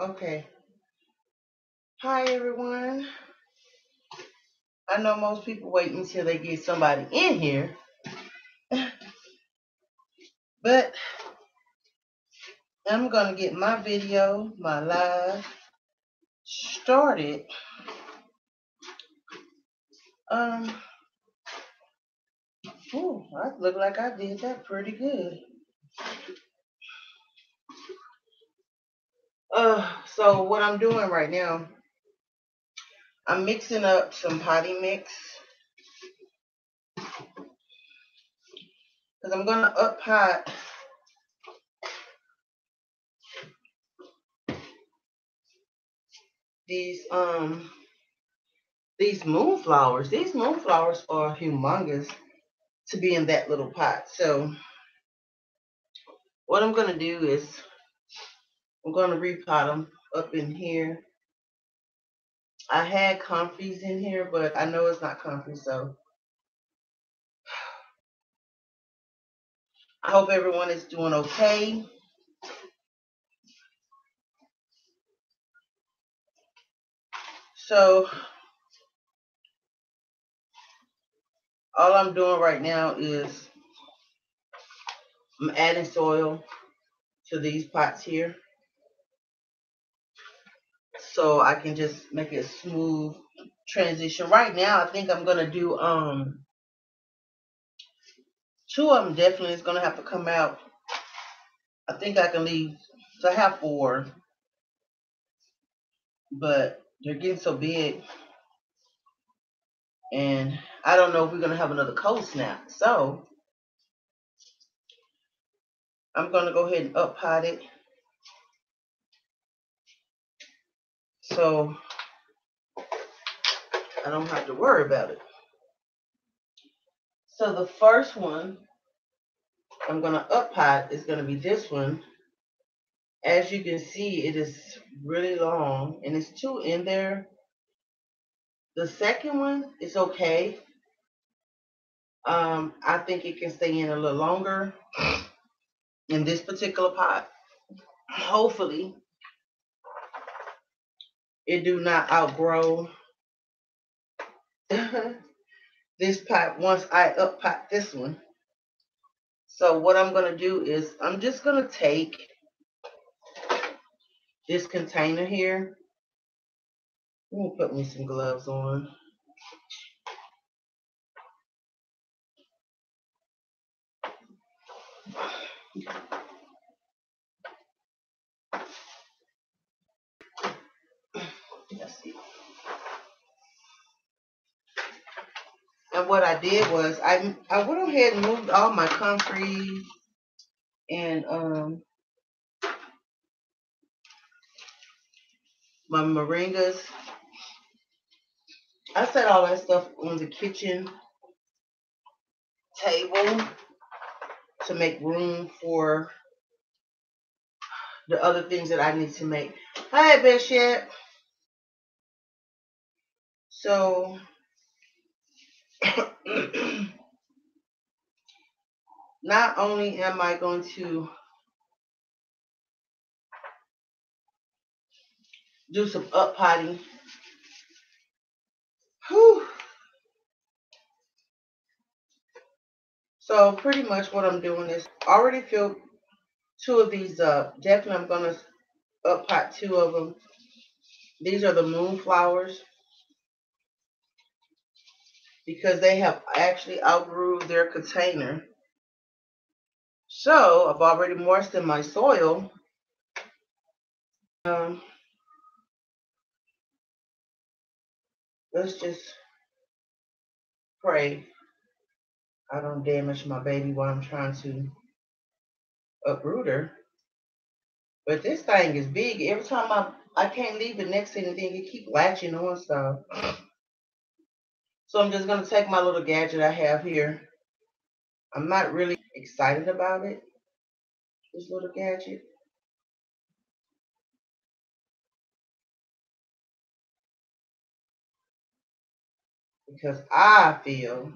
Okay. Hi, everyone. I know most people wait until they get somebody in here, but I'm going to get my video, my live, started. Um, ooh, I look like I did that pretty good. Uh, so what I'm doing right now, I'm mixing up some potty mix because I'm gonna up pot these um these moonflowers. These moonflowers are humongous to be in that little pot. So what I'm gonna do is I'm gonna repot them up in here. I had comfies in here, but I know it's not comfy, so I hope everyone is doing okay. So all I'm doing right now is I'm adding soil to these pots here. So I can just make it a smooth transition. Right now, I think I'm gonna do um two of them definitely is gonna have to come out. I think I can leave so I have four, but they're getting so big and I don't know if we're gonna have another cold snap. So I'm gonna go ahead and up pot it. So I don't have to worry about it. So the first one I'm gonna up pot is gonna be this one. As you can see, it is really long and it's two in there. The second one is okay. Um, I think it can stay in a little longer in this particular pot. Hopefully, it do not outgrow this pot once I up pot this one. So what I'm going to do is I'm just going to take this container here. Let me put me some gloves on. Let's What I did was I I went ahead and moved all my comfrey and um my moringas. I set all that stuff on the kitchen table to make room for the other things that I need to make. Hi, Bishop. So not only am I going to do some up potting, whew. So pretty much what I'm doing is already filled two of these up. Definitely I'm going to up pot two of them. These are the moonflowers because they have actually outgrew their container. So I've already moistened my soil. Um, let's just pray I don't damage my baby while I'm trying to uproot her. But this thing is big. Every time I I can't leave it next to anything, it keep latching on stuff. So I'm just gonna take my little gadget I have here. I'm not really excited about it. This little gadget. Because I feel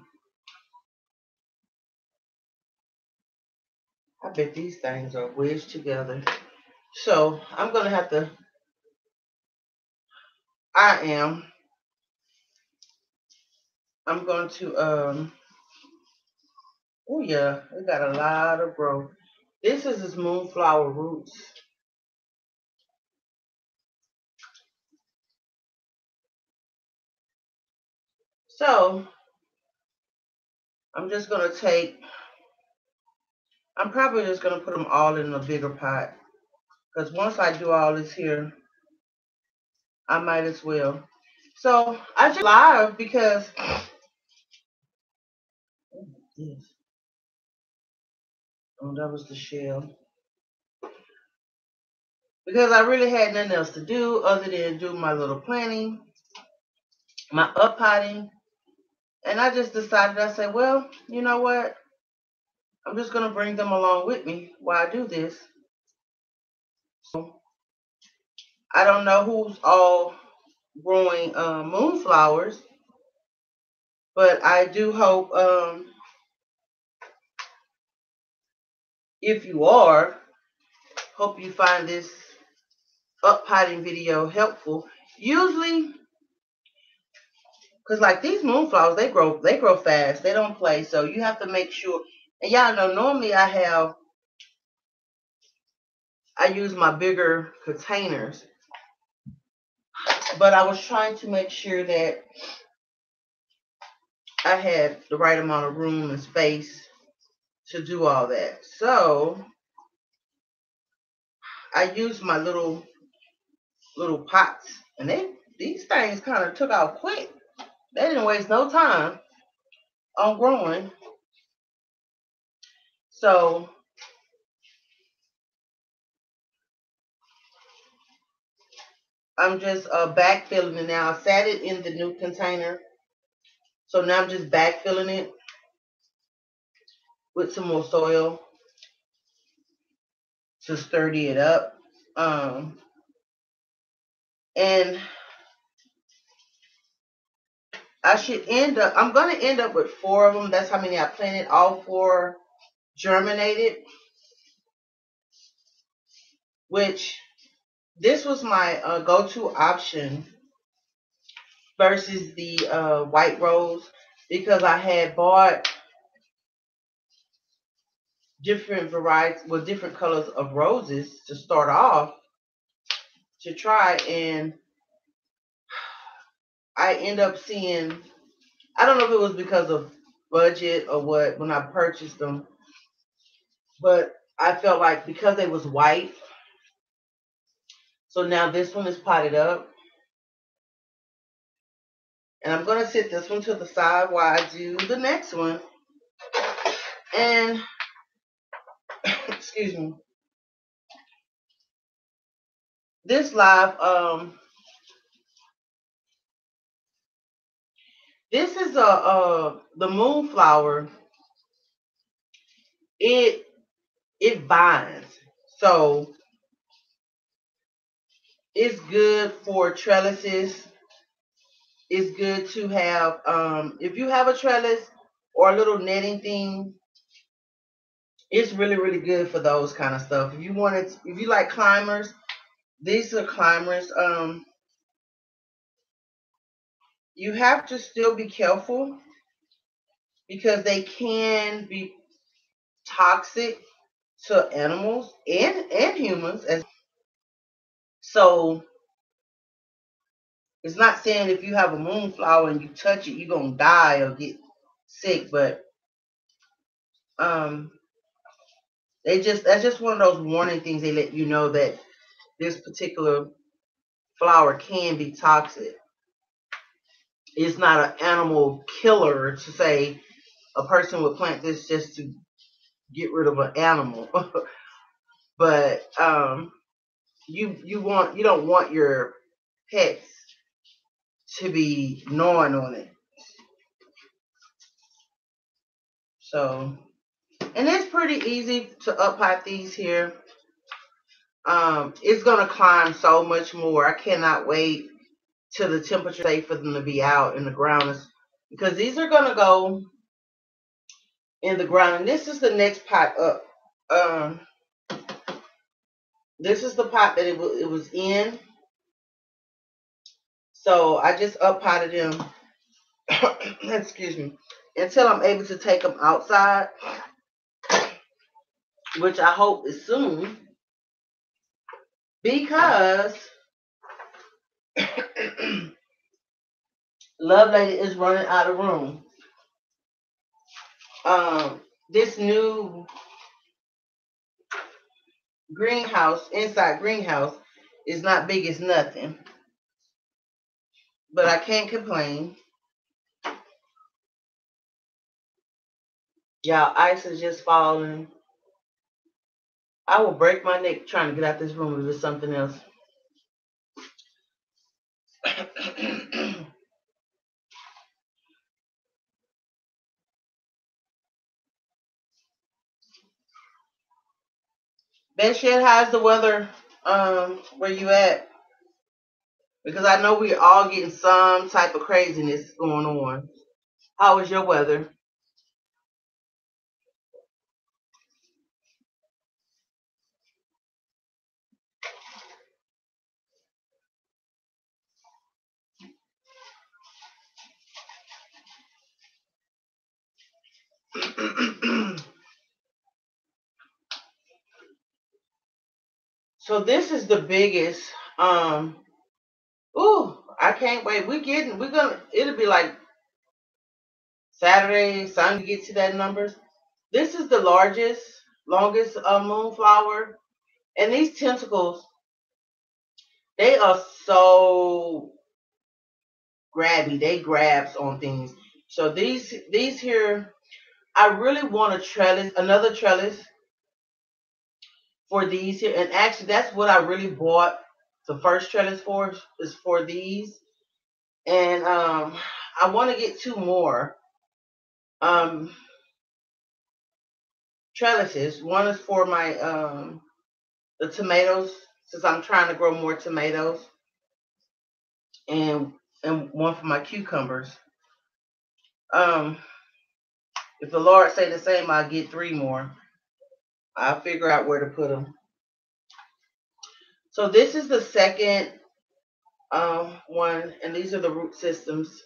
I bet these things are wedged together. So I'm gonna have to I am. I'm going to, um, oh yeah, it got a lot of growth. This is its moonflower roots. So, I'm just going to take, I'm probably just going to put them all in a bigger pot. Because once I do all this here, I might as well. So, I just live because, yes. Oh, that was the shell. Because I really had nothing else to do other than do my little planting, my up potting, and I just decided, I said, well, you know what? I'm just going to bring them along with me while I do this. So I don't know who's all growing uh, moonflowers, but I do hope um, if you are, hope you find this up potting video helpful. Usually Cause like these moonflowers, they grow they grow fast. They don't play, so you have to make sure. And y'all know normally I have I use my bigger containers, but I was trying to make sure that I had the right amount of room and space to do all that. So I used my little little pots, and they these things kind of took out quick. They didn't waste no time on growing. So I'm just uh, backfilling it now. I sat it in the new container. So now I'm just backfilling it with some more soil to sturdy it up. Um, and I should end up, I'm going to end up with four of them. That's how many I planted. All four germinated. Which, this was my uh, go-to option versus the uh, white rose. Because I had bought different varieties, well, different colors of roses to start off to try. And I end up seeing, I don't know if it was because of budget or what when I purchased them, but I felt like because they was white, so now this one is potted up. And I'm going to sit this one to the side while I do the next one. And, excuse me. This live, um, This is a uh the moonflower. It it binds. So it's good for trellises. It's good to have um if you have a trellis or a little netting thing, it's really, really good for those kind of stuff. If you wanted if you like climbers, these are climbers. Um you have to still be careful because they can be toxic to animals and and humans as so it's not saying if you have a moonflower and you touch it you're gonna die or get sick but um they just that's just one of those warning things they let you know that this particular flower can be toxic it's not an animal killer to say a person would plant this just to get rid of an animal. but um, you you want you don't want your pets to be gnawing on it. So, and it's pretty easy to up pot these here. Um, it's gonna climb so much more. I cannot wait to the temperature safe for them to be out in the ground because these are going to go in the ground. And this is the next pot up. Um, this is the pot that it, it was in. So I just up potted them, excuse me, until I'm able to take them outside, which I hope is soon, because Lovelady is running out of room. Um, this new greenhouse, inside greenhouse, is not big as nothing. But I can't complain. Y'all, ice is just falling. I will break my neck trying to get out of this room if it's something else. Bedshed, how's the weather um where you at? Because I know we're all getting some type of craziness going on. How is your weather? So this is the biggest um ooh, I can't wait. We're getting we're gonna it'll be like Saturday, Sunday to get to that numbers. This is the largest, longest uh, moonflower. And these tentacles, they are so grabby. They grabs on things. So these these here, I really want a trellis, another trellis for these here. And actually, that's what I really bought the first trellis for is for these. And um, I want to get two more um trellises. One is for my um the tomatoes, since I'm trying to grow more tomatoes, and and one for my cucumbers. Um, if the Lord say the same, I'll get three more. I'll figure out where to put them. So this is the second um, one, and these are the root systems.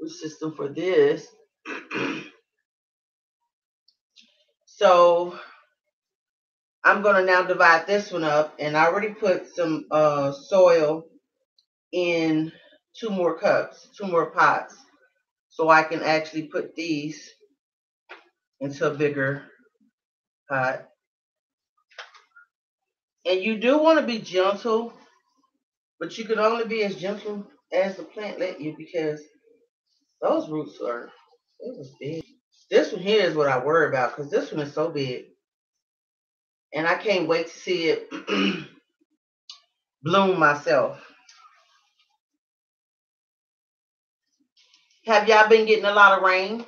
Root system for this. so I'm gonna now divide this one up, and I already put some uh, soil in two more cups, two more pots, so I can actually put these into a bigger pot. And you do want to be gentle, but you can only be as gentle as the plant let you because those roots are, it was big. This one here is what I worry about because this one is so big. And I can't wait to see it bloom myself. Have y'all been getting a lot of rain?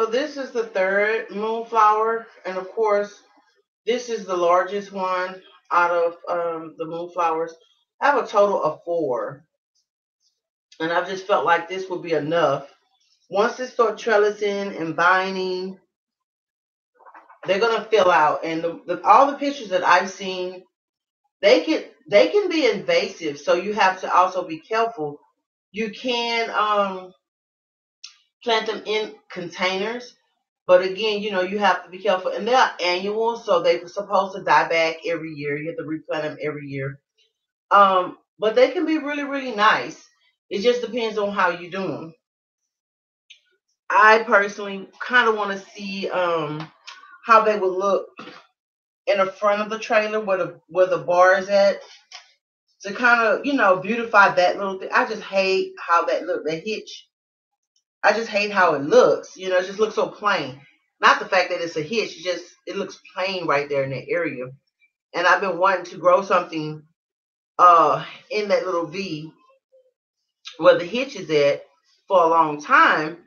So this is the third moonflower, and of course, this is the largest one out of um, the moonflowers. I have a total of four, and I just felt like this would be enough. Once they start trellising and binding, they're gonna fill out, and the, the, all the pictures that I've seen, they can they can be invasive, so you have to also be careful. You can um plant them in containers. But again, you know, you have to be careful. And they are annual, so they're supposed to die back every year. You have to replant them every year. Um, but they can be really, really nice. It just depends on how you do them. I personally kind of want to see um, how they would look in the front of the trailer where the where the bar is at to kind of you know beautify that little thing. I just hate how that look the hitch. I just hate how it looks. You know, it just looks so plain. Not the fact that it's a hitch, it just it looks plain right there in that area. And I've been wanting to grow something uh in that little V where the hitch is at for a long time.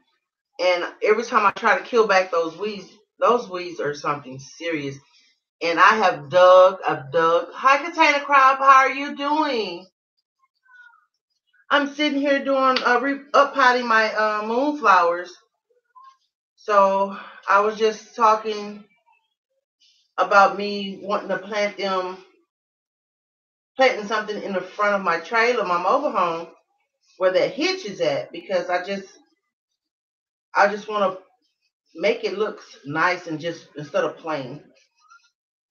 And every time I try to kill back those weeds, those weeds are something serious. And I have dug, I've dug. Hi, Container Crop, how are you doing? I'm sitting here doing, uh, re- up potting my uh, moonflowers. So I was just talking about me wanting to plant them, planting something in the front of my trailer, my mobile home, where that hitch is at, because I just, I just want to make it look nice and just instead of plain.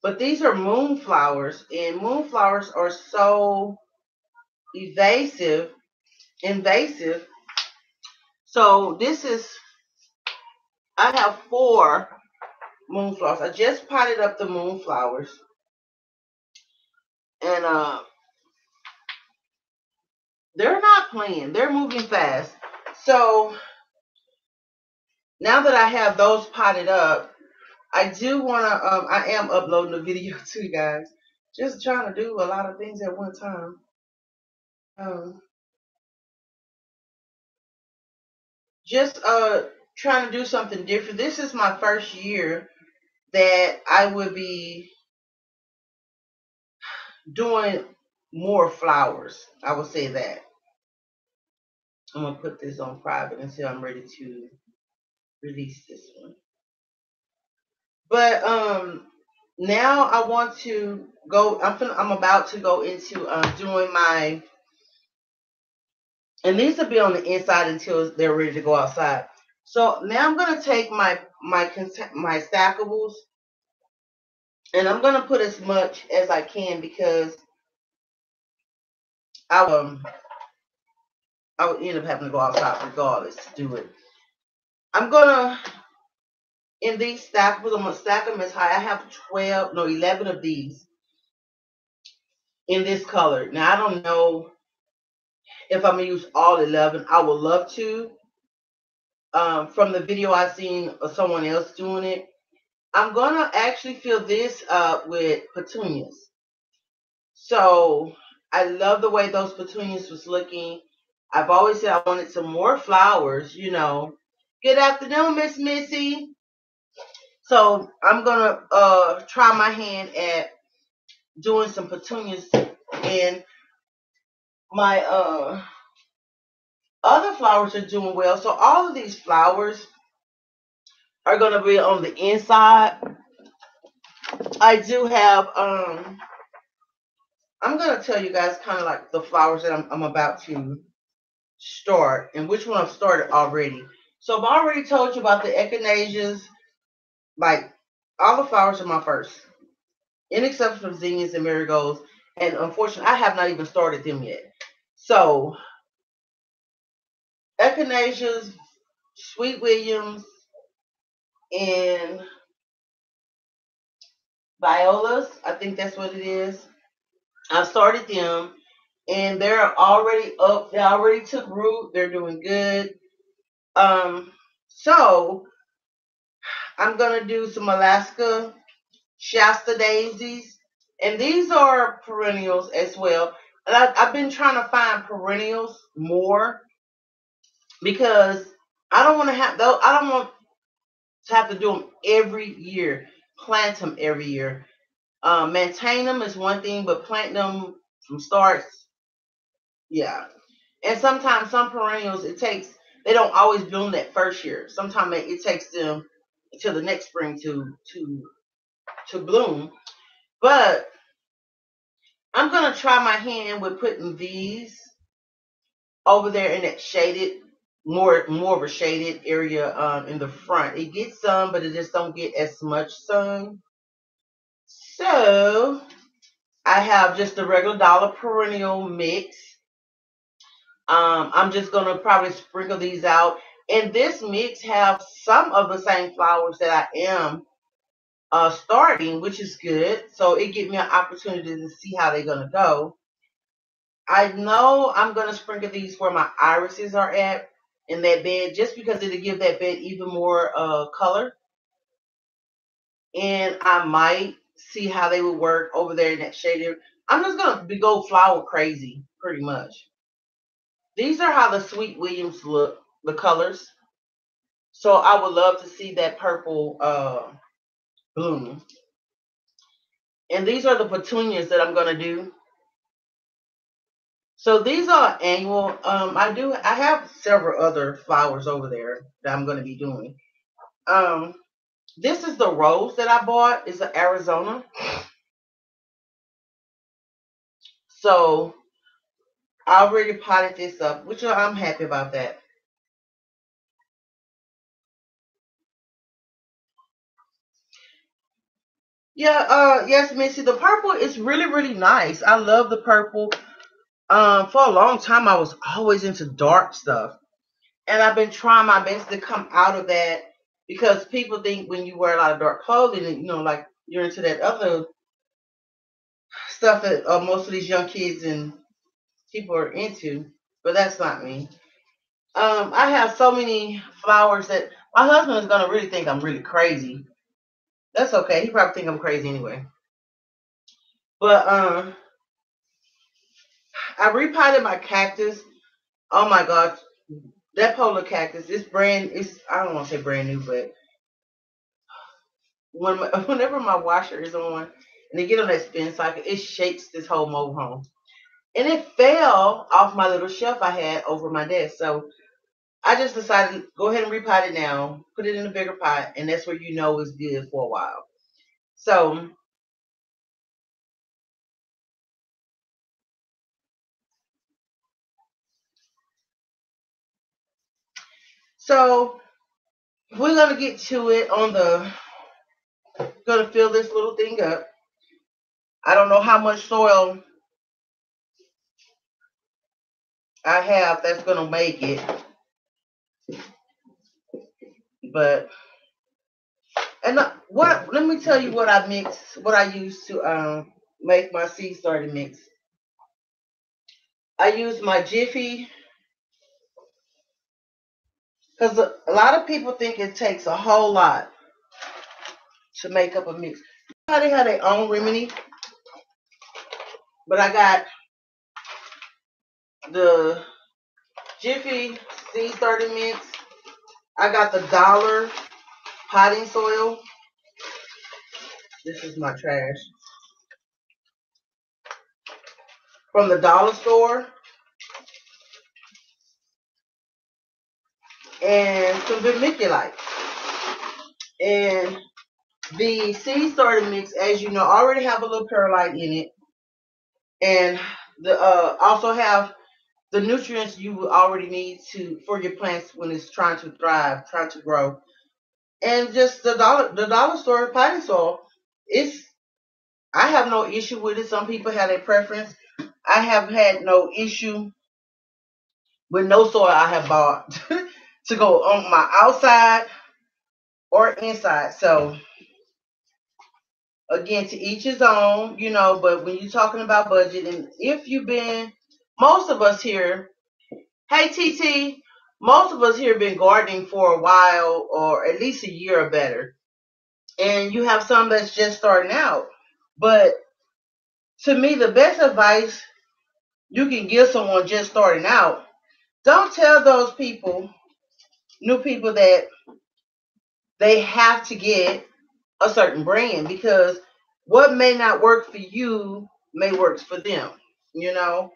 But these are moonflowers, and moonflowers are so evasive, invasive. So this is, I have four moonflowers. I just potted up the moonflowers. And uh, they're not playing. They're moving fast. So now that I have those potted up, I do want to, um, I am uploading a video too, guys. Just trying to do a lot of things at one time. Um, just uh, trying to do something different. This is my first year that I would be doing more flowers. I will say that. I'm to put this on private until I'm ready to release this one. But um, now I want to go. I'm I'm about to go into uh, doing my, and these will be on the inside until they're ready to go outside. So now I'm gonna take my my my stackables, and I'm gonna put as much as I can because I um I would end up having to go outside regardless to do it. I'm gonna in these stackables, I'm gonna stack them as high. I have 12, no, 11 of these in this color. Now I don't know if I'm gonna use all 11. I would love to. Um, from the video I seen of someone else doing it, I'm gonna actually fill this up with petunias. So I love the way those petunias was looking. I've always said I wanted some more flowers, you know. Good afternoon, Miss Missy. So I'm gonna uh try my hand at doing some petunias and my uh other flowers are doing well. So all of these flowers are gonna be on the inside. I do have um I'm gonna tell you guys kind of like the flowers that I'm, I'm about to start and which one I've started already. So I've already told you about the echinaceas, like all the flowers are my first, in exception of zinnias and marigolds. And unfortunately, I have not even started them yet. So, echinaceas, sweet williams, and violas. I think that's what it is. I started them, and they're already up. They already took root. They're doing good. Um, so I'm to do some Alaska Shasta daisies. And these are perennials as well. I've been trying to find perennials more because I don't want to have those. I don't want to have to do them every year, plant them every year. Um, maintain them is one thing, but plant them from starts, yeah. And sometimes some perennials, it takes, they don't always bloom that first year. Sometimes it, it takes them until the next spring to to to bloom. But I'm gonna try my hand with putting these over there in that shaded, more more of a shaded area um, in the front. It gets sun, but it just don't get as much sun. So I have just a regular dollar perennial mix. Um, I'm just gonna probably sprinkle these out and this mix have some of the same flowers that I am uh, starting, which is good. So it gives me an opportunity to see how they're gonna go. I know I'm gonna sprinkle these where my irises are at in that bed, just because it'll give that bed even more uh, color. And I might see how they would work over there in that shade. I'm just gonna go flower crazy, pretty much. These are how the Sweet Williams look, the colors. So I would love to see that purple uh, bloom. And these are the petunias that I'm going to do. So these are annual. Um, I do. I have several other flowers over there that I'm going to be doing. Um, this is the rose that I bought. It's an Arizona. So I already potted this up, which I'm happy about that. Yeah, uh, yes, Missy. The purple is really, really nice. I love the purple. Um, for a long time, I was always into dark stuff, and I've been trying my best to come out of that because people think when you wear a lot of dark clothing, you know, like you're into that other stuff that uh, most of these young kids and people are into, but that's not me. Um, I have so many flowers that my husband is gonna really think I'm really crazy that's okay. He probably think I'm crazy anyway. But um, I repotted my cactus. Oh my god, that polar cactus. This brand is I don't want to say brand new, but when my, whenever my washer is on and they get on that spin cycle, it shakes this whole mobile home. And it fell off my little shelf I had over my desk. So I just decided go ahead and repot it now, put it in a bigger pot, and that's where you know it's good for a while. So so we're gonna get to it on the gonna fill this little thing up. I don't know how much soil I have that's gonna make it. But and what? Let me tell you what I mix. What I use to um make my seed starter mix. I use my Jiffy because a, lot of people think it takes a whole lot to make up a mix. Everybody have their own remedy, but I got the Jiffy seed starter mix. I got the dollar potting soil. This is my trash. From the dollar store. And some vermiculite. And the seed starter mix, as you know, already have a little perlite in it. And the uh, also have the nutrients you already need to for your plants when it's trying to thrive, trying to grow and just the dollar the dollar store potting soil. It's I have no issue with it. Some people have a preference. I have had no issue with no soil I have bought to go on my outside or inside. So again, to each his own, you know. But when you're talking about budget, and if you've been, most of us here, hey TT, most of us here been gardening for a while or at least a year or better. And you have some that's just starting out. But to me, the best advice you can give someone just starting out, don't tell those people, new people, that they have to get a certain brand because what may not work for you may work for them. You know,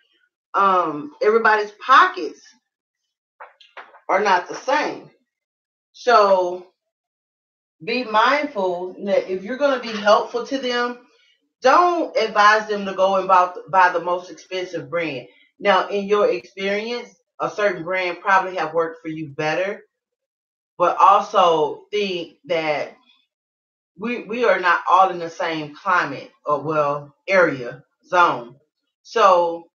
um, everybody's pockets are not the same. So be mindful that if you're going to be helpful to them, don't advise them to go and buy, buy the most expensive brand. Now, in your experience, a certain brand probably have worked for you better, but also think that we we are not all in the same climate or well area zone. So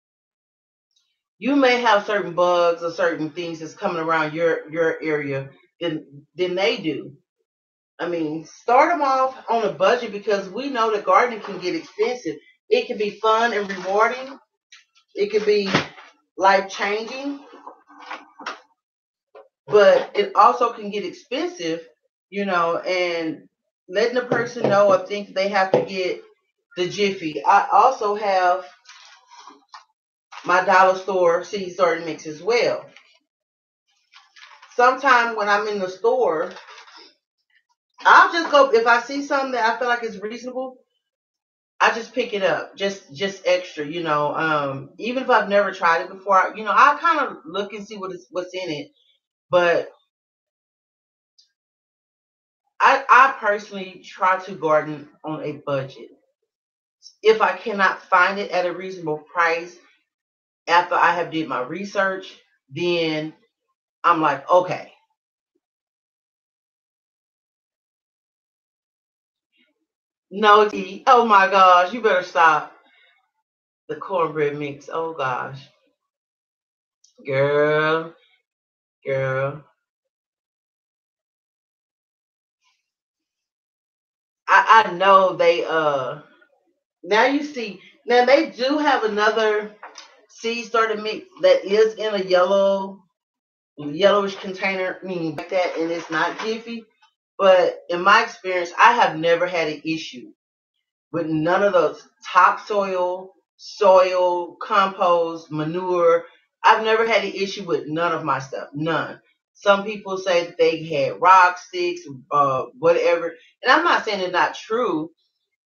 you may have certain bugs or certain things that's coming around your your area than than they do. I mean, start them off on a budget because we know that gardening can get expensive. It can be fun and rewarding. It can be life changing, but it also can get expensive, you know, and letting the person know or think they have to get the Jiffy. I also have my dollar store seed starting mix as well. Sometimes when I'm in the store, I'll just go if I see something that I feel like is reasonable, I just pick it up, just just extra, you know. Um, even if I've never tried it before, you know, I kind of look and see what is what's in it. But I I personally try to garden on a budget. If I cannot find it at a reasonable price after I have did my research, then I'm like, okay, No, T. Oh my gosh, you better stop. The cornbread mix. Oh gosh. Girl, girl. I, I know they uh now you see now they do have another seed starter mix that is in a yellow yellowish container, meaning like that, and it's not jiffy. But in my experience, I have never had an issue with none of those topsoil, soil, compost, manure. I've never had an issue with none of my stuff. None. Some people say that they had rock sticks, uh, whatever. And I'm not saying it's not true.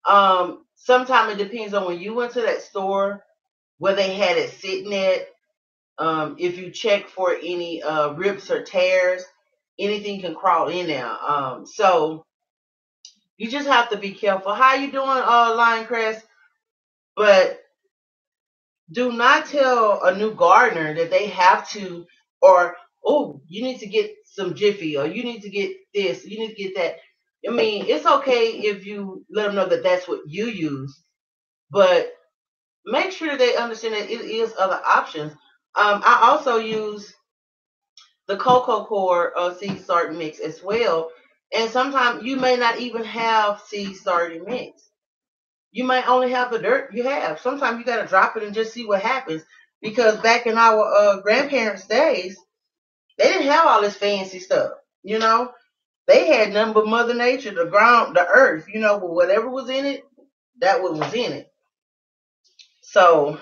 Um, sometimes it depends on when you went to that store where they had it sitting at. Um, if you check for any uh, rips or tears, anything can crawl in there. Um, so you just have to be careful. How you doing, uh, Lion Crest? But do not tell a new gardener that they have to, or oh, you need to get some Jiffy, or you need to get this, you need to get that. I mean, it's okay if you let them know that that's what you use, but make sure they understand that it is other options. Um, I also use the coco coir uh, seed start mix as well and sometimes you may not even have seed starting mix. You might only have the dirt you have. Sometimes you got to drop it and just see what happens. Because back in our uh, grandparents' days, they didn't have all this fancy stuff. You know, they had nothing but Mother Nature, the ground, the earth. You know, whatever was in it, that was in it. So,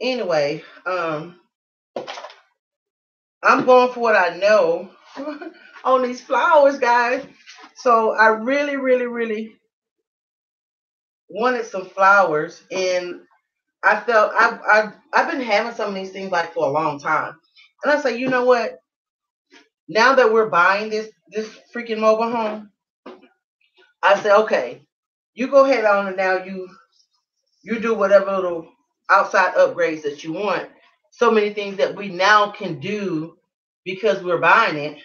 anyway, um, I'm going for what I know. on these flowers, guys. So I really, really, really wanted some flowers, and I felt I've I've, I've been having some of these things like for a long time, and I say, you know what? Now that we're buying this this freaking mobile home, I say, okay, you go ahead on and now you you do whatever little outside upgrades that you want. So many things that we now can do because we're buying it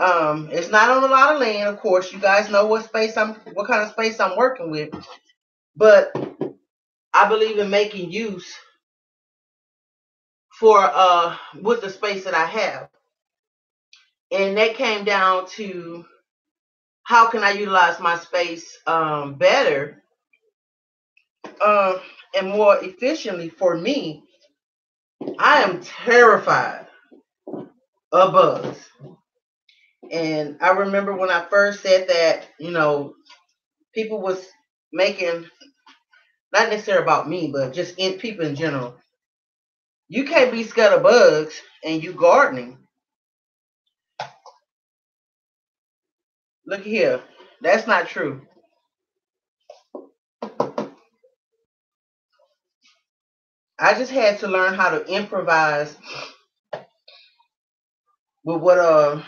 um, it's not on a lot of land, of course. You guys know what space I'm, what kind of space I'm working with, but I believe in making use for uh with the space that I have, and that came down to how can I utilize my space um better, um, and more efficiently for me. I am terrified of bugs. And I remember when I first said that, you know, people was making not necessarily about me, but just in people in general. You can't be scared of bugs and you gardening. Look here. That's not true. I just had to learn how to improvise with what uh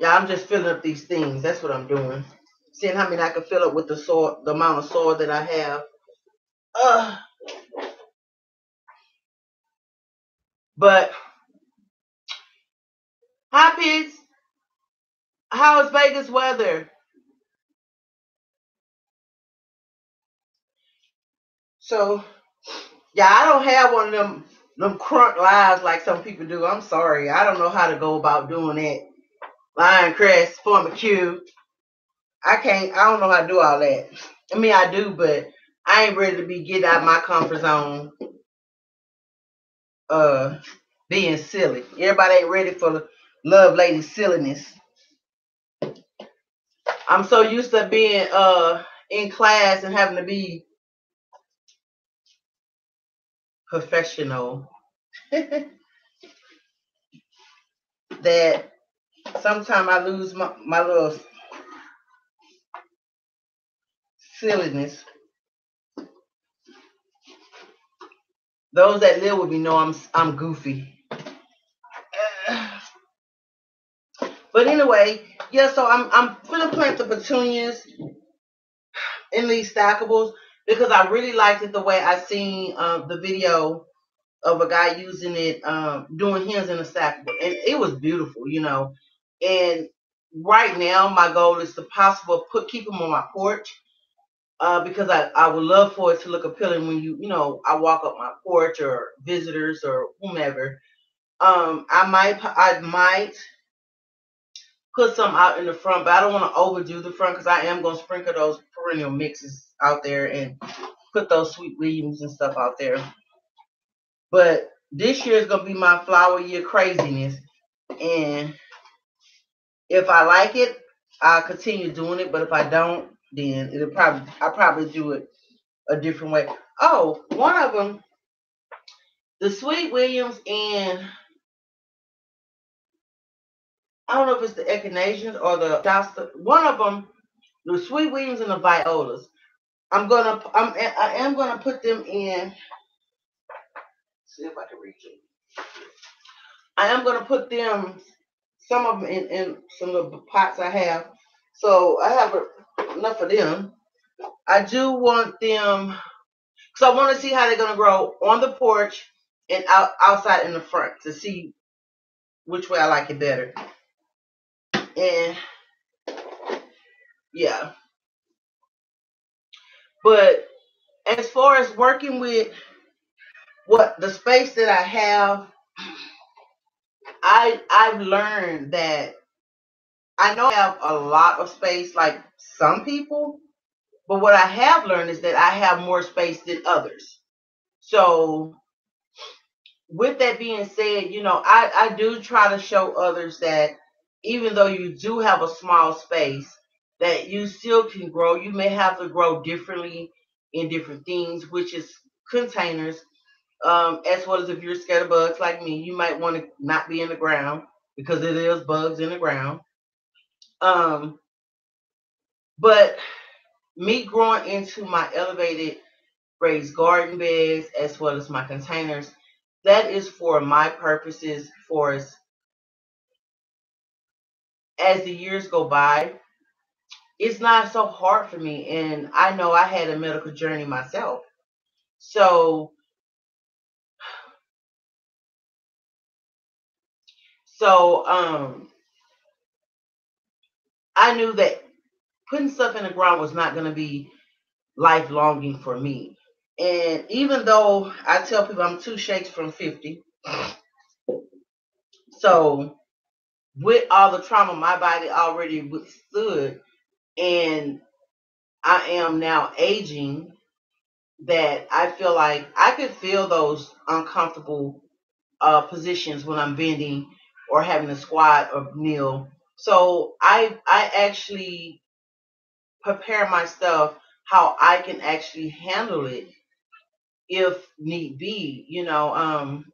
Yeah, I'm just filling up these things. That's what I'm doing. Seeing how many I can fill up with the soil, the amount of soil that I have. Uh, but hi, pigs. How is Vegas weather? So, yeah, I don't have one of them them crunk lives like some people do. I'm sorry. I don't know how to go about doing that. Lion crest, form a cue. I can't, I don't know how to do all that. I mean, I do, but I ain't ready to be get out my comfort zone. Uh, being silly. Everybody ain't ready for Lovelady silliness. I'm so used to being uh in class and having to be professional that sometimes I lose my, my little silliness. Those that live with me know I'm I'm goofy. But anyway, yeah, so I'm I'm gonna plant the petunias in these stackables because I really liked it the way I seen uh, the video of a guy using it, um, doing his in a sack, and it was beautiful, you know. And right now, my goal is to possible put keep them on my porch uh, because I, I would love for it to look appealing when you you know I walk up my porch or visitors or whomever. Um, I might I might put some out in the front, but I don't want to overdo the front because I am gonna sprinkle those perennial mixes out there and put those sweet Williams and stuff out there. But this year is gonna be my flower year craziness, and if I like it, I'll continue doing it. But if I don't, then it'll probably I'll probably do it a different way. Oh, one of them, the Sweet Williams and I don't know if it's the echinacea or the One of them, the Sweet Williams and the Violas. I'm gonna I'm I am gonna put them in. See if I can reach them. I am gonna put them some of them in, in some of the pots I have. So I have enough of them. I do want them because I want to see how they're gonna grow on the porch and out, outside in the front to see which way I like it better. And yeah. But as far as working with what the space that I have, I I've learned that I know I have a lot of space like some people, but what I have learned is that I have more space than others. So with that being said, you know, I, I do try to show others that even though you do have a small space, that you still can grow. You may have to grow differently in different things, which is containers, um, as well as if you're scared of bugs like me, you might want to not be in the ground because it is bugs in the ground. Um, but me growing into my elevated raised garden beds as well as my containers, that is for my purposes for as as the years go by, it's not so hard for me. And I know I had a medical journey myself. So, so, um, I knew that putting stuff in the ground was not going to be lifelonging for me. And even though I tell people I'm two shakes from 50, so with all the trauma my body already withstood, and I am now aging, that I feel like I could feel those uncomfortable uh, positions when I'm bending or having to squat or kneel. So I I actually prepare myself how I can actually handle it if need be. You know, um,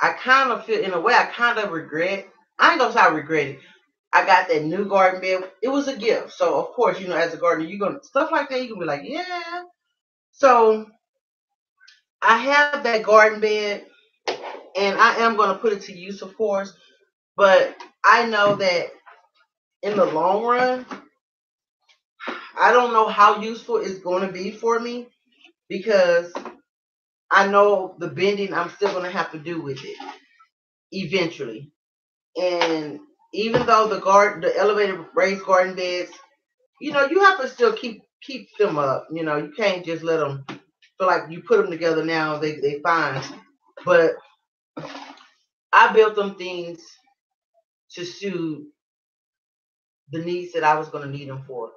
I kind of feel in a way I kind of regret I ain't gonna say I regret it. I got that new garden bed. It was a gift. So of course, you know, as a gardener, you're gonna stuff like that, you can be like, yeah. So I have that garden bed and I am gonna put it to use, of course. But I know that in the long run, I don't know how useful it's going to be for me because I know the bending I'm still going to have to do with it eventually. And even though the garden, the elevated raised garden beds, you know, you have to still keep keep them up. You know, you can't just let them feel like you put them together now. They they fine. But I built them things to suit the needs that I was going to need them for.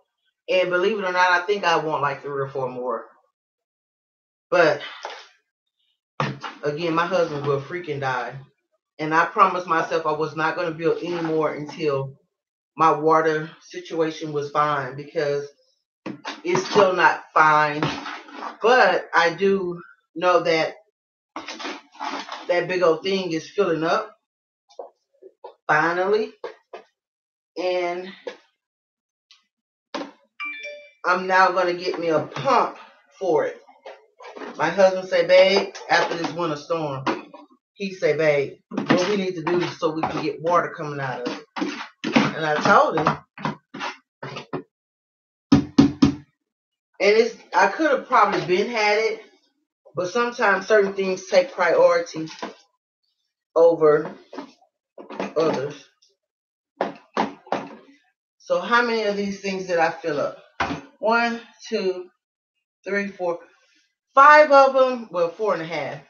And believe it or not, I think I want like three or four more. But again, my husband will freaking die. And I promised myself I was not going to build any more until my water situation was fine because it's still not fine. But I do know that that big old thing is filling up finally. And I'm now going to get me a pump for it. My husband say, babe, after this winter storm, he said, babe, what we need to do so we can get water coming out of it. And I told him, and it's I could have probably been had it, but sometimes certain things take priority over others. So how many of these things did I fill up? One, two, three, four, five of them. Well, four and a half.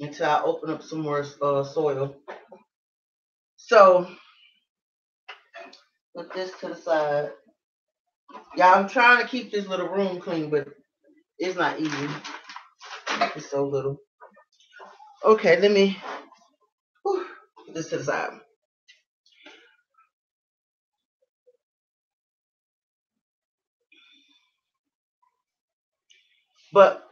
Until I open up some more uh, soil. So put this to the side. Yeah, I'm trying to keep this little room clean, but it's not easy. It's so little. Okay, let me whew, put this to the side. But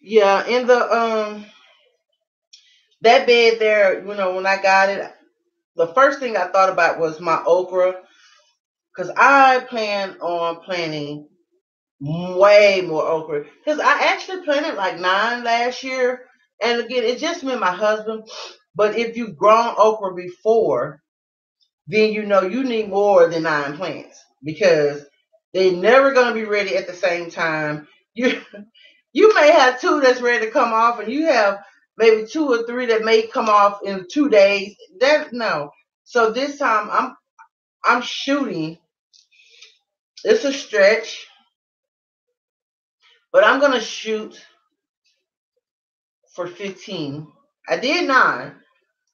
yeah, in the um that bed there, you know, when I got it, the first thing I thought about was my okra. Cause I plan on planting way more okra. Cause I actually planted like nine last year. And again, it just me and my husband. But if you've grown okra before, then you know you need more than nine plants because they're never going to be ready at the same time. You you may have two that's ready to come off, and you have maybe two or three that may come off in two days. That no. So this time I'm I'm shooting. It's a stretch, but I'm gonna shoot for 15. I did nine,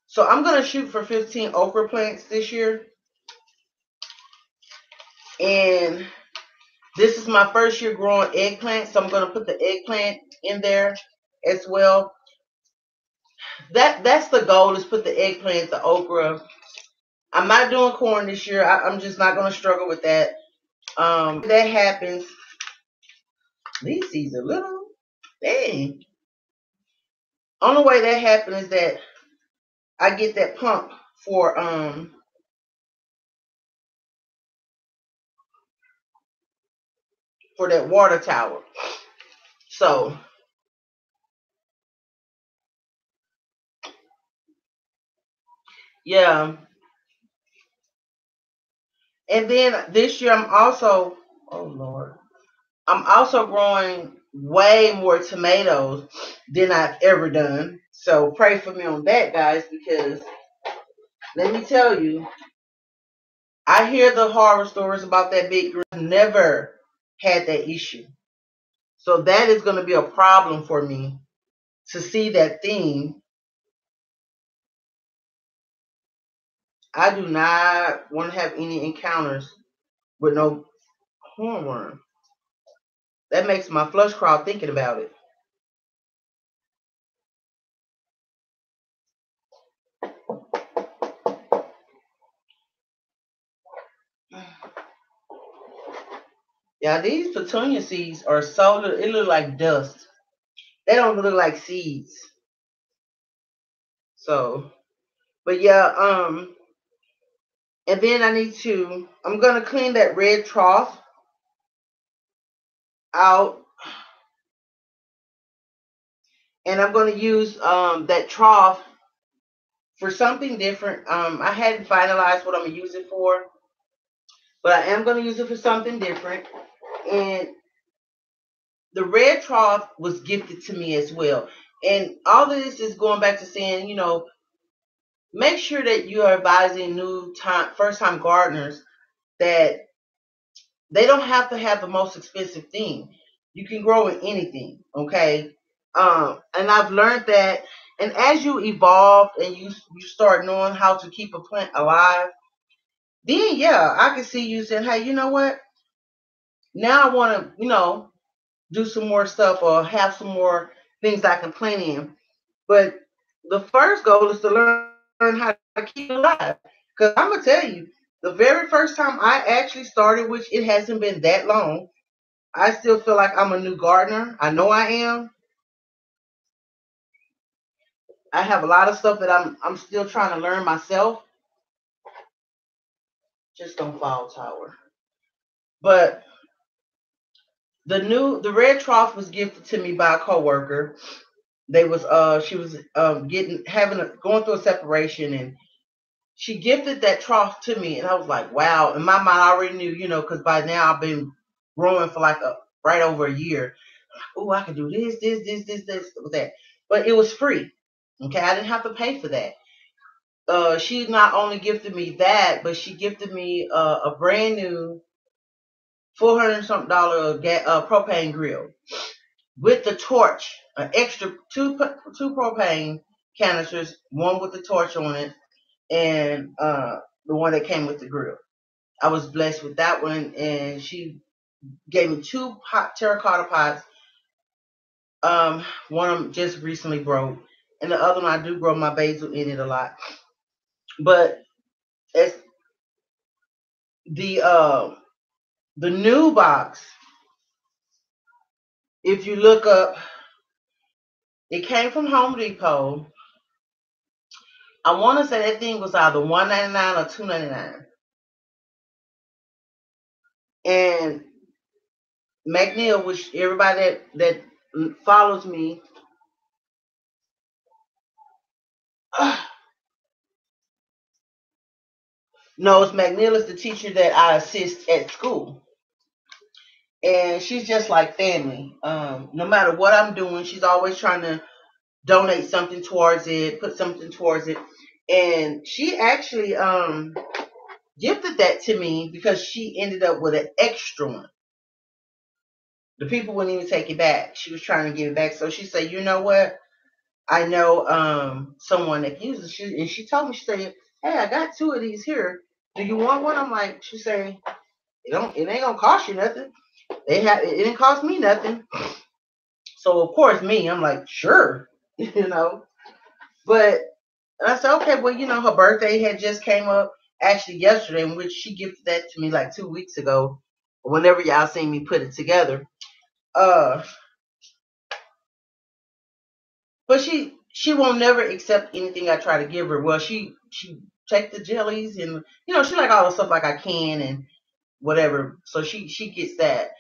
so I'm gonna shoot for 15 okra plants this year. And this is my first year growing eggplant, so I'm gonna put the eggplant in there as well. That that's the goal is put the eggplant, the okra. I'm not doing corn this year. I, am just not gonna struggle with that. Um, that happens. These seeds are little. Dang. Only way that happens is that I get that pump for um for that water tower. So yeah. And then this year I'm also oh Lord. I'm also growing way more tomatoes than I've ever done. So pray for me on that, guys, because let me tell you, I hear the horror stories about that big green. Never had that issue. So that is going to be a problem for me to see that thing. I do not want to have any encounters with no hornworm. That makes my flush crawl thinking about it. Yeah, these petunia seeds are so it look like dust. They don't look like seeds. So, but yeah, um, and then I need to, I'm going to clean that red trough out. And I'm going to use um, that trough for something different. Um, I hadn't finalized what I'm going to use it for. But I am going to use it for something different. And the red trough was gifted to me as well. And all of this is going back to saying, you know, make sure that you are advising new time first time gardeners that they don't have to have the most expensive thing. You can grow in anything, okay? Um, and I've learned that. And as you evolve and you you start knowing how to keep a plant alive, then yeah, I can see you saying, "Hey, you know what? Now I want to, you know, do some more stuff or have some more things I can plant in." But the first goal is to learn, learn how to keep alive. Because I'm gonna tell you, the very first time I actually started, which it hasn't been that long, I still feel like I'm a new gardener. I know I am. I have a lot of stuff that I'm I'm still trying to learn myself. Just don't fall tower. But the new the red trough was gifted to me by a coworker. They was uh she was um getting having a going through a separation and she gifted that trough to me and I was like, wow. In my mind I already knew, you know, because by now I've been growing for like a right over a year. Oh, I can do this, this, this, this, this, that. But it was free. Okay, I didn't have to pay for that. Uh, she not only gifted me that, but she gifted me uh, a brand new four hundred something dollar uh, propane grill with the torch, an extra two two propane canisters, one with the torch on it, and uh, the one that came with the grill. I was blessed with that one, and she gave me two pot terracotta pots. Um, one of them just recently broke, and the other one I do grow my basil in it a lot. But it's the uh, the new box. If you look up, it came from Home Depot. I want to say that thing was either one ninety nine or two ninety nine. And McNeil, which everybody that, that follows me, knows McNeil is the teacher that I assist at school. And she's just like family. Um, no matter what I'm doing, she's always trying to donate something towards it, put something towards it. And she actually um, gifted that to me because she ended up with an extra one. The people wouldn't even take it back. She was trying to give it back. So she said, you know what? I know um, someone that uses it. And she told me, she said, hey, I got two of these here. Do you want one? I'm like, she said, it don't, it ain't gonna cost you nothing. They have, it didn't cost me nothing. So of course me, I'm like, sure, you know. But I said, okay, well, you know, her birthday had just came up actually yesterday, in which she gifted that to me like two weeks ago. Whenever y'all seen me put it together. Uh, but she she won't never accept anything I try to give her. Well, she she take the jellies and you know she like all the stuff like I can and whatever. So she she gets that.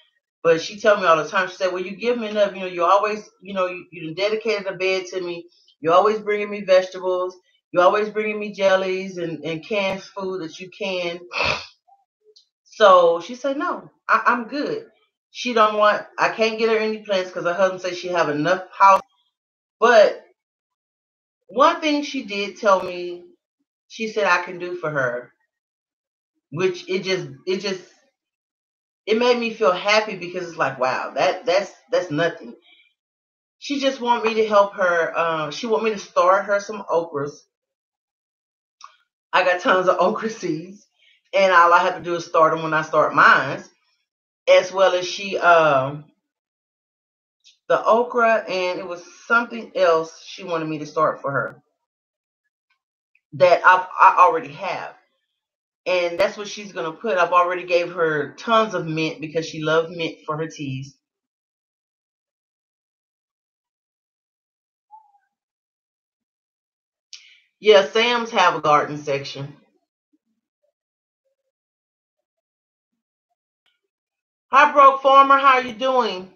But she tell me all the time. She said, "Well, you give me enough. You know, you always you know you you dedicated a bed to me. You always bringing me vegetables. You always bringing me jellies and and canned food that you can." So she said, "No, I, I'm good." She don't want. I can't get her any plants because her husband says she have enough house. But one thing she did tell me, she said I can do for her, which it just it just it made me feel happy because it's like wow that that's that's nothing. She just want me to help her. Um, she want me to start her some okras. I got tons of okra seeds, and all I have to do is start them when I start mine as well as she um the okra and it was something else she wanted me to start for her that I've, I already have. And that's what she's to put. I've already gave her tons of mint because she loves mint for her teas. Yeah, Sam's have a garden section. Hi, broke farmer. How are you doing?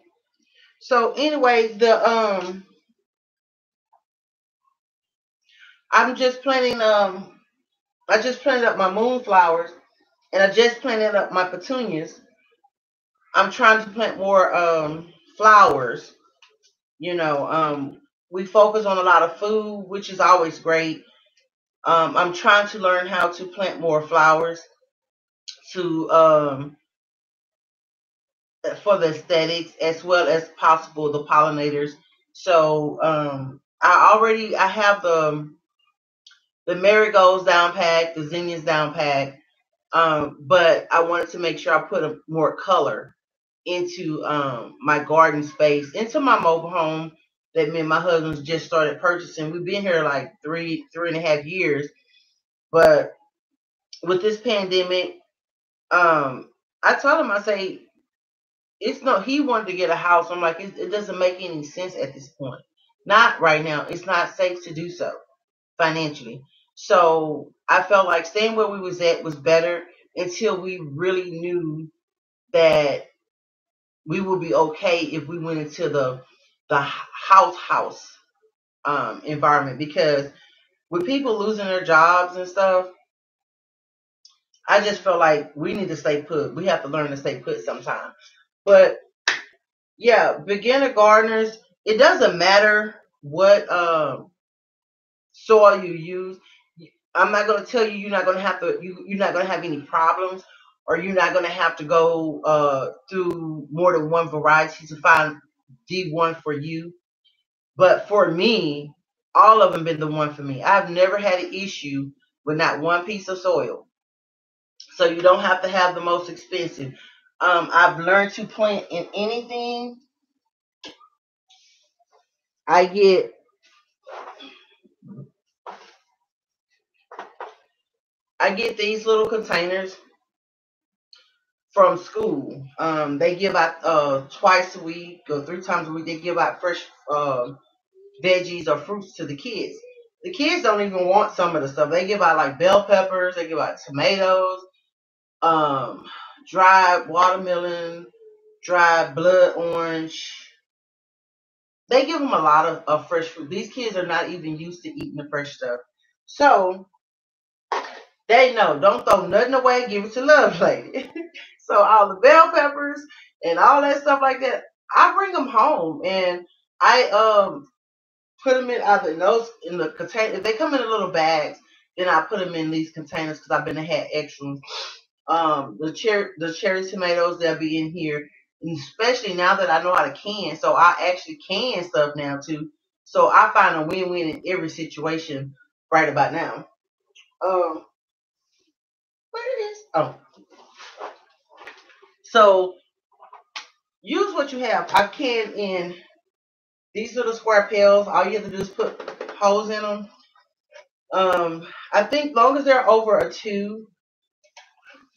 So anyway, the um, I'm just planning um, I just planted up my moonflowers, and I just planted up my petunias. I'm trying to plant more um flowers. You know, um, we focus on a lot of food, which is always great. Um, I'm trying to learn how to plant more flowers to um for the aesthetics as well as possible the pollinators. So um, I already I have the the marigolds down pack, the zinnias down pack, um, but I wanted to make sure I put a, more color into um, my garden space, into my mobile home that me and my husband just started purchasing. We've been here like three three and a half years, but with this pandemic, um, I told him I say it's no. He wanted to get a house. I'm like it, it doesn't make any sense at this point. Not right now. It's not safe to do so financially. So I felt like staying where we was at was better until we really knew that we would be okay if we went into the the house house um, environment because with people losing their jobs and stuff, I just felt like we need to stay put. We have to learn to stay put sometime. But yeah, beginner gardeners, it doesn't matter what um, soil you use. I'm not going to tell you you're not going to have to you, you're not going to have any problems or you're not going to have to go uh, through more than one variety to find the one for you. But for me, all of them been the one for me. I've never had an issue with not one piece of soil. So you don't have to have the most expensive. Um, I've learned to plant in anything. I get I get these little containers from school. Um, they give out uh, twice a week or three times a week. They give out fresh uh, veggies or fruits to the kids. The kids don't even want some of the stuff. They give out like bell peppers. They give out tomatoes, um, dried watermelon, dried blood orange. They give them a lot of, of fresh fruit. These kids are not even used to eating the fresh stuff. So they know, don't throw nothing away, give it to Lovelady. so all the bell peppers and all that stuff like that, I bring them home and I um put them in either in those in the container. If they come in little bags, then I put them in these containers because I've been had extra. Um, the cherry the cherry tomatoes they'll be in here, and especially now that I know how to can. So I actually can stuff now too. So I find a win-win in every situation right about now. Um, where it is? Oh, so use what you have. I can in these little square pails. All you have to do is put holes in them. Um, I think long as they're over a two,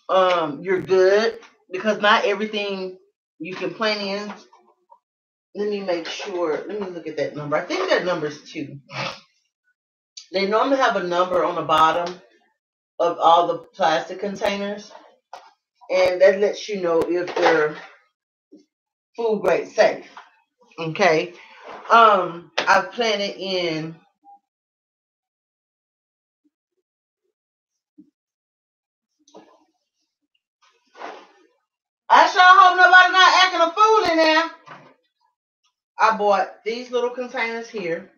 um, you're good because not everything you can plant in. Let me make sure. Let me look at that number. I think that number is two. They normally have a number on the bottom of all the plastic containers, and that lets you know if they're food grade safe. Okay. Um, I've planted in I sure hope nobody not acting a fool in there. I bought these little containers here.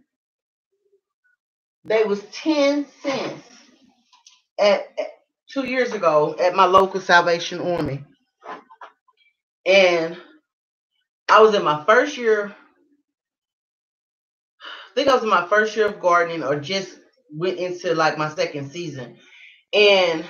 They was 10 cents at, at two years ago at my local Salvation Army. And I was in my first year, I think I was in my first year of gardening or just went into like my second season. And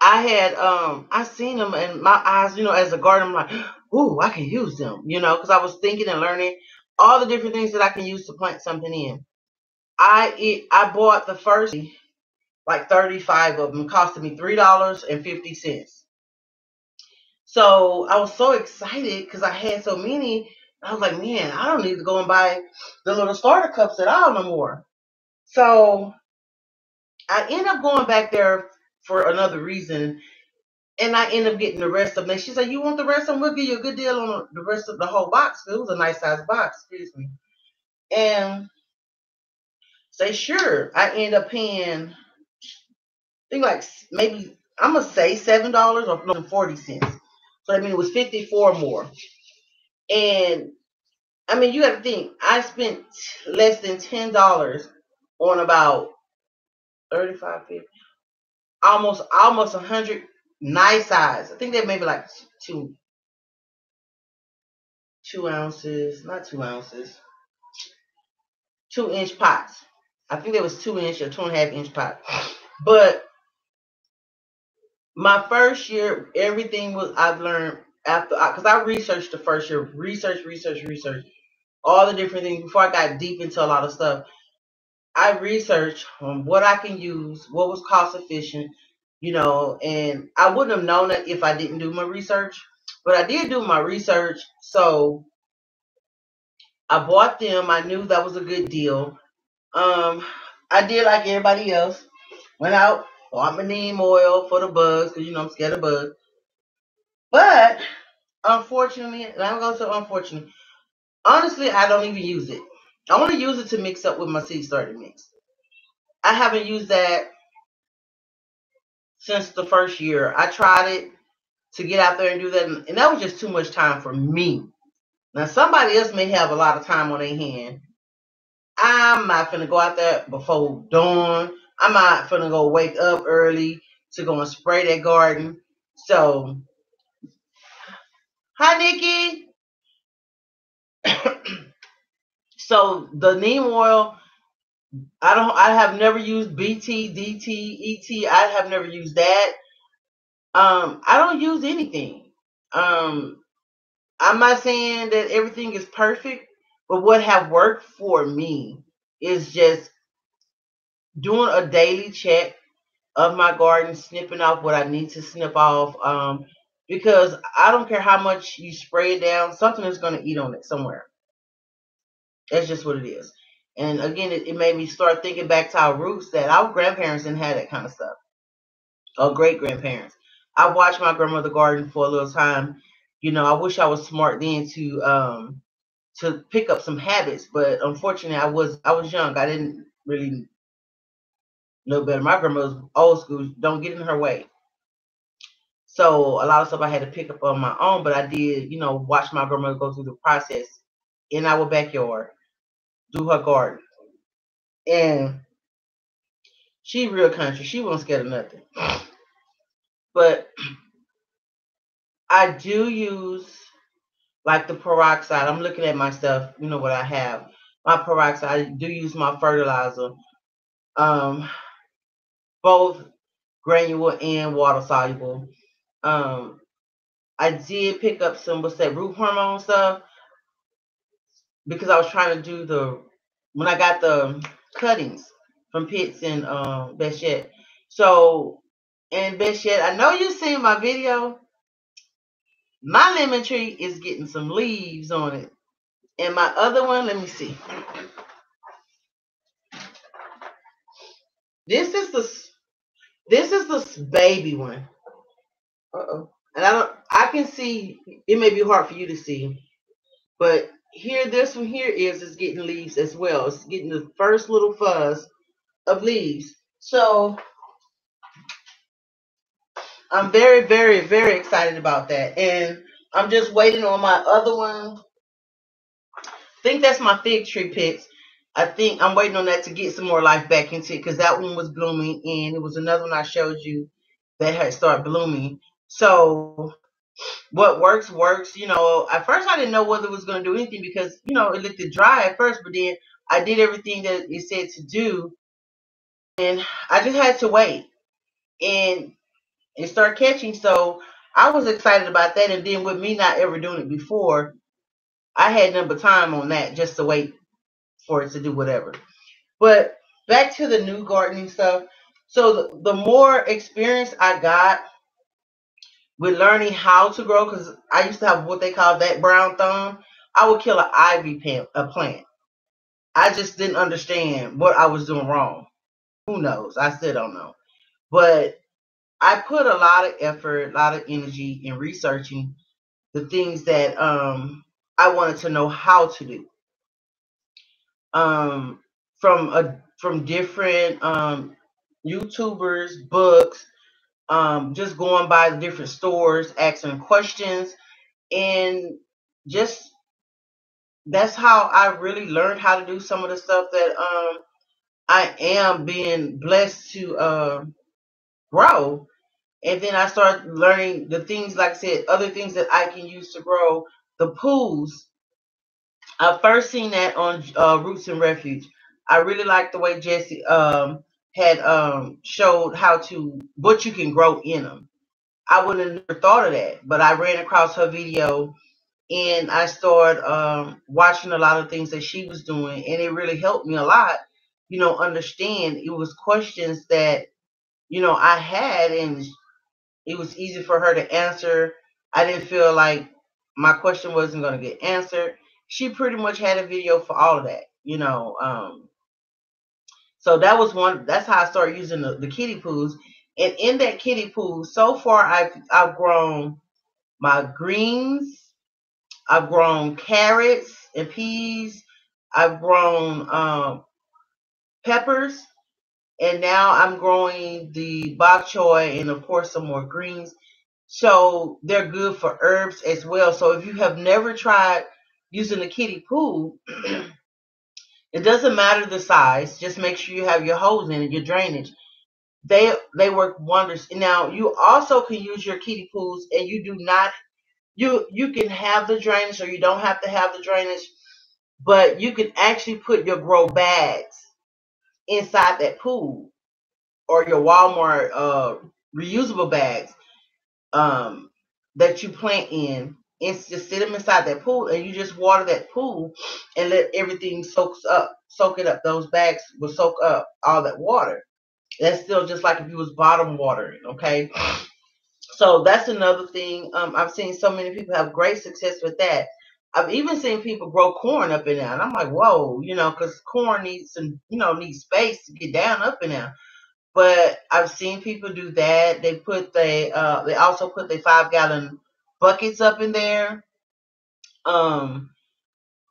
I had um I seen them and my eyes, you know, as a gardener, I'm like, ooh, I can use them, you know, because I was thinking and learning all the different things that I can use to plant something in. I it, I bought the first like 35 of them, costed me three dollars and fifty cents. So I was so excited because I had so many. I was like, man, I don't need to go and buy the little starter cups at all no more. So I end up going back there for another reason. And I end up getting the rest of them. she said, You want the rest of them? We'll give you a good deal on the rest of the whole box. It was a nice size box, excuse me. And say, Sure. I end up paying, think like maybe, I'm to say $7 or no, 40 cents. So I mean, it was 54 more. And I mean, you got to think, I spent less than $10 on about 35, 50, almost almost a hundred nice size. I think they maybe like two two ounces, not two ounces, two inch pots. I think there was two inch or two and a half inch pot. But my first year, everything was I've learned after because I, researched the first year, research, research, research, all the different things before I got deep into a lot of stuff. I researched on what I can use, what was cost efficient, you know, and I wouldn't have known it if I didn't do my research. But I did do my research, so I bought them. I knew that was a good deal. Um, I did like everybody else. Went out, my neem oil for the bugs, because you know I'm scared of bugs. But unfortunately, and I'm gonna say unfortunately, honestly, I don't even use it. I want to use it to mix up with my seed starter mix. I haven't used that since the first year. I tried it to get out there and do that, and that was just too much time for me. Now somebody else may have a lot of time on their hand. I'm not gonna go out there before dawn. I'm not gonna go wake up early to go and spray that garden. So, hi Nikki. so the neem oil, I don't. I have never used BT, DT, ET. I have never used that. Um, I don't use anything. Um, I'm not saying that everything is perfect, but what have worked for me is just doing a daily check of my garden, snipping off what I need to snip off. Um, because I don't care how much you spray it down, something is going to eat on it somewhere. That's just what it is. And again, it, it made me start thinking back to our roots that our grandparents didn't have that kind of stuff, or great grandparents. I watched my grandmother garden for a little time. You know, I wish I was smart then to um to pick up some habits, but unfortunately, I was I was young. I didn't really know better. My grandma was old school. Don't get in her way. So a lot of stuff I had to pick up on my own, but I did, you know, watch my grandmother go through the process in our backyard, do her garden, and she real country. She wasn't scared of nothing. But I do use like the peroxide. I'm looking at my stuff, you know what I have. My peroxide, I do use my fertilizer. Um, both granular and water soluble. Um, I did pick up some what's that root hormone stuff because I was trying to do the when I got the cuttings from Pitts and um Best Yet. So and Best Yet, I know you've seen my video. My lemon tree is getting some leaves on it. And my other one, let me see. This is the this is the baby one. Uh-oh. And I don't I can see it may be hard for you to see, but here this one here is is getting leaves as well. It's getting the first little fuzz of leaves. So I'm very, very, very excited about that. And I'm just waiting on my other one. I think that's my fig tree picks. I think I'm waiting on that to get some more life back into it because that one was blooming and it was another one I showed you that had started blooming. So what works works. You know, at first I didn't know whether it was going to do anything because you know it looked dry at first, but then I did everything that it said to do, and I just had to wait and and start catching. So I was excited about that, and then with me not ever doing it before, I had number time on that just to wait for it to do whatever. But back to the new gardening stuff. So the, the more experience I got with learning how to grow because I used to have what they call that brown thumb. I would kill an ivy plant, a plant. I just didn't understand what I was doing wrong. Who knows? I still don't know. But I put a lot of effort, a lot of energy in researching the things that um, I wanted to know how to do. Um, from a from different um, YouTubers, books, um, just going by the different stores, asking questions, and just that's how I really learned how to do some of the stuff that um, I am being blessed to uh, grow. And then I started learning the things, like I said, other things that I can use to grow the pools. I first seen that on uh, Roots and Refuge. I really like the way Jesse um, had um, showed how to what you can grow in them. I wouldn't have never thought of that, but I ran across her video and I started um, watching a lot of things that she was doing, and it really helped me a lot. You know, understand it was questions that you know I had, and it was easy for her to answer. I didn't feel like my question wasn't going to get answered. She pretty much had a video for all of that, you know. Um, so that was one. That's how I started using the, the kiddie pools. And in that kiddie pool, so far I've I've grown my greens, I've grown carrots and peas, I've grown um, peppers, and now I'm growing the bok choy and of course some more greens. So they're good for herbs as well. So if you have never tried using the kiddie pool, it doesn't matter the size. Just make sure you have your hose in it, your drainage. They they work wonders. Now you also can use your kiddie pools, and you do not you you can have the drainage or you don't have to have the drainage, but you can actually put your grow bags inside that pool or your Walmart uh, reusable bags um, that you plant in and just sit them inside that pool and you just water that pool and let everything soaks up, soak it up. Those bags will soak up all that water. That's still just like if you was bottom watering, okay? So that's another thing. Um, I've seen so many people have great success with that. I've even seen people grow corn up in there, I'm like, whoa, you know, because corn needs some, you know, needs space to get down up in there. But I've seen people do that. They put they uh they also put their five gallon buckets up in there. Um,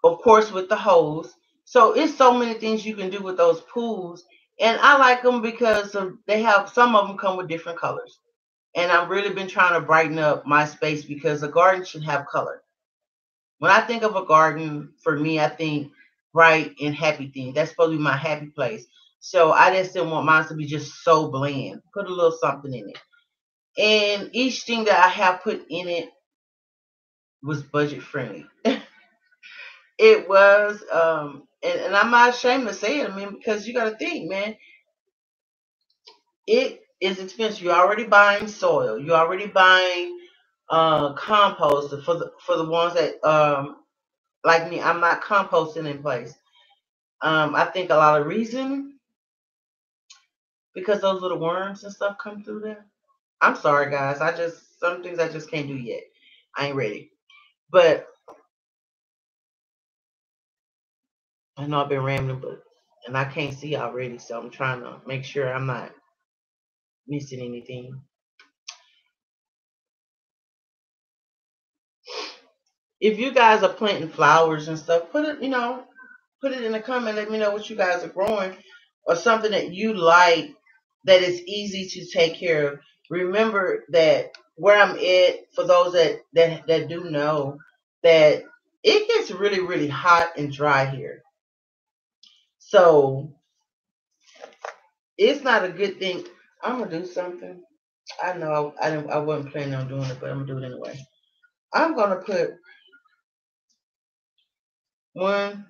of course with the hose. So it's so many things you can do with those pools, and I like them because of, they have some of them come with different colors. And I've really been trying to brighten up my space because a garden should have color. When I think of a garden, for me, I think bright and happy things. That's supposed to be my happy place. So I just didn't want mine to be just so bland. Put a little something in it. And each thing that I have put in it was budget friendly. it was, um, and, and I'm not ashamed to say it. I mean, because you got to think, man, it is expensive. You're already buying soil. You're already buying uh, compost for the for the ones that um like me. I'm not composting in place. Um, I think a lot of reason because those little worms and stuff come through there. I'm sorry, guys. I just some things I just can't do yet. I ain't ready. But I know I've been rambling, but and I can't see already, so I'm trying to make sure I'm not missing anything. If you guys are planting flowers and stuff, put it, you know, put it in the comment. Let me know what you guys are growing or something that you like that is easy to take care of. Remember that where I'm at, for those that, that, that do know, that it gets really, really hot and dry here. So it's not a good thing. I'm gonna do something. I know I, I didn't I wasn't planning on doing it, but I'm gonna do it anyway. I'm gonna put one,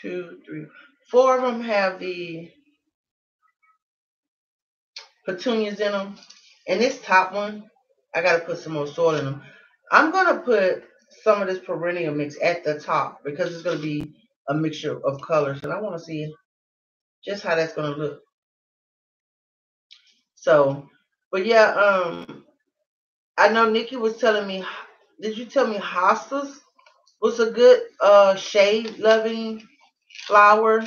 two, three, four of them have the petunias in them, and this top one, I gotta put some more soil in them. I'm gonna put some of this perennial mix at the top because it's gonna be a mixture of colors, and I want to see just how that's gonna look. So, but yeah, um, I know Nikki was telling me. Did you tell me hostas was a good uh shade loving flower?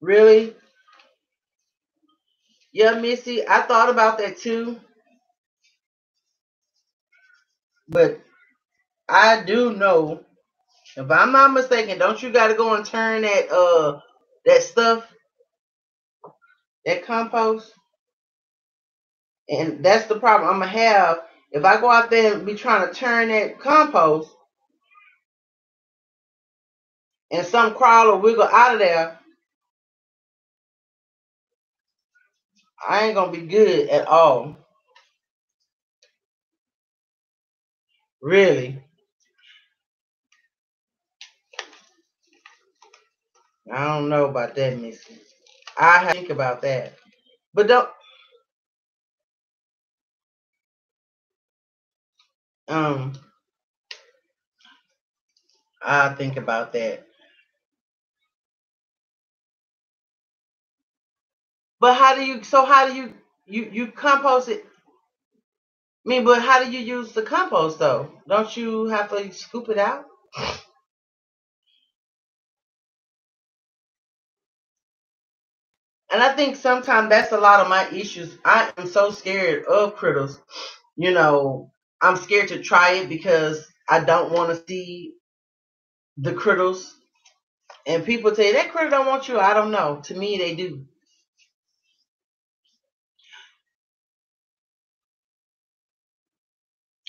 Really? Yeah, Missy, I thought about that too, but I do know, if I'm not mistaken, don't you got to go and turn that uh that stuff, that compost, and that's the problem I'm gonna have if I go out there and be trying to turn that compost. and some crawler wiggle out of there, I ain't gonna be good at all. Really. I don't know about that, Missy. I think about that. But don't um I think about that. But how do you so how do you you you compost it? I mean, but how do you use the compost though? Don't you have to scoop it out? And I think sometimes that's a lot of my issues. I am so scared of critters. You know, I'm scared to try it because I don't want to see the critters. And people say that critter don't want you. I don't know. To me, they do.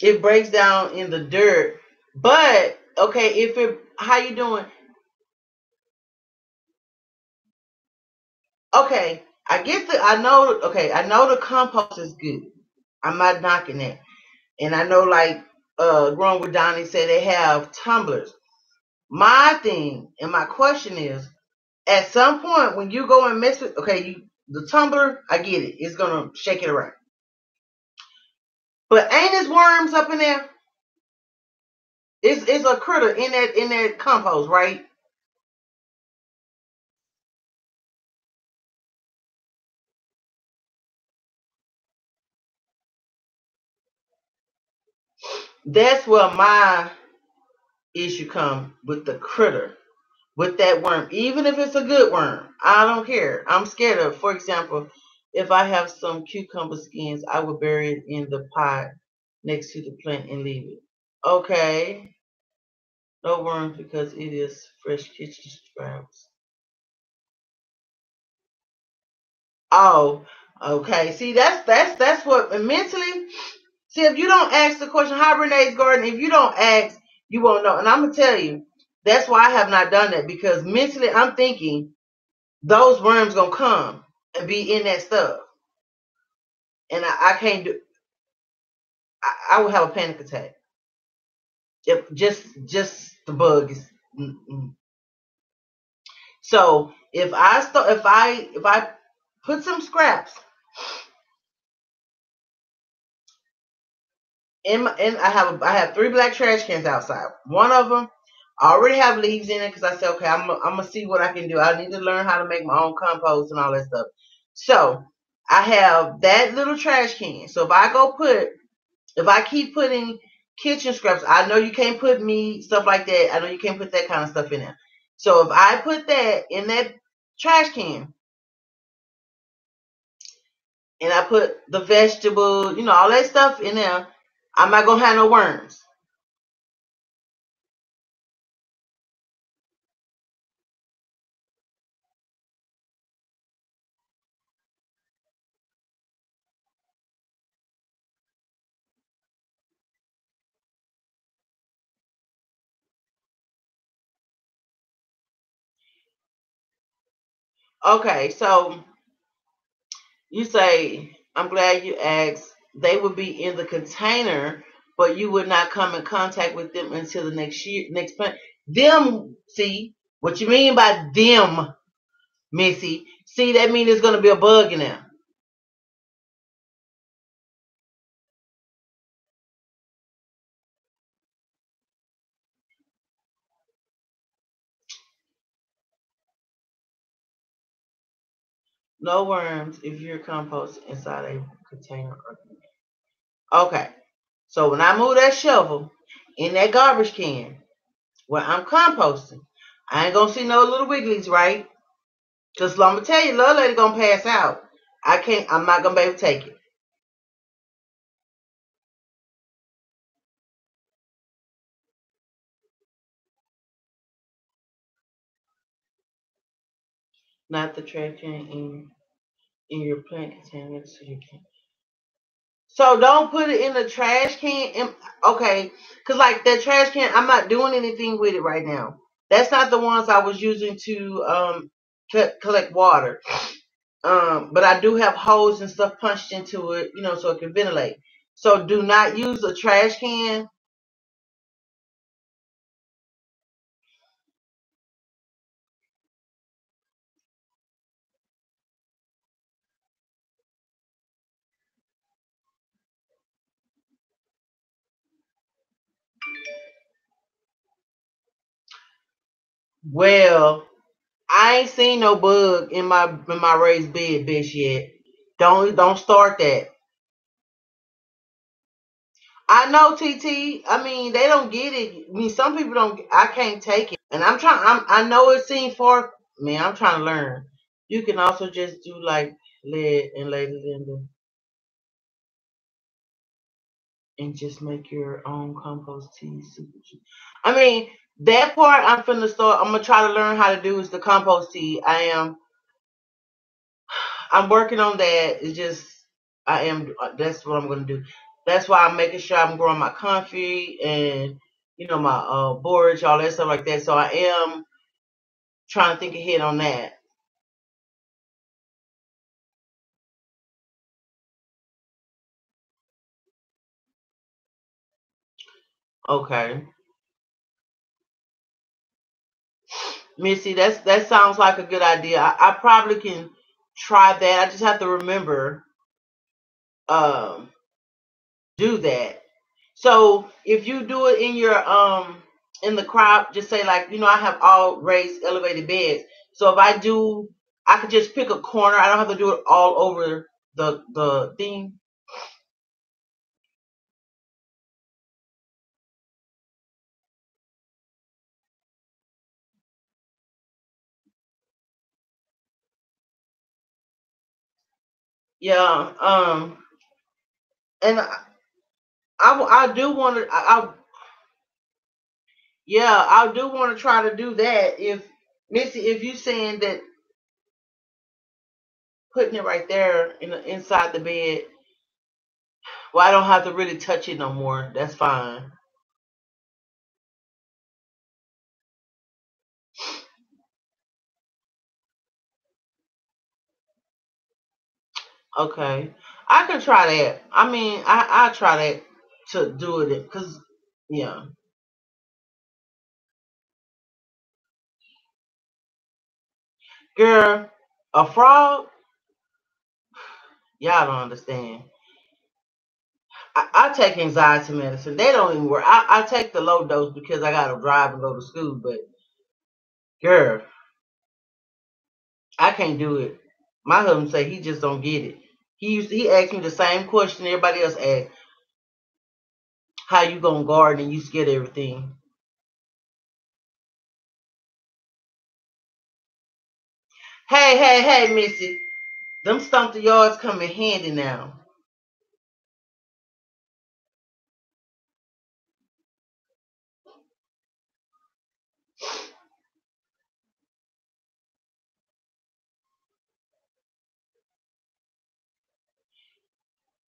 It breaks down in the dirt. But okay, if it, how you doing? Okay, I get the. I know. Okay, I know the compost is good. I'm not knocking it. And I know, like, uh, growing with Donnie said, they have tumblers. My thing and my question is, at some point when you go and mess with, okay, you, the tumbler, I get it, it's gonna shake it around. But ain't there's worms up in there? It's it's a critter in that in that compost, right? That's where my issue come with the critter, with that worm. Even if it's a good worm, I don't care. I'm scared of. For example, if I have some cucumber skins, I will bury it in the pot next to the plant and leave it. Okay, no worms because it is fresh kitchen scraps. Oh, okay. See, that's that's that's what mentally. See, if you don't ask the question, Renee's garden, if you don't ask, you won't know. And I'm gonna tell you, that's why I have not done that because mentally, I'm thinking those worms gonna come and be in that stuff, and I, I can't do. I, I would have a panic attack if just just the bug is. Mm-mm. So if I start, if I if I put some scraps in my, in I have a, I have three black trash cans outside. One of them I already have leaves in it because I said okay I'm i I'm gonna see what I can do. I need to learn how to make my own compost and all that stuff. So I have that little trash can. So if I go put if I keep putting kitchen scraps, I know you can't put meat stuff like that. I know you can't put that kind of stuff in there. So if I put that in that trash can and I put the vegetable, you know, all that stuff in there, I'm not gonna have no worms. Okay, so You say, I'm glad you asked. They would be in the container, but you would not come in contact with them until the next year, next plant. Them, see, what you mean by them, Missy? See, that means there's going to be a bug in there. No worms if you're composting inside a container. Okay, so when I move that shovel in that garbage can where I'm composting, I ain't gonna see no little wigglies, right? Cause I'm gonna tell you, little lady gonna pass out. I can't. I'm not gonna be able to take it. Not the trash can in your plant container, so you can. So don't put it in the trash can. Okay, cause like that trash can, I'm not doing anything with it right now. That's not the ones I was using to um co- collect water. Um, but I do have holes and stuff punched into it, you know, so it can ventilate. So do not use a trash can. Well, I ain't seen no bug in my in my raised bed, bitch, yet. Don't don't start that. I know TT. I mean, they don't get it. I mean, some people don't. I can't take it, and I'm trying. I'm. I know it seems far. Man, I'm trying to learn. You can also just do like lead and ladies in the and just make your own compost tea. Super cheap. I mean, that part I'm finna start. I'm gonna try to learn how to do is the compost tea. I am. I'm working on that. It's just I am. That's what I'm gonna do. That's why I'm making sure I'm growing my comfrey and you know my uh borage, all that stuff like that. So I am trying to think ahead on that. Okay, Missy, that's that sounds like a good idea. I, I probably can try that. I just have to remember um do that. So if you do it in your um in the crop, just say like, you know, I have all raised elevated beds. So if I do I could just pick a corner. I don't have to do it all over the the thing. Yeah. Um and I I, I do want to I, I yeah, I do want to try to do that if Missy if you saying that putting it right there in the, inside the bed, well I don't have to really touch it no more. That's fine. Okay. I can try that. I mean, I I try that to do it cuz yeah. Girl, a frog, y'all don't understand. I, I take anxiety medicine. They don't even work. I, I take the low dose because I gotta drive and go to school, but girl, I can't do it. My husband say he just don't get it. He he asked me the same question everybody else asked. How you gonna guard and you scared everything? Hey, hey, hey, Missy. Them stumpy yards come in handy now.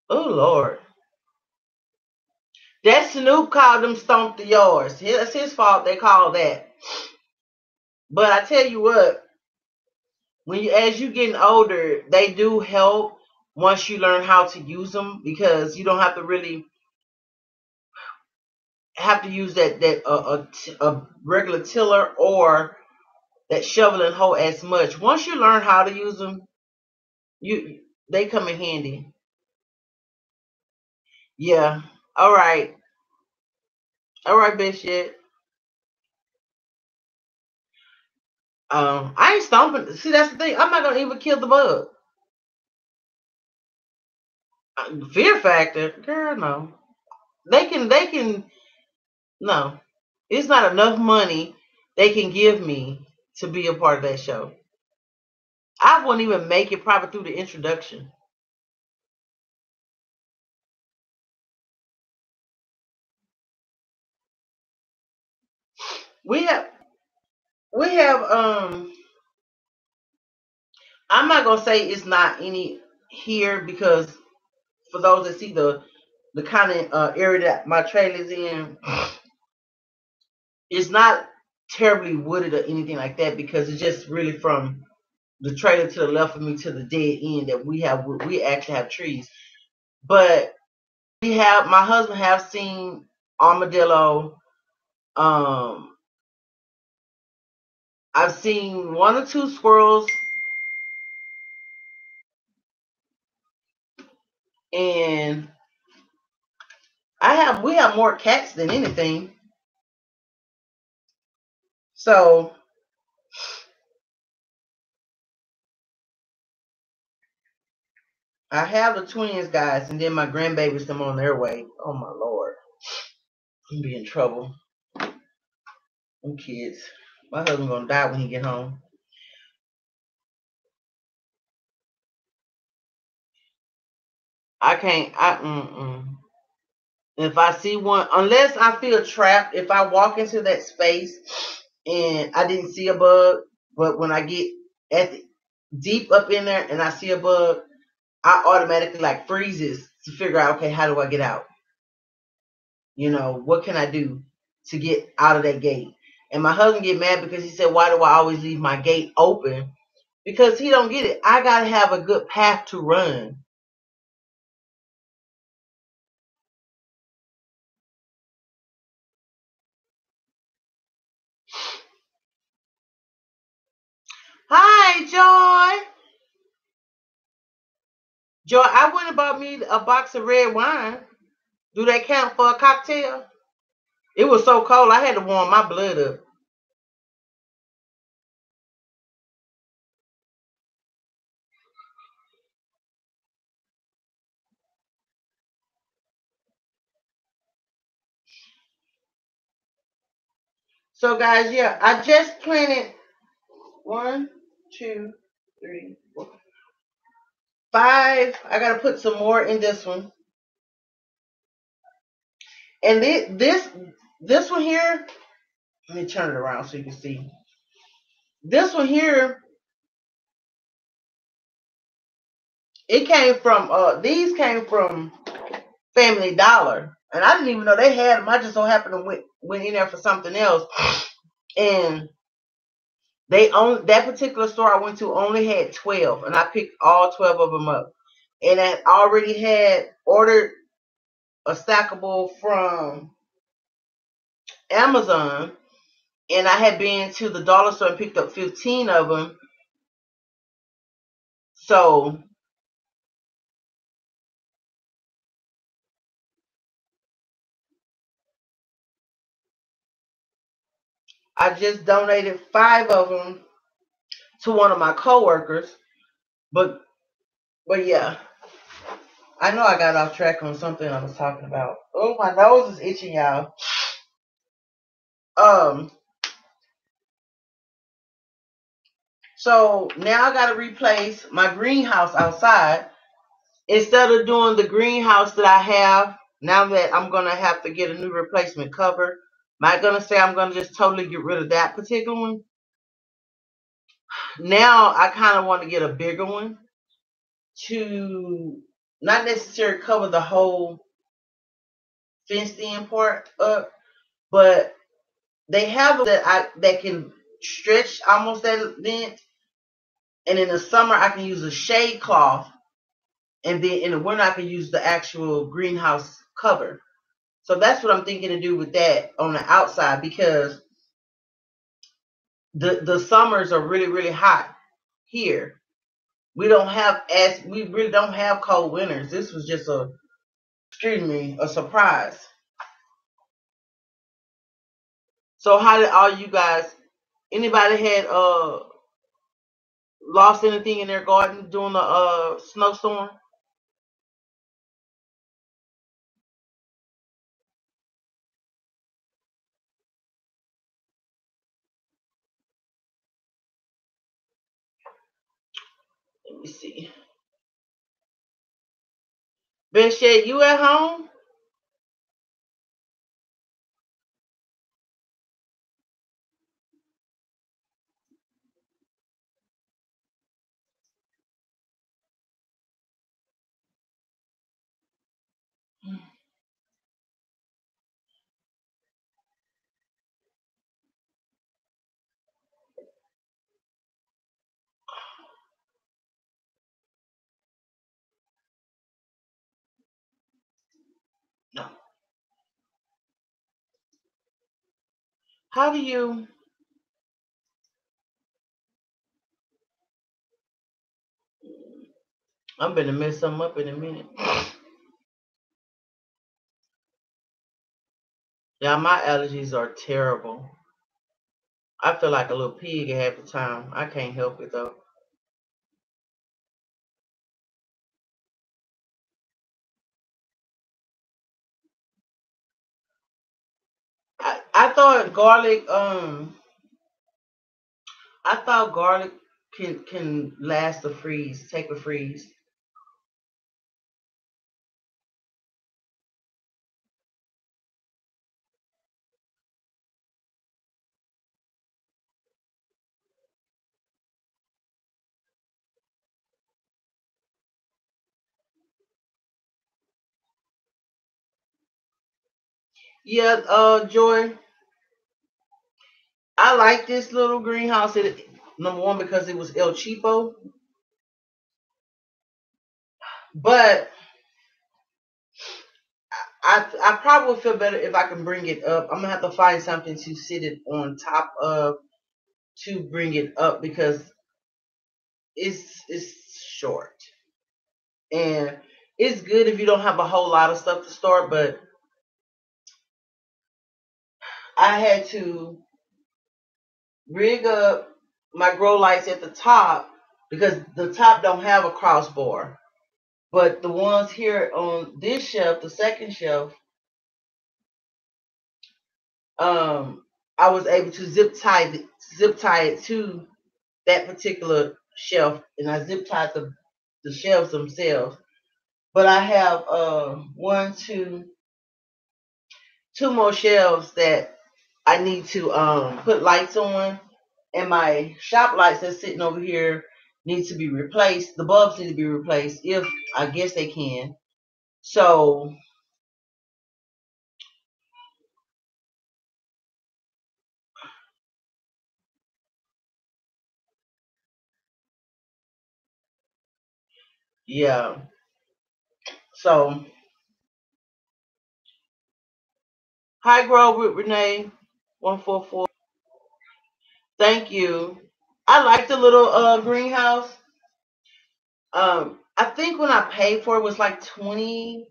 Oh Lord. That Snoop called them stomp the yards. That's his fault they call that. But I tell you what, when you as you getting older, they do help once you learn how to use them because you don't have to really have to use that that uh, a, a regular tiller or that shovel and hoe as much. Once you learn how to use them, you they come in handy. Yeah. All right. All right, bitch. Um, I ain't stomping. See, that's the thing. I'm not gonna even kill the bug. Uh, Fear factor, girl, no. They can, they can, no. It's not enough money they can give me to be a part of that show. I wouldn't even make it probably through the introduction. We have, we have, um, I'm not gonna say it's not any here because for those that see the the kind of uh, area that my trailer's in, it's not. terribly wooded or anything like that because it's just really from the trailer to the left of me to the dead end that we have we actually have trees. But we have my husband have seen armadillo. Um I've seen one or two squirrels and I have we have more cats than anything. So I have the twins, guys, and then my grandbabies them on their way. Oh my lord, I'm be in trouble. Them kids. My husband gonna die when he get home. I can't. I mm mm. If I see one, unless I feel trapped, if I walk into that space and I didn't see a bug, but when I get at the, deep up in there and I see a bug, I automatically like freezes to figure out, okay, how do I get out? You know, what can I do to get out of that gate? And my husband get mad because he said, why do I always leave my gate open? Because he don't get it. I gotta have a good path to run. Hi, Joy. Joy, I went and bought me a box of red wine. Do that count for a cocktail? It was so cold, I had to warm my blood up. So, guys, yeah, I just planted one, two, three, four, five. I got to put some more in this one. And this, this, this one here, let me turn it around so you can see. This one here, it came from, uh, these came from Family Dollar. And I didn't even know they had them. I just so happened to went, went in there for something else. And they own that particular store I went to only had 12. And I picked all 12 of them up. And I already had ordered a stackable from Amazon. And I had been to the dollar store and picked up 15 of them. So I just donated five of them to one of my coworkers. But but yeah, I know I got off track on something I was talking about. Oh, my nose is itching, y'all. Um, so now I got to replace my greenhouse outside. Instead of doing the greenhouse that I have, now that I'm gonna have to get a new replacement cover, am I gonna say I'm gonna just totally get rid of that particular one? Now I kind of want to get a bigger one to not necessarily cover the whole fenced in part up, but they have that I that can stretch almost that length. And in the summer, I can use a shade cloth, and then in the winter, I can use the actual greenhouse cover. So that's what I'm thinking to do with that on the outside because the the summers are really really hot here. We don't have as we really don't have cold winters. This was just a excuse me a surprise. So how did all you guys? Anybody had uh lost anything in their garden during the uh snowstorm? Let me see. Ben Shed, you at home? How do you I'm gonna mess something up in a minute. Yeah, my allergies are terrible. I feel like a little pig half the time. I can't help it though. I, thought garlic um I thought garlic can can last a freeze, take a freeze. Yeah, uh Joy, I like this little greenhouse. It number one because it was El Cheapo, but I I probably would feel better if I can bring it up. I'm gonna have to find something to sit it on top of to bring it up because it's it's short and it's good if you don't have a whole lot of stuff to start. But I had to rig up my grow lights at the top because the top don't have a crossbar. But the ones here on this shelf, the second shelf, um, I was able to zip tie the, zip tie it to that particular shelf, and I zip tied the the shelves themselves. But I have uh, one, two, two more shelves that I need to um put lights on, and my shop lights that's sitting over here need to be replaced. The bulbs need to be replaced if I guess they can. So yeah. So hi grow with Renee one four four. Thank you. I like the little uh greenhouse. Um I think when I paid for it was like 20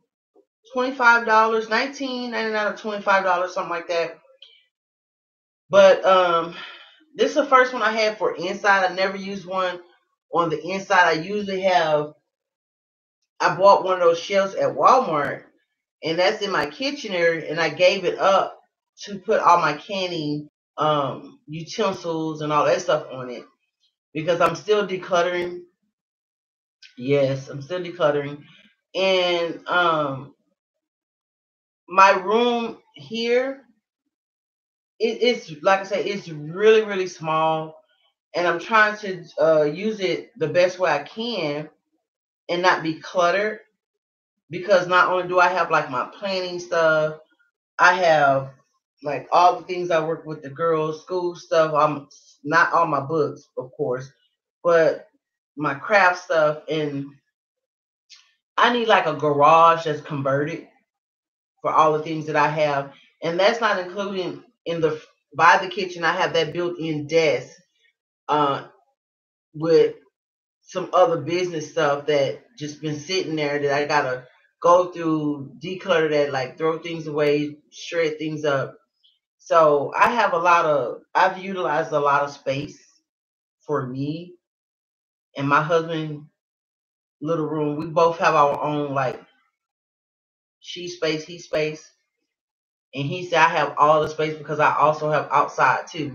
$25, dollars, 19 99 or $25, something like that. But um this is the first one I had for inside. I never used one on the inside. I usually have I bought one of those shelves at Walmart and that's in my kitchen area and I gave it up to put all my canning um utensils and all that stuff on it because I'm still decluttering. Yes, I'm still decluttering. And um my room here it, it's like I say, it's really, really small and I'm trying to uh use it the best way I can and not be cluttered because not only do I have like my planning stuff, I have like all the things I work with the girls, school stuff. I'm not all my books, of course, but my craft stuff and I need like a garage that's converted for all the things that I have. And that's not including in the by the kitchen I have that built-in desk uh with some other business stuff that just been sitting there that I gotta go through, declutter that, like throw things away, shred things up. So I have a lot of I've utilized a lot of space for me and my husband little room. We both have our own like she space, he space. And he said I have all the space because I also have outside too.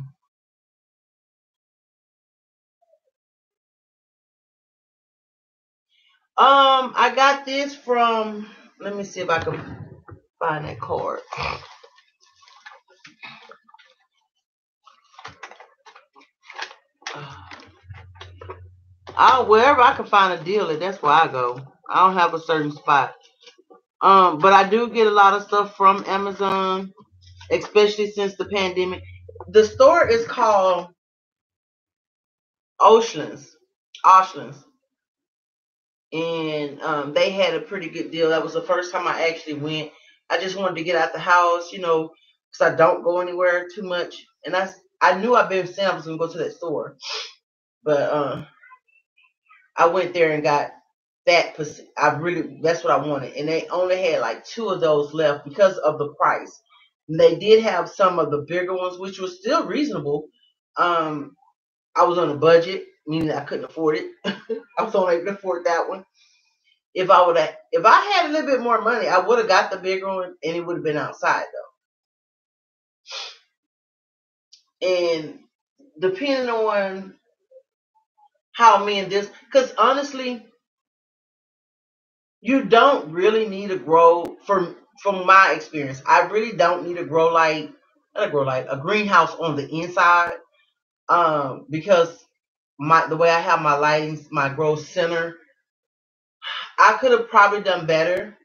Um, I got this from let me see if I can find that card. I wherever I can find a dealer, that's where I go. I don't have a certain spot. Um, but I do get a lot of stuff from Amazon, especially since the pandemic. The store is called Oceans. Oceans. And um, they had a pretty good deal. That was the first time I actually went. I just wanted to get out the house, you know, because I don't go anywhere too much. And I, I knew I've been saying I was to go to that store. But uh, I went there and got that. I really, that's what I wanted. And they only had like two of those left because of the price. And they did have some of the bigger ones, which was still reasonable. Um, I was on a budget, meaning I couldn't afford it. I was only able to afford that one. If I would have, if I had a little bit more money, I would have got the bigger one, and it would have been outside though. And depending on how me and this, because honestly, you don't really need to grow from from my experience. I really don't need to grow like not a grow light, a greenhouse on the inside, um, because my the way I have my lighting, my grow center, I could have probably done better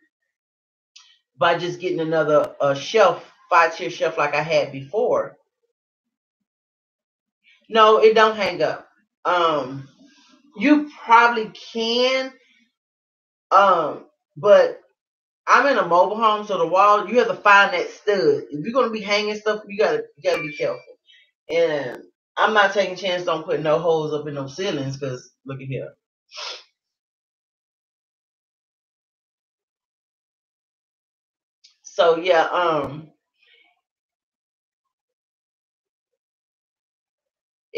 by just getting another uh, shelf, five tier shelf like I had before. No, it don't hang up. Um, you probably can, um, but I'm in a mobile home, so the wall you have to find that stud. If you're gonna be hanging stuff, you gotta you gotta be careful. And I'm not taking chance on putting no holes up in no ceilings because look at here. So yeah, um,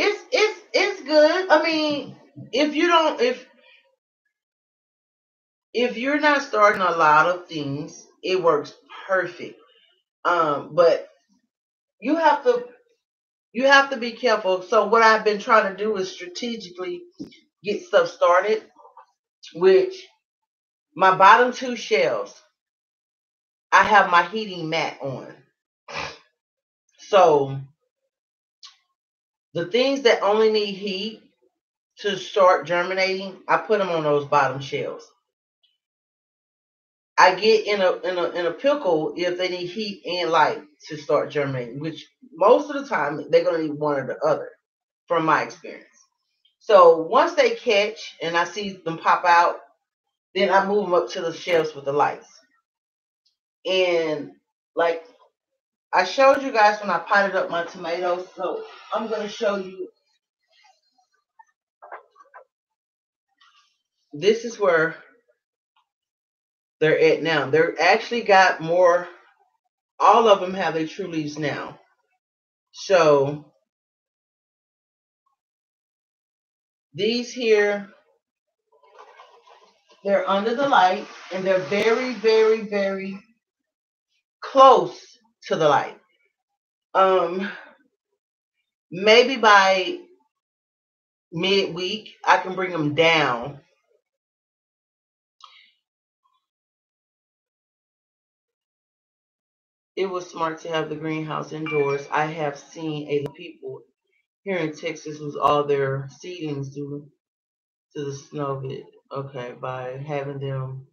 it's it's it's good. I mean, if you don't if if you're not starting a lot of things, it works perfect. Um, but you have to you have to be careful. So what I've been trying to do is strategically get stuff started, which my bottom two shelves I have my heating mat on. So the things that only need heat to start germinating, I put them on those bottom shelves. I get in a in a in a pickle if they need heat and light to start germinating, which most of the time they're gonna need one or the other, from my experience. So once they catch and I see them pop out, then I move them up to the shelves with the lights. And like I showed you guys when I potted up my tomatoes, so I'm going to show you. This is where they're at now. They're actually got more, all of them have their true leaves now. So these here, they're under the light and they're very, very, very close to the light. Um, maybe by midweek, I can bring them down. It was smart to have the greenhouse indoors. I have seen a people here in Texas lose all their seedlings due to the snow bit. Okay, by having them.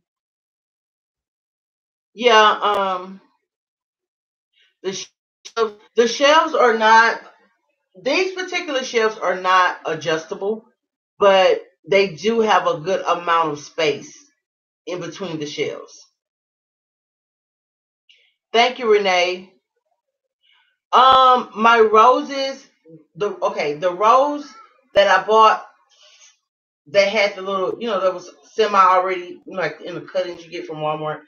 Yeah, um, the shelves, the shelves are not these particular shelves are not adjustable, but they do have a good amount of space in between the shelves. Thank you, Renee. Um, my roses, the okay, the rose that I bought that had the little, you know, that was semi already like in the cuttings you get from Walmart.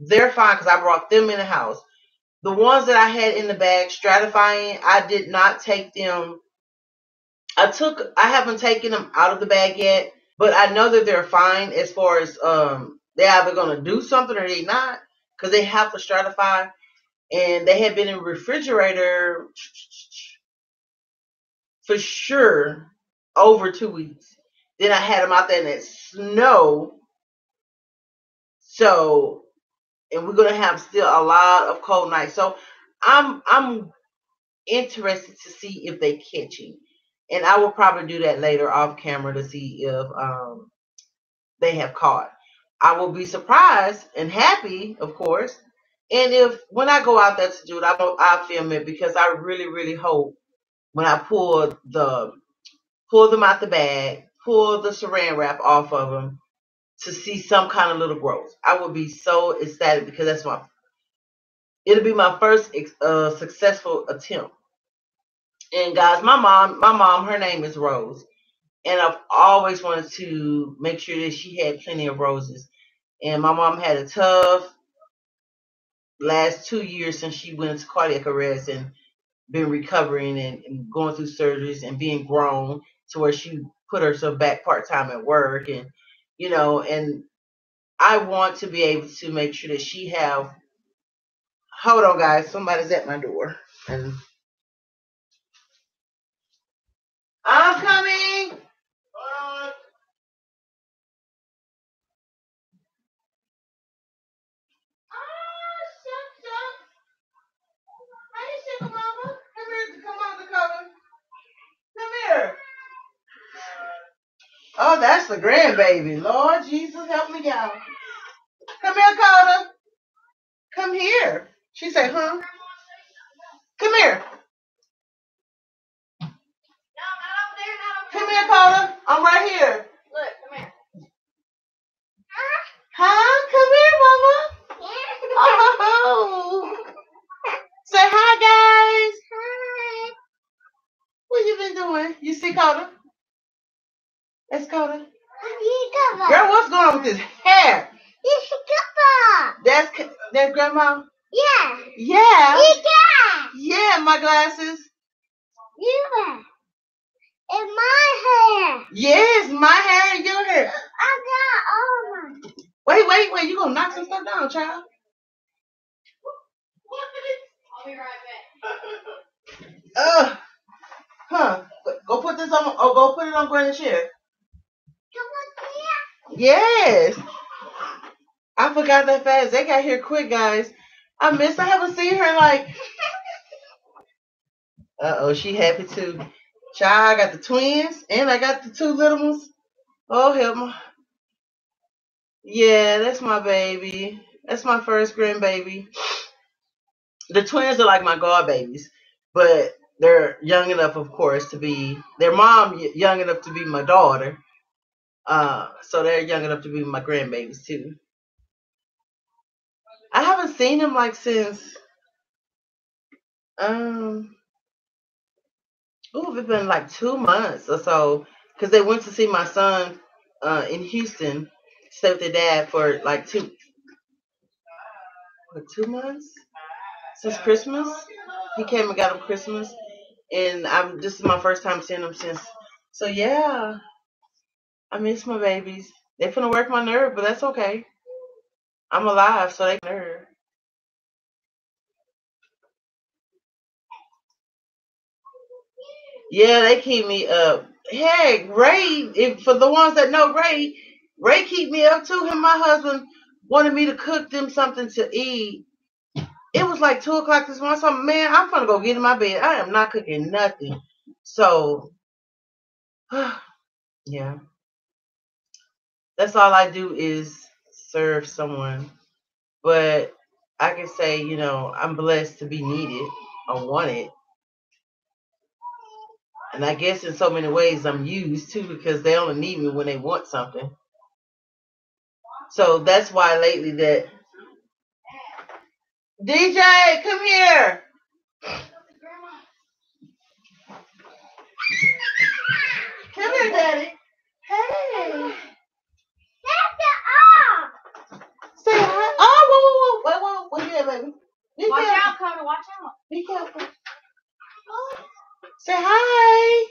They're fine because I brought them in the house. The ones that I had in the bag, stratifying, I did not take them. I took, I haven't taken them out of the bag yet, but I know that they're fine as far as um they're either gonna do something or they not because they have to stratify, and they had been in refrigerator for sure over two weeks. Then I had them out there in that snow. So and we're gonna have still a lot of cold nights. So I'm I'm interested to see if they catch him, and I will probably do that later off camera to see if um they have caught. I will be surprised and happy, of course. And if when I go out there to do it, I I'll film it because I really really hope when I pull the pull them out the bag, pull the saran wrap off of them, to see some kind of little growth. I would be so ecstatic because that's my it'll be my first uh, successful attempt. And guys, my mom, my mom, her name is Rose, and I've always wanted to make sure that she had plenty of roses. And my mom had a tough last two years since she went into cardiac arrest and been recovering and, and going through surgeries and being grown to where she put herself back part time at work and you know and I want to be able to make sure that she have hold on guys somebody's at my door. And I'm coming Hold on. Ah, shucks, shucks. Hey, sugar mama. Come here. Come on, Dakota. Come here. Oh, that's the grandbaby. Lord Jesus, help me out. Come here, Coda. Come here. She said, huh? Come here. Come here, Coda. I'm right here. Look, come here. Huh? Come here, Mama. Oh. Say hi, guys. Hi. What you been doing? You see Coda? That's Coda. Girl, what's going on with this hair? That's K- that's Grandma. Yeah. Yeah. You got. Yeah, my glasses. You got. In my hair. Yes, my hair and your hair. I got all my. Wait, wait, wait. You gonna knock some stuff down, child? I'll be right back. Uh, huh? Go put this on. Oh, go put it on Granny's chair. Yes. I forgot that fast. They got here quick, guys. I missed. I haven't seen her like. Uh oh, she happy too. Child, I got the twins and I got the two little ones. Oh help me. Yeah, that's my baby. That's my first grandbaby. The twins are like my god babies, but they're young enough, of course, to be their mom young enough to be my daughter. Uh, so they're young enough to be my grandbabies too. I haven't seen them like since um oh it's been like two months or so because they went to see my son uh in Houston, stay with their dad for like two what, two months since Christmas. He came and got him Christmas, and I'm this is my first time seeing them since. So yeah, I miss my babies. They finna work my nerve, but that's okay. I'm alive, so they nerve. Yeah, they keep me up. Heck, Ray, if, for the ones that know Ray, Ray keep me up too. Him, my husband wanted me to cook them something to eat. It was like two o'clock this morning. So man, I'm gonna go get in my bed. I am not cooking nothing. So yeah, that's all I do is serve someone. But I can say, you know, I'm blessed to be needed or wanted. And I guess in so many ways I'm used too because they only need me when they want something. So that's why lately that DJ, come here. Come here, Daddy. Hey. That's the off. Say hi. Oh, you at, baby? Be Watch careful. out, Coda. Watch out. Be careful. Say hi.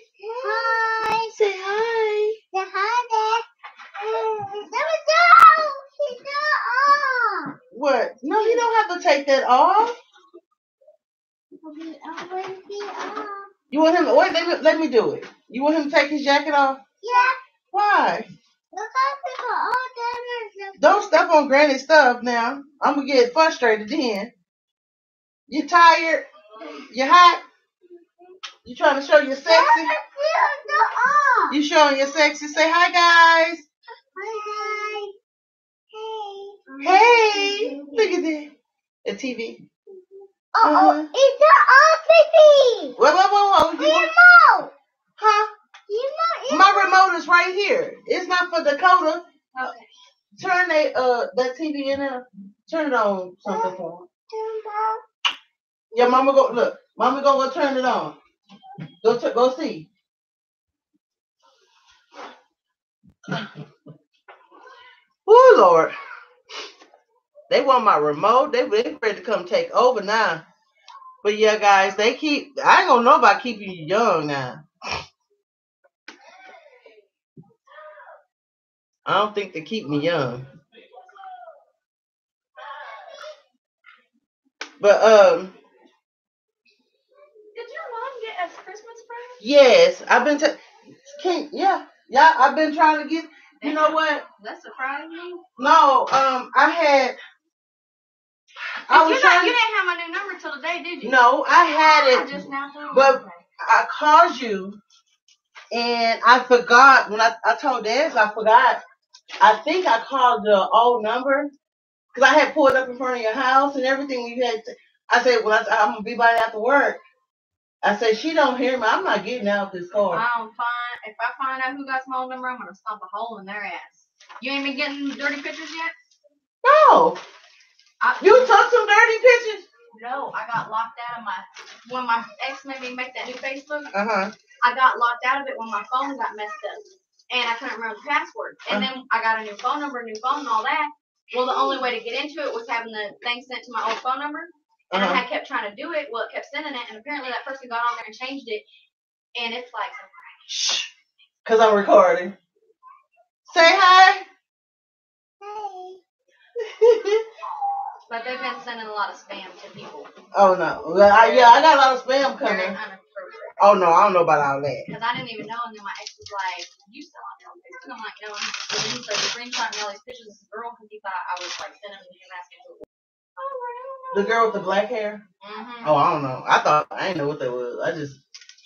Hi. Say hi. Say hi, Dad. There we go. She's not off. What? No, he don't have to take that off. I'm be off. You want him? Wait, let me, let me do it. You want him to take his jacket off? Yeah. Why? Look how people all done Don't step on Granny's stuff now. I'm gonna get frustrated then. You tired? You hot? You trying to show you sexy? You showing you sexy? Say hi, guys. Hi. Hey. Hey, look at that. The TV. Oh, Uh-huh. oh, it's the office. Whoa, whoa, whoa, whoa. Remote. huh? My remote is right here. It's not for Dakota. Okay. Turn that uh that TV in there. Turn it on something for him. Yeah, mama go look. Mama go go turn it on. Go t- go see. Oh Lord. They want my remote. They they ready to come take over now. But yeah, guys, they keep. I ain't gonna know about keeping you young now. I don't think they keep me young. But um, Did your mom get us Christmas presents? yes, I've been. to can yeah, yeah. I've been trying to get. You know what? That surprised me. No, um, I had. I was not, trying. you didn't have my new number till today, did you? No, I had I it. just now but-. I called you, and I forgot when I I told Dad I forgot. I think I called the old number because I had pulled up in front of your house and everything. You had. To, I said, "Well, I, I'm gonna be by after work." I said, "She don't hear me. I'm not getting out this car." I'm fine. If I find out who got my old number, I'm gonna stomp a hole in their ass. You ain't been getting dirty pictures yet? No, I, you took some dirty pictures. No, I got locked out of my when my ex made me make that new Facebook. Uh huh. I got locked out of it when my phone got messed up, and I couldn't remember the password. And then I got a new phone number, new phone, and all that. Well, the only way to get into it was having the thing sent to my old phone number, and I Uh-huh. had kept trying to do it. Well, it kept sending it, and apparently that person got on there and changed it, and it's like. Shh. Cause I'm recording. Say hi. Hey. But they've been sending a lot of spam to people. oh no. Well, I, yeah, I got a lot of spam coming. Oh no, I don't know about all that. Because I didn't even know, and then my ex was like, "You still on your own Facebook?" I'm like, "No." And then he started screenshotting all these pictures of this girl because he thought I was like sending them to him asking was. Oh. The girl with the black hair. Mm-hmm. Oh, I don't know. I thought I didn't know what that was. I just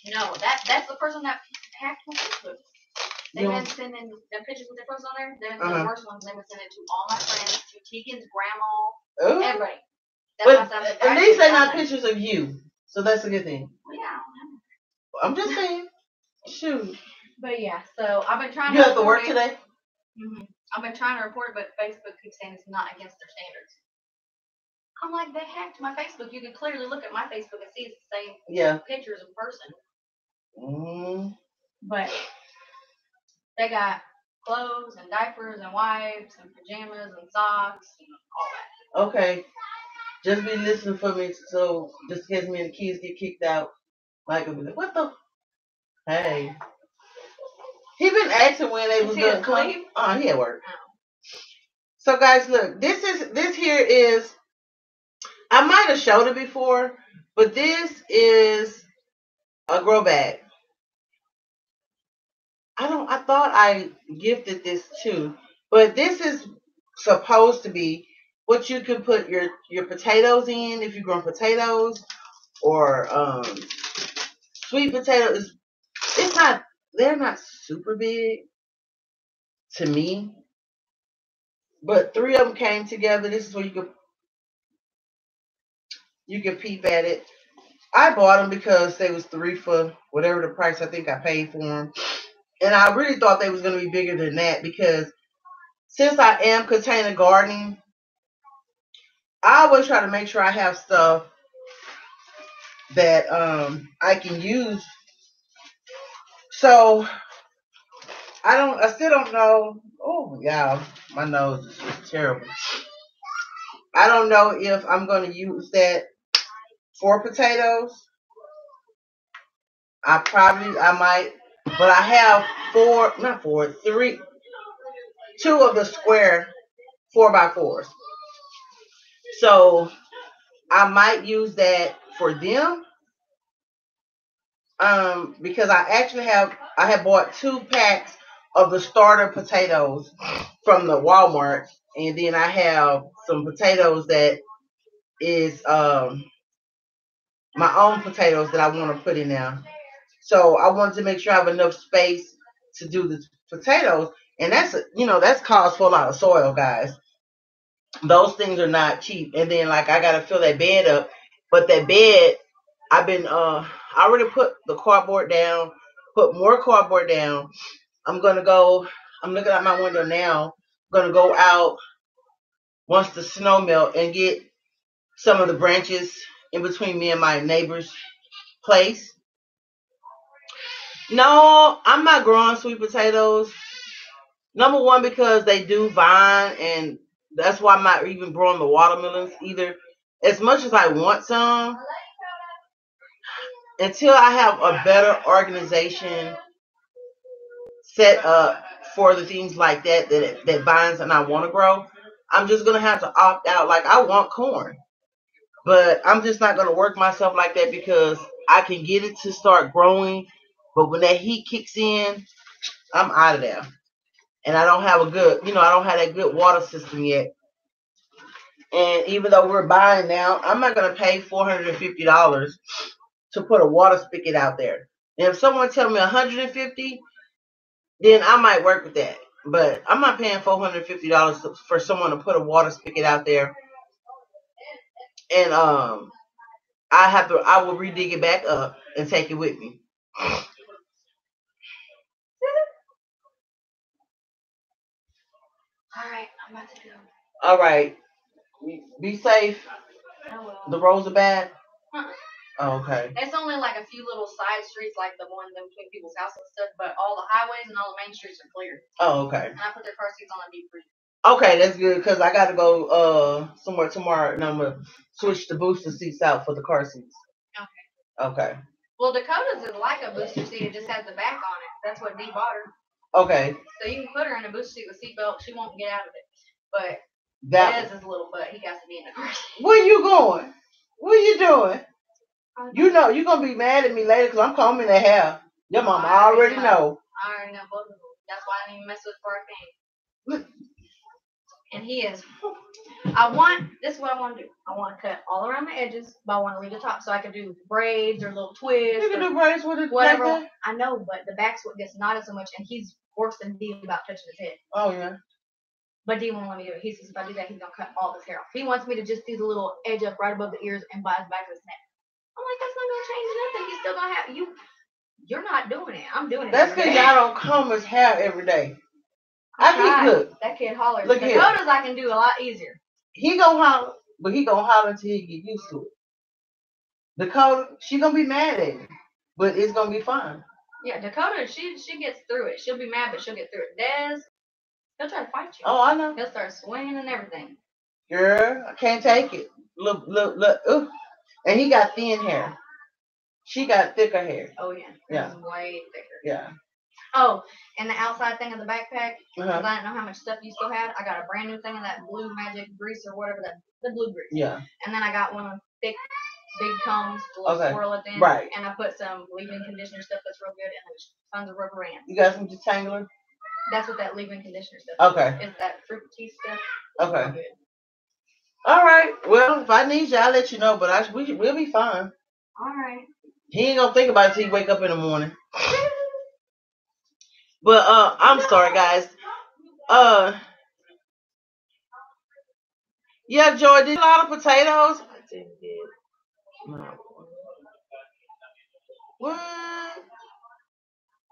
No, that that's the person that hacked my Facebook. They've Yeah. been sending the pictures with their posts on there. They've been Uh-huh. the worst ones. They've been sending to all my friends, to Tegan's grandma, oh. everybody. That's But why I at least they're not pictures of you, so that's a good thing. Yeah, don't know. I'm just saying. Shoot. But yeah, so I've been trying You have to work it. today. hmm I've been trying to report it, but Facebook keeps saying it's not against their standards. I'm like, they hacked my Facebook. You can clearly look at my Facebook and see it's the same Yeah. pictures in person. Mm. But they got clothes and diapers and wipes and pajamas and socks and all that. Okay. Just be listening for me, so just in case me and the kids get kicked out, Michael be like, "What the? Hey." He been asking when they Is was he gonna come. asleep? Uh, he at work. Oh. So guys, look, this is this here is. I might have showed it before, but this is a grow bag. I don't. I thought I gifted this too, but this is supposed to be what you can put your your potatoes in if you grow potatoes or um sweet potatoes. It's not. They're not super big to me, but three of them came together. This is where you could you can peep at it. I bought them because they was three for whatever the price I think I paid for them, and I really thought they was gonna be bigger than that because since I am container gardening, I always try to make sure I have stuff that um I can use. So I don't. I still don't know. Oh yeah, my nose is just terrible. I don't know if I'm going to use that for potatoes. I probably I might, but I have four, not four, three, two of the square four by fours. So I might use that for them. Um, because I actually have I have bought two packs of the starter potatoes from the Walmart, and then I have some potatoes that is um my own potatoes that I want to put in there. So I wanted to make sure I have enough space to do the potatoes, and that's you know that's cost for a lot of soil, guys. Those things are not cheap, and then like I gotta fill that bed up, but that bed I've been uh I already put the cardboard down, put more cardboard down. I'm gonna go. I'm looking out my window now. I'm gonna go out once the snow melt and get some of the branches in between me and my neighbor's place. No, I'm not growing sweet potatoes. Number one, because they do vine, and that's why I'm not even growing the watermelons either. As much as I want some, until I have a better organization set up for the things like that that that vines and I want to grow, I'm just gonna have to opt out. Like I want corn, but I'm just not gonna work myself like that because I can get it to start growing, but when that heat kicks in, I'm out of there. And I don't have a good, you know, I don't have that good water system yet. And even though we're buying now, I'm not pay hundred and fifty dollars to put a water spigot out there. And if someone tell me 150, then I might work with that. But I'm not paying $450 for someone to put a water spigot out there. And um I have to I will redig it back up and take it with me. All right, I'm about to go. All right. Be safe. The roads are bad. Oh, okay. It's only like a few little side streets, like the one in between people's houses and stuff, but all the highways and all the main streets are clear. Oh, okay. And I put their car seats on the deep freeze. Okay, that's good because I got to go uh somewhere tomorrow and I'm gonna switch the booster seats out for the car seats. Okay. Okay. Well, Dakota's is like a booster seat. It just has the back on it. That's what Dee bought her. Okay. So you can put her in a booster seat with seatbelt. She won't get out of it. But That. Is a little butt. He got to be in the car. Where you going? What you doing? You know you're gonna be mad at me later because I'm combing the hair. Your mama I already know. know. I already know both of them. That's why I didn't even mess with I. And he is. I want. This is what I want to do. I want to cut all around the edges, but I want to leave the top so I can do braids or little twists. You can do braids with it whatever. like. I know, but the back's what gets knotted so much, and he's worse than me about touching his head. Oh yeah. But D won't let me do it. He says if I do that, he's gonna cut all this hair off. He wants me to just do the little edge up right above the ears and by his back of his neck. I'm like, that's not gonna change nothing. He's still gonna have you. You're not doing it. I'm doing it. That's because y'all don't comb his hair every day. I keep look. That kid hollers. Look here. Dakota's I can do a lot easier. He gonna holler, but he gonna holler until he get used to it. Dakota, she gonna be mad at him, but it's gonna be fine. Yeah, Dakota, she she gets through it. She'll be mad, but she'll get through it. Dez, he'll try to fight you. Oh, I know. He'll start swinging and everything. Girl, I can't take it. Look, look, look. Ooh. And he got thin hair. She got thicker hair. Oh yeah. Yeah. Way thicker. Yeah. Oh, and the outside thing of the backpack, because Uh-huh. I didn't know how much stuff you still had. I got a brand new thing of that blue magic grease or whatever that the blue grease. Yeah. And then I got one of thick, big combs, little Okay. swirl the end. Right. And I put some leave-in conditioner stuff that's real good, and there's tons of rubber bands. You got some detangler? That's what that leave-in conditioner stuff. Okay. is. That fruit tea stuff. Okay. All right. Well, if I need you, I'll let you know. But I we we'll be fine. All right. He ain't gonna think about it till he wake up in the morning. But uh, I'm sorry, guys. Uh, yeah, Joy did a lot of potatoes. No. What?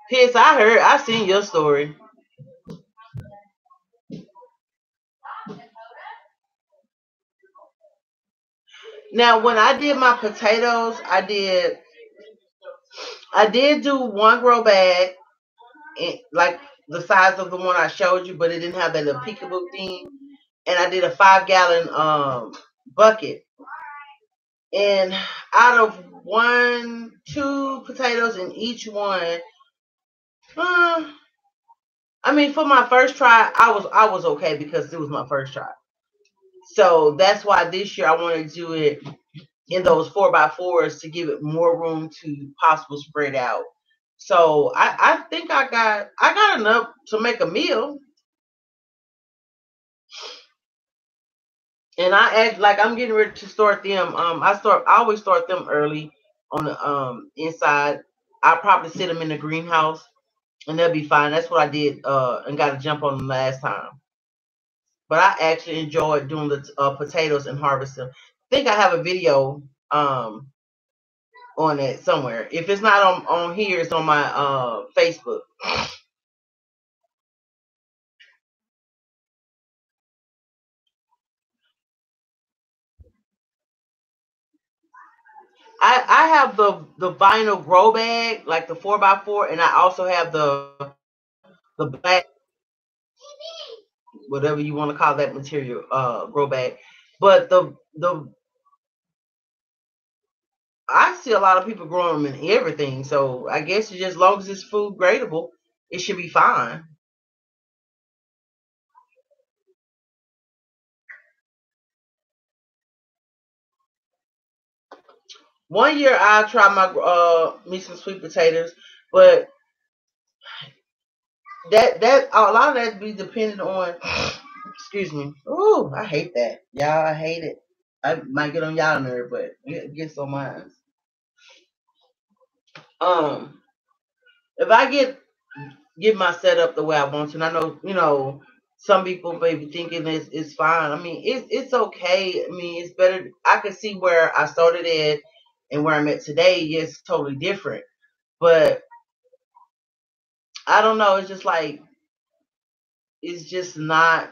Piss, I heard. I seen your story. Now, when I did my potatoes, I did, I did do one grow bag, and like the size of the one I showed you, but it didn't have that little peekaboo thing. And I did a five gallon um bucket. And out of one, two potatoes in each one, uh, I mean, for my first try, I was I was okay because it was my first try. So that's why this year I want to do it in those four by fours to give it more room to possible spread out. So I, I think I got I got enough to make a meal. And I act like I'm getting ready to start them. Um, I start. I always start them early on the um inside. I probably sit them in the greenhouse, and they'll be fine. That's what I did. Uh, and got a jump on them last time. But I actually enjoyed doing the uh, potatoes and harvesting. I think I have a video um on it somewhere. If it's not on on here, it's on my uh Facebook. I I have the the vinyl grow bag, like the four x four, and I also have the the black whatever you want to call that material, uh, grow bag. But the the I see a lot of people growing them in everything, so I guess just as long as it's food gradable, it should be fine. One year I tried my uh me some sweet potatoes, but that that a lot of that be dependent on excuse me. Oh, I hate that. Y'all I hate it. I might get on y'all nerve, but it gets on mine. Um if I get get my setup the way I want to, and I know, you know, some people may be thinking it's it's fine. I mean, it's it's okay. I mean, it's better. I can see where I started at and where I'm at today. Yes, totally different. But I don't know. It's just like it's just not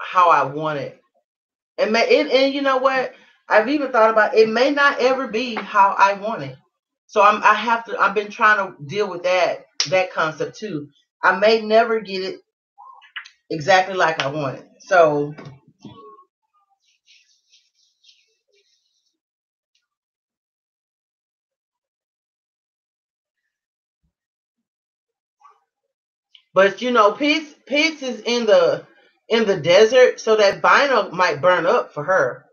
how I want it. And may, and, and you know what? I've even thought about it may not ever be how I want it. So I'm I have to I've been trying to deal with that that concept too. I may never get it exactly like I want it. So but you know, Pitts Pitts is in the in the desert, so that vinyl might burn up for her.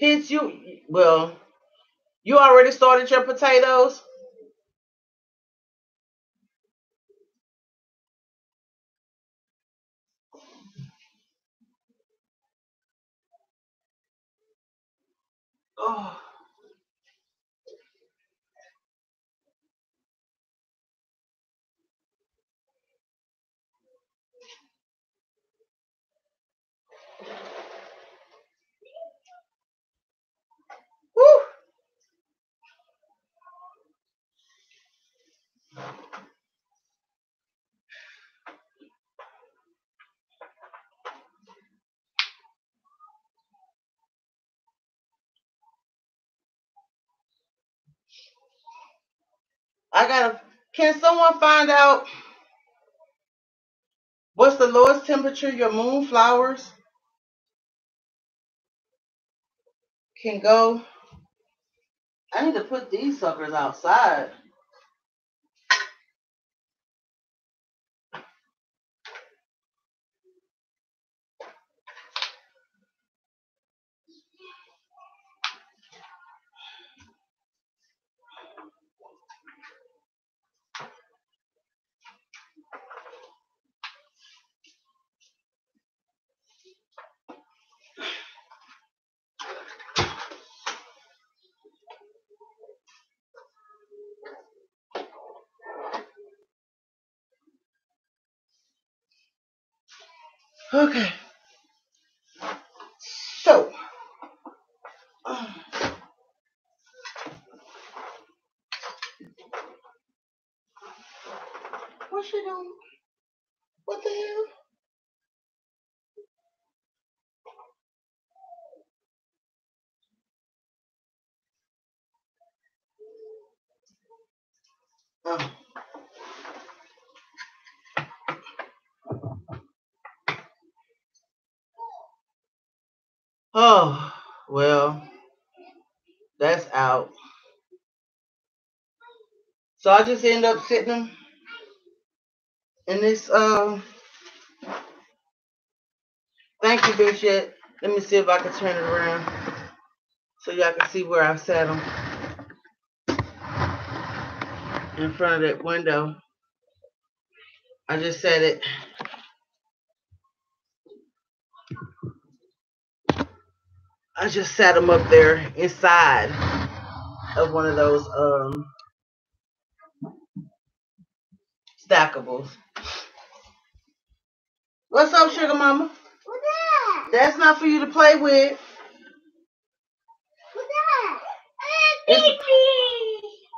Pitts, you well, you already started your potatoes. Oh, I gotta. Can someone find out what's the lowest temperature your moonflowers can go? I need to put these suckers outside. Okay. So, what's she doing? What the hell? Oh. oh, well, that's out. So I just end up sitting them in this. Uh, thank you, Bishop. Let me see if I can turn it around so y'all can see where I sat them in front of that window. I just set it. I just sat them up there inside of one of those um stackables. What's up, sugar mama? What's that? That's not for you to play with. What's that? It's-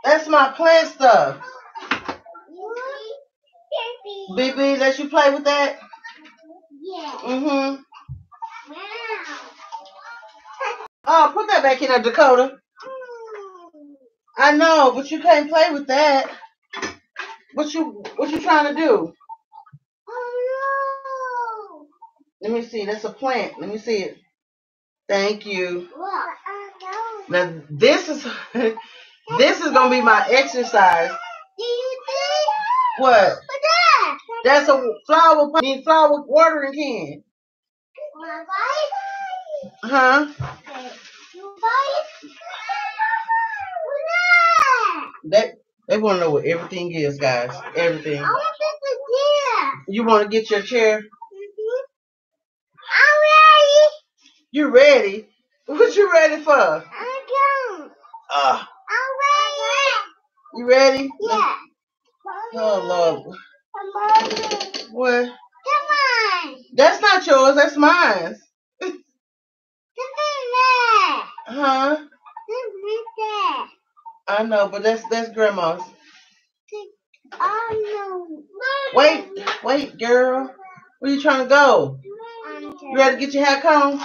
That's my plant stuff. BB, let you play with that? Yeah. Mm-hmm. Wow. Oh, put that back in there, Dakota. I know, but you can't play with that. What you what you trying to do? Oh no. Let me see. That's a plant. Let me see it. Thank you. Now this is this is gonna be my exercise. Do you think? What? That's a flower pot- mean, flower watering can. Wanna buy it? Huh? You buy it? What's that? They wanna know what everything is, guys. Everything. I want this again. You wanna get your chair? Mm-hmm. I'm ready. You ready? What you ready for? I'm done. Uh, I'm ready. you ready? Yeah. Oh Lord. Come on. What? Come on. That's not yours, that's mine. Come on. Huh? Come on. I know, but that's that's grandma's. Oh no. Wait, wait, girl. Where you trying to go? You ready to get your hair combed?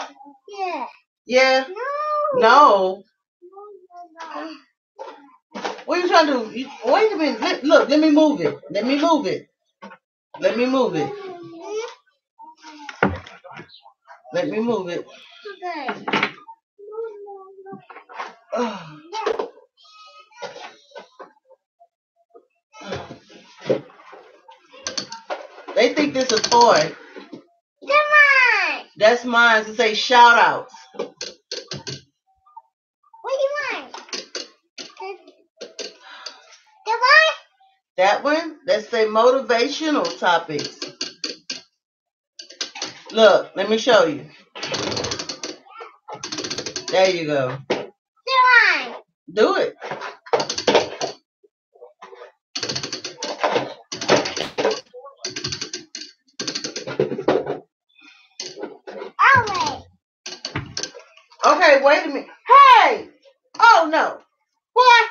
Yeah. Yeah? No. No. What are you trying to do? Wait a minute. Let- Look, let me move it. Let me move it. Let me move it. Let me move it. Okay. They think this a toy. Come on. That's mine to say shout outs. What do you want? Come on. That one, let's say motivational topics. Look, let me show you. There you go. Do it. I'll wait. Okay, wait a minute. Hey! Oh no. What?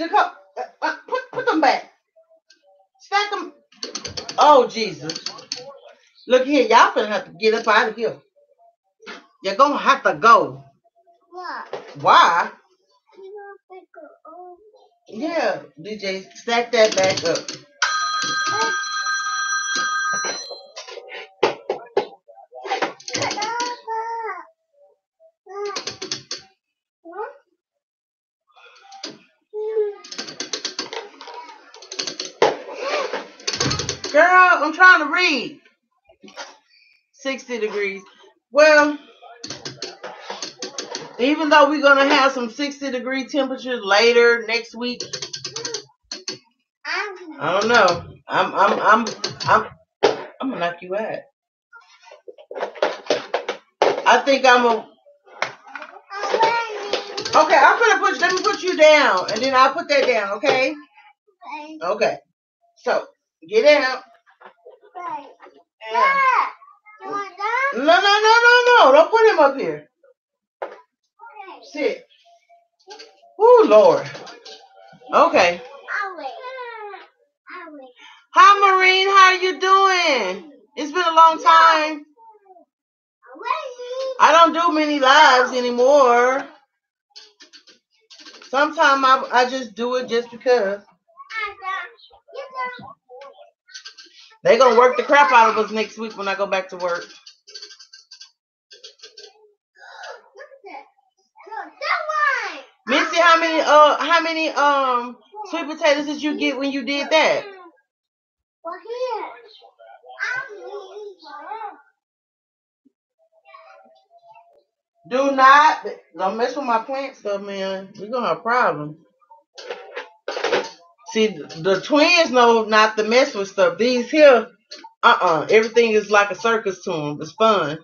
Uh, uh, put, put them back. Stack them. Oh, Jesus. Look here, y'all gonna have to get up out of here. You're gonna have to go. Why? Why? Yeah, DJ, stack that back up. Girl, I'm trying to read. 60 degrees. Well, even though we're gonna have some 60 degree temperatures later next week, I don't know. I'm I'm I'm I'm I'm gonna knock you out. I think I'm a okay. I'm gonna put let me put you down, and then I'll put that down. Okay. Okay. So get out. Yeah. No, no, no, no, no! Don't put him up here. Sit. Oh Lord. Okay. Hi, Marine. How you doing? It's been a long time. I don't do many lives anymore. Sometimes I, I just do it just because. They gonna work the crap out of us next week when I go back to work. Missy, how many uh how many um sweet potatoes did you get when you did that? Do not don't mess with my plant stuff, man. We're gonna have problems. See, the, twins know not to mess with stuff. These here, uh uh everything is like a circus to them. It's fun.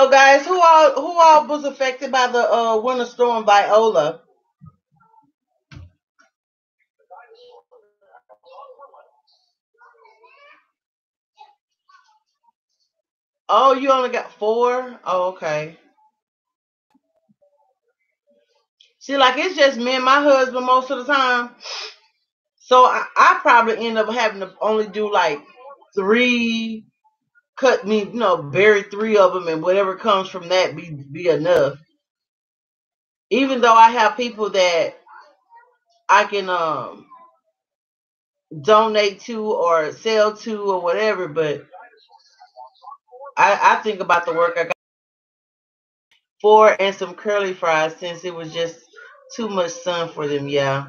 So guys, who all who all was affected by the uh, winter storm Viola? Oh, you only got four? Oh, okay. See, like it's just me and my husband most of the time. So I, I probably end up having to only do like three, cut me, you know, bury three of them, and whatever comes from that be be enough. Even though I have people that I can um donate to or sell to or whatever, but I, I think about the work I got for and some curly fries since it was just too much sun for them. Yeah.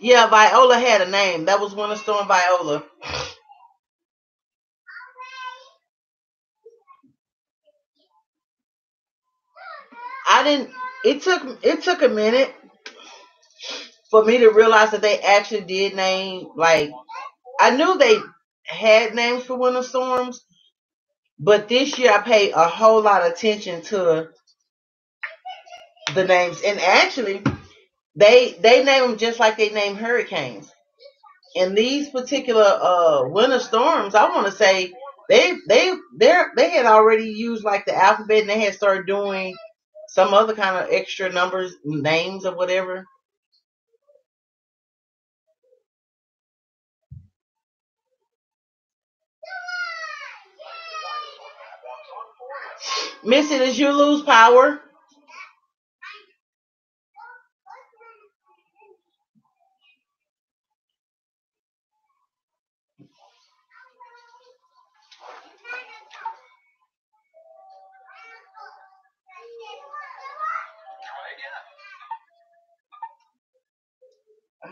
Yeah, Viola had a name. That was Winter Storm Viola. I didn't. It took it took a minute for me to realize that they actually did name like I knew they had names for winter storms, but this year I paid a whole lot of attention to the names, and actually they they name them just like they name hurricanes. And these particular uh winter storms, I want to say they they they they had already used like the alphabet, and they had started doing some other kind of extra numbers, names or whatever. Missy, did you lose power?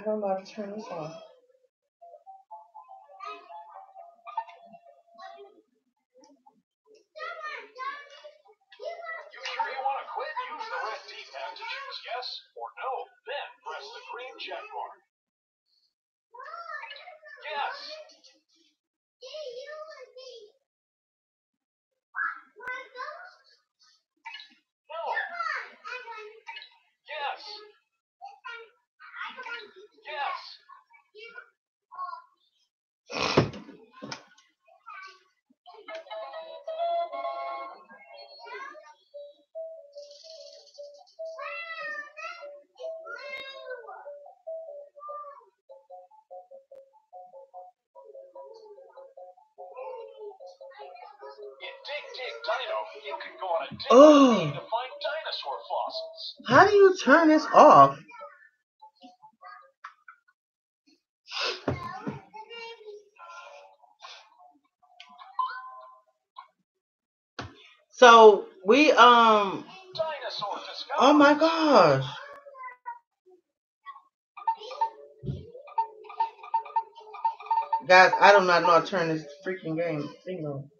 I don't know how to turn this off. You Oh. How do you turn this off? So we um oh my gosh. Guys, I do not know how to turn this freaking game thing on.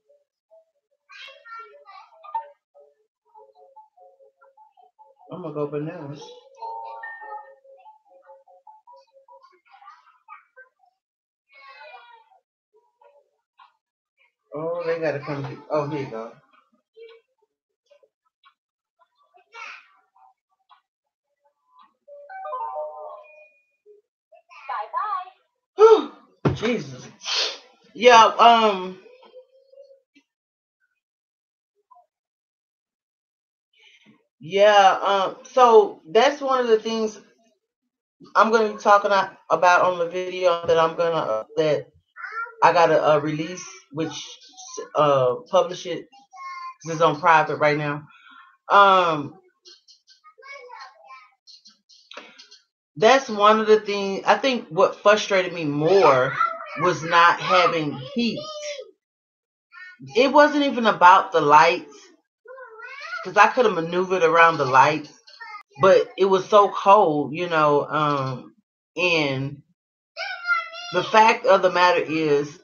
Gonna go bananas. Oh, they gotta come. To, oh, here you go. Bye bye. Jesus. Yeah. Um. Yeah. Um. So that's one of the things I'm gonna be talking about on the video that I'm gonna uh, that I gotta uh, release, which uh publish it 'cause it's on private right now. Um. That's one of the things. I think what frustrated me more was not having heat. It wasn't even about the lights because I could have maneuvered around the lights, but it was so cold, you know. Um, and the fact of the matter is,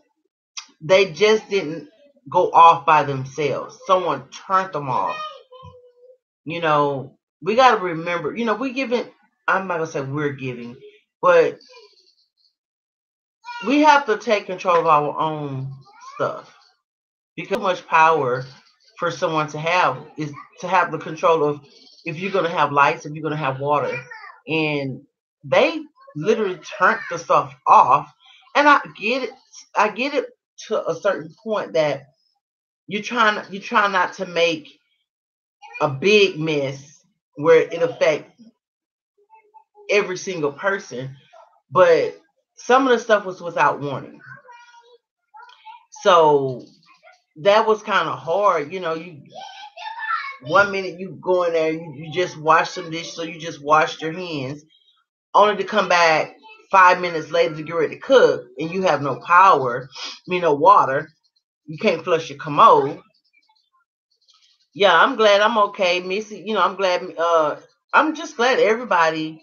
they just didn't go off by themselves. Someone turned them off. You know, we got to remember. You know, we're giving. I'm not gonna say we're giving, but we have to take control of our own stuff because much power for someone to have is to have the control of if you're going to have lights, if you're going to have water, and they literally turned the stuff off. And I get it. I get it to a certain point that you're trying. You try not to make a big mess where it affect every single person, but some of the stuff was without warning. So that was kind of hard. You know, you one minute you go in there, you, you just wash some dishes, so you just washed your hands, only to come back five minutes later to get ready to cook, and you have no power, I mean no water. You can't flush your commode. Yeah, I'm glad I'm okay, Missy. You know, I'm glad. Uh, I'm just glad everybody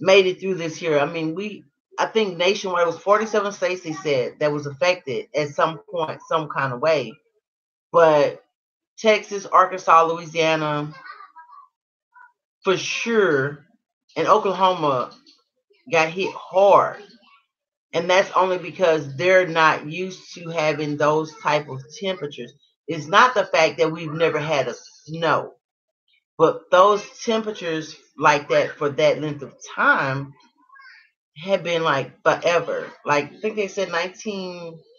made it through this year. I mean, we. I think nationwide was 47 states. They said that was affected at some point, some kind of way. But Texas, Arkansas, Louisiana, for sure, and Oklahoma got hit hard. And that's only because they're not used to having those type of temperatures. It's not the fact that we've never had a snow, but those temperatures like that for that length of time have been like forever. Like I think they said 1949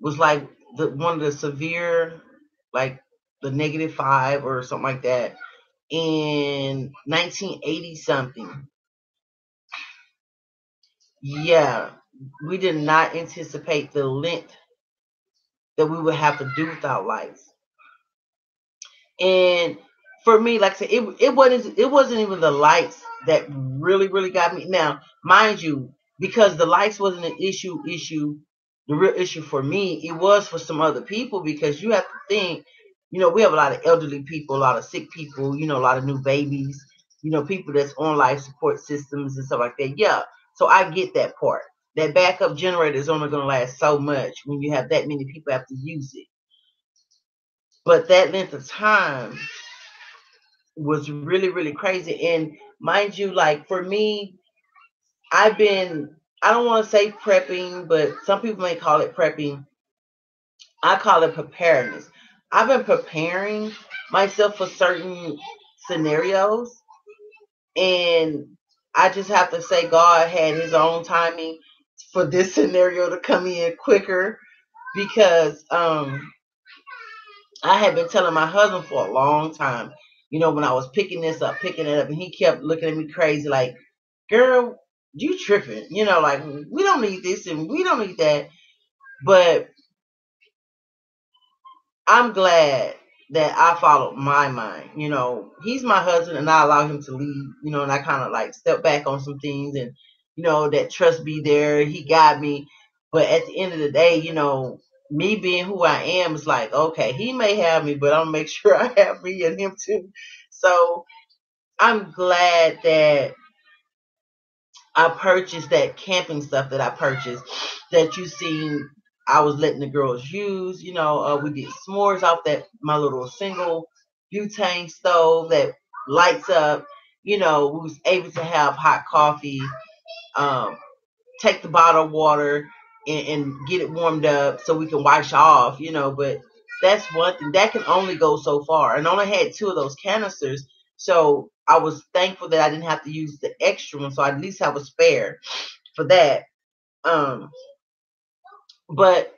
was like the one of the severe, like the negative five or something like that in 1980 something. Yeah, we did not anticipate the length that we would have to do without lights. And for me, like I said, it it wasn't it wasn't even the lights that really really got me. Now, mind you, because the lights wasn't an issue issue the real issue for me, it was for some other people because you have to think, you know, we have a lot of elderly people, a lot of sick people, you know, a lot of new babies, you know, people that's on life support systems and stuff like that. Yeah. So I get that part. That backup generator is only going to last so much when you have that many people have to use it. But that length of time was really, really crazy. And mind you, like for me, I've been I don't want to say prepping, but some people may call it prepping. I call it preparedness. I've been preparing myself for certain scenarios, and I just have to say God had His own timing for this scenario to come in quicker because um, I had been telling my husband for a long time. You know, when I was picking this up, picking it up, and he kept looking at me crazy, like, "Girl, you tripping. You know, like we don't need this and we don't need that. But I'm glad that I followed my mind. You know, he's my husband and I allow him to lead, you know, and I kind of like step back on some things and, you know, that trust be there. He got me. But at the end of the day, you know, me being who I am is like, okay, he may have me, but I'm gonna make sure I have me and him too. So I'm glad that I purchased that camping stuff that I purchased that you seen I was letting the girls use. You know, uh, we did s'mores off that my little single butane stove that lights up. You know, we was able to have hot coffee, um, take the bottle of water and, and get it warmed up so we can wash off. You know, but that's one thing that can only go so far. And I only had two of those canisters, so I was thankful that I didn't have to use the extra one, so I at least have a spare for that. Um, but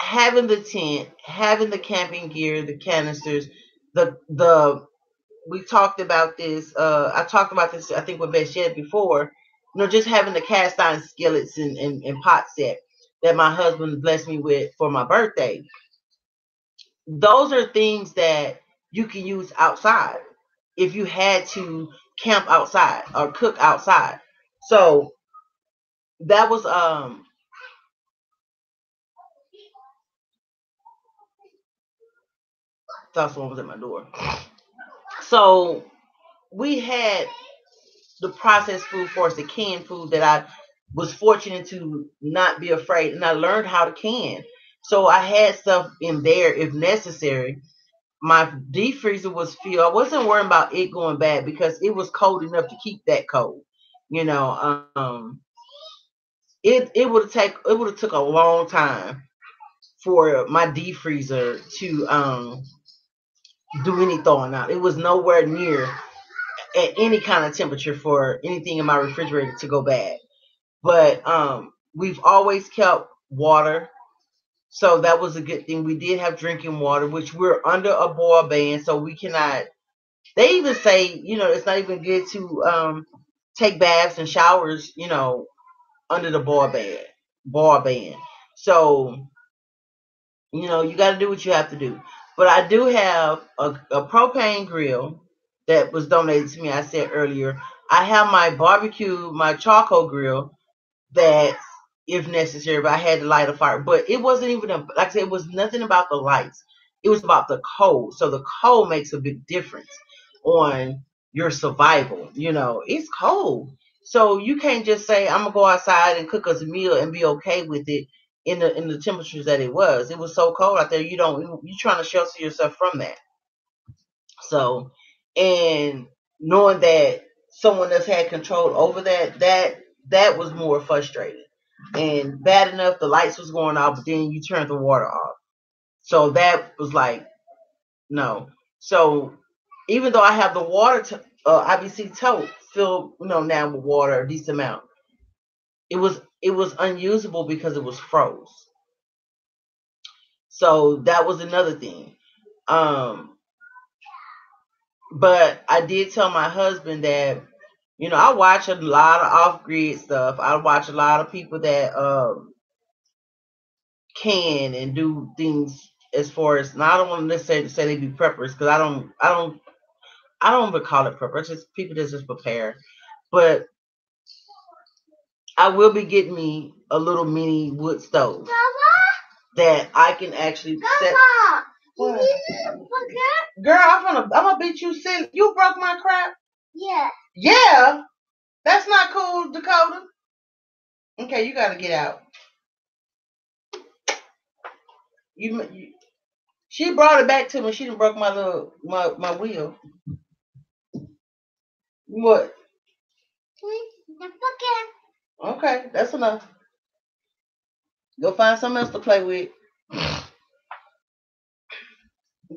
having the tent, having the camping gear, the canisters, the the we talked about this. Uh, I talked about this. I think with Shed before. You know, just having the cast iron skillets and, and, and pot set that my husband blessed me with for my birthday. Those are things that you can use outside if you had to camp outside or cook outside. So that was um thought someone was at my door. So we had the processed food for us, the canned food that I was fortunate to not be afraid and I learned how to can. So I had stuff in there if necessary my deep freezer was filled. I wasn't worrying about it going bad because it was cold enough to keep that cold. You know, um, it it would take it would have took a long time for my deep freezer to um do any thawing out. It was nowhere near at any kind of temperature for anything in my refrigerator to go bad. But um we've always kept water. So that was a good thing. We did have drinking water, which we're under a boil ban, so we cannot they even say, you know, it's not even good to um take baths and showers, you know, under the boil ban. Boil ban. So, you know, you gotta do what you have to do. But I do have a, a propane grill that was donated to me, I said earlier. I have my barbecue, my charcoal grill that if necessary, but I had to light a fire. But it wasn't even a, like I said, it was nothing about the lights. It was about the cold. So the cold makes a big difference on your survival. You know, it's cold. So you can't just say, I'm gonna go outside and cook us a meal and be okay with it in the in the temperatures that it was. It was so cold out there, you don't you're trying to shelter yourself from that. So and knowing that someone else had control over that, that that was more frustrating. And bad enough the lights was going off, but then you turned the water off. So that was like no. So even though I have the water to, uh, IBC tote filled, you know, now with water a decent amount, it was it was unusable because it was froze. So that was another thing. Um, but I did tell my husband that, you know, I watch a lot of off grid stuff. I watch a lot of people that um can and do things as far as now I don't want to necessarily say they be preppers because I don't I don't I don't even call it preppers. It's just people that just prepare. But I will be getting me a little mini wood stove that I can actually set. What? you need to forget? Girl, I'm gonna I'm gonna beat you silly. You broke my crap. Yeah. Yeah, that's not cool, Dakota. Okay, you gotta get out. You, you she brought it back to me. She done broke my little my my wheel. What? Okay, that's enough. Go find something else to play with.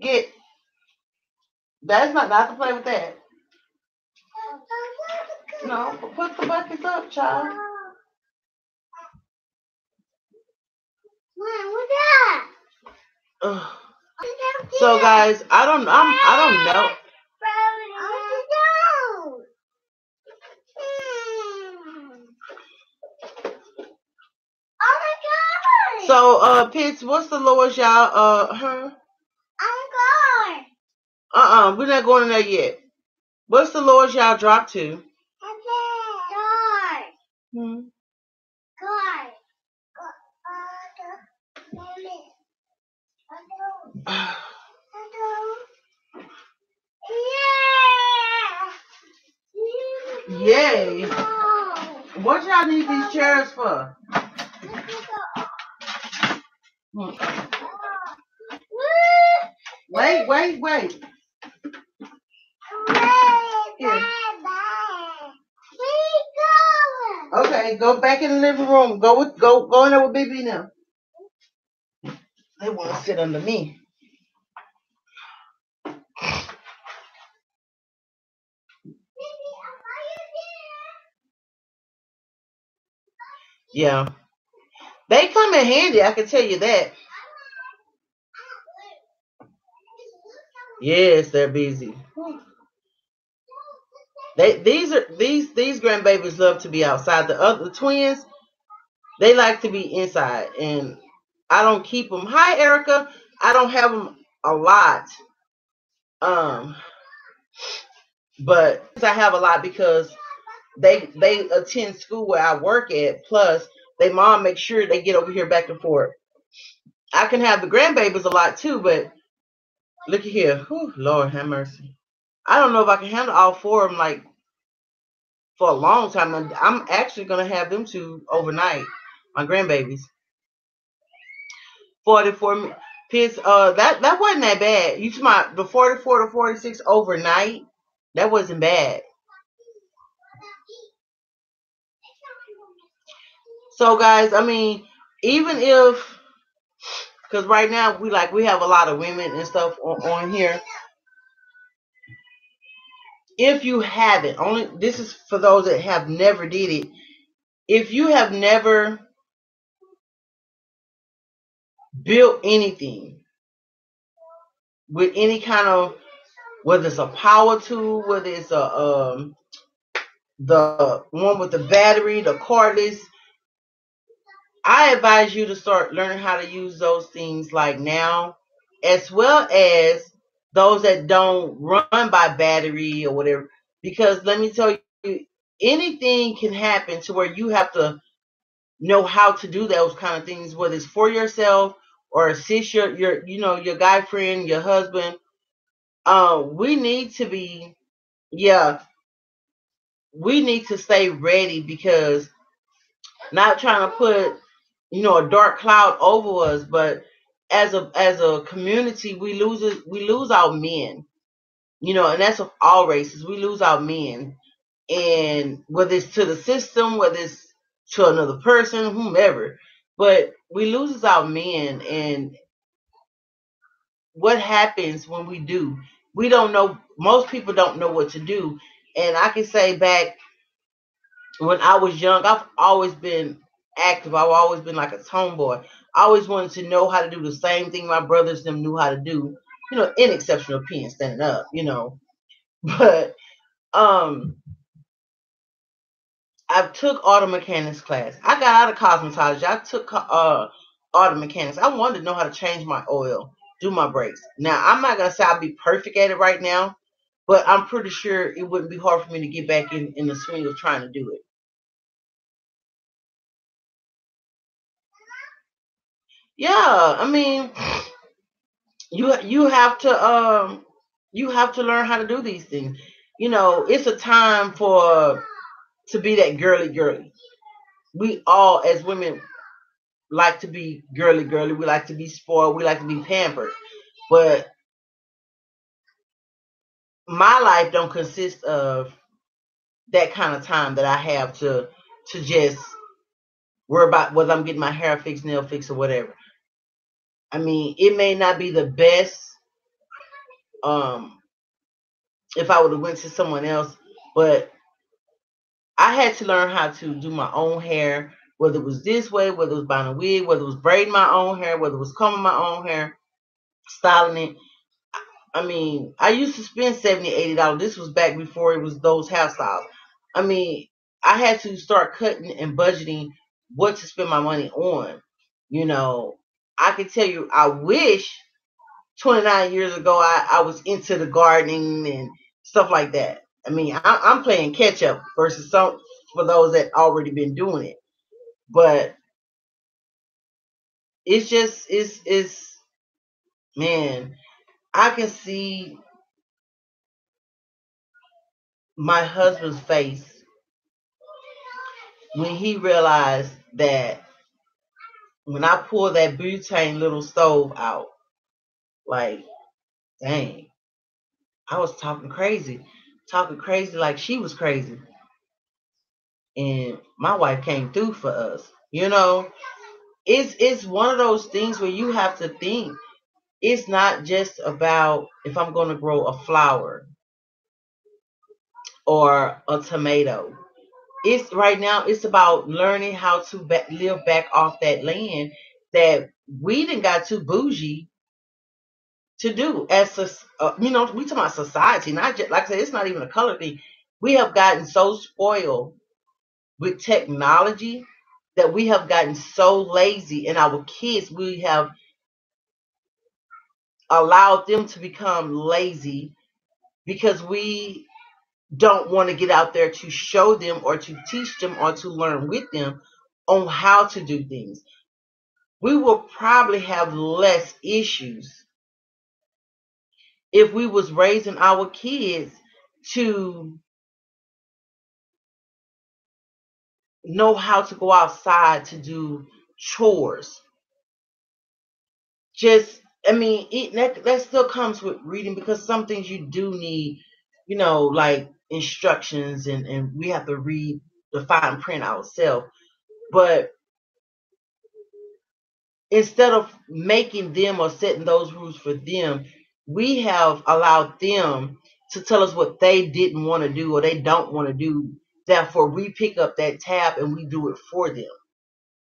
Get. That's not not to play with that. No, put the buckets up, child. Mom, what's that? Ugh. So guys, I don't I'm I don't know. Oh, my god! So uh Pitts, what's the lowest y'all uh huh? I'm going. Uh uh, we're not going in there yet. What's the lowest y'all dropped to? God. Hmm. God. God. Mommy. Hello. Hello. Yeah. Yay. What y'all need these chairs for? Hmm. Wait, wait, wait. Okay, go back in the living room. Go with go go in there with BB now. They want to sit under me. Yeah. They come in handy, I can tell you that. Yes, they're busy. They these are these these grandbabies love to be outside. The other the twins, they like to be inside, and I don't keep them. Hi, Erica. I don't have them a lot. Um, but I have a lot because they they attend school where I work at. Plus, they mom makes sure they get over here back and forth. I can have the grandbabies a lot too, but look at here. Whew, Lord have mercy. I don't know if I can handle all four of them like for a long time. And I'm actually gonna have them two overnight, my grandbabies. Forty-four. Piss, uh, that that wasn't that bad. You about the forty four to forty six overnight? That wasn't bad. So guys, I mean, even if, because right now we like we have a lot of women and stuff on, on here. If you haven't, only this is for those that have never did it. If you have never built anything with any kind of whether it's a power tool, whether it's a um the one with the battery, the cordless. I advise you to start learning how to use those things like now, as well as those that don't run by battery or whatever. Because let me tell you, anything can happen to where you have to know how to do those kind of things, whether it's for yourself or assist your your you know your guy friend, your husband. Um, we need to be, yeah, we need to stay ready because not trying to put you know a dark cloud over us, but as a as a community, we lose we lose our men, you know, and that's of all races. We lose our men, and whether it's to the system, whether it's to another person, whomever, but we lose our men, and what happens when we do? We don't know. Most people don't know what to do, and I can say back when I was young, I've always been active. I've always been like a tomboy. I always wanted to know how to do the same thing my brothers them knew how to do. You know, in exceptional opinion, standing up. You know, but um, I took auto mechanics class. I got out of cosmetology. I took uh auto mechanics. I wanted to know how to change my oil, do my brakes. Now I'm not gonna say I'll be perfect at it right now, but I'm pretty sure it wouldn't be hard for me to get back in, in the swing of trying to do it. Yeah, I mean, you you have to um you have to learn how to do these things. You know, it's a time for to be that girly girly. We all as women like to be girly girly. We like to be spoiled. We like to be pampered. But my life don't consist of that kind of time that I have to to just worry about whether I'm getting my hair fixed, nail fixed, or whatever. I mean, it may not be the best um if I would have went to someone else, but I had to learn how to do my own hair, whether it was this way, whether it was buying a wig, whether it was braiding my own hair, whether it was combing my own hair, styling it. I mean, I used to spend 70 $80. This was back before it was those hairstyles. I mean, I had to start cutting and budgeting what to spend my money on. You know, I can tell you, I wish 29 years ago I, I was into the gardening and stuff like that. I mean, I, I'm playing catch up versus some for those that already been doing it. But it's just it's it's man, I can see my husband's face when he realized that when I pulled that butane little stove out, like, dang, I was talking crazy, talking crazy like she was crazy. And my wife came through for us. You know, it's it's one of those things where you have to think. It's not just about if I'm going to grow a flower or a tomato. It's right now. It's about learning how to ba- live back off that land that we didn't got too bougie to do as a, uh, you know we talk about society not just like i said it's not even a color thing we have gotten so spoiled with technology that we have gotten so lazy and our kids we have allowed them to become lazy because we don't want to get out there to show them or to teach them or to learn with them on how to do things we will probably have less issues if we was raising our kids to know how to go outside to do chores. Just I mean, it, that that still comes with reading because some things you do need, you know, like instructions and and we have to read the fine print ourselves. But instead of making them or setting those rules for them, we have allowed them to tell us what they didn't want to do or they don't want to do. Therefore, we pick up that tab and we do it for them.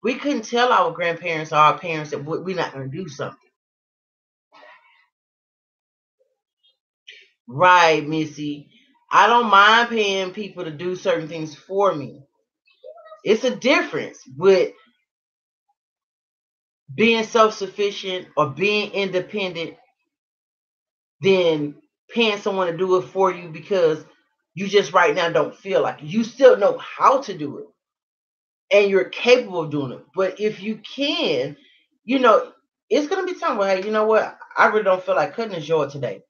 We couldn't tell our grandparents or our parents that we're not going to do something. Right, Missy. I don't mind paying people to do certain things for me. It's a difference with being self sufficient or being independent than paying someone to do it for you because you just right now don't feel like it. You still know how to do it and you're capable of doing it. But if you can, you know, it's gonna be time where hey, you know what? I really don't feel like cutting this yard today.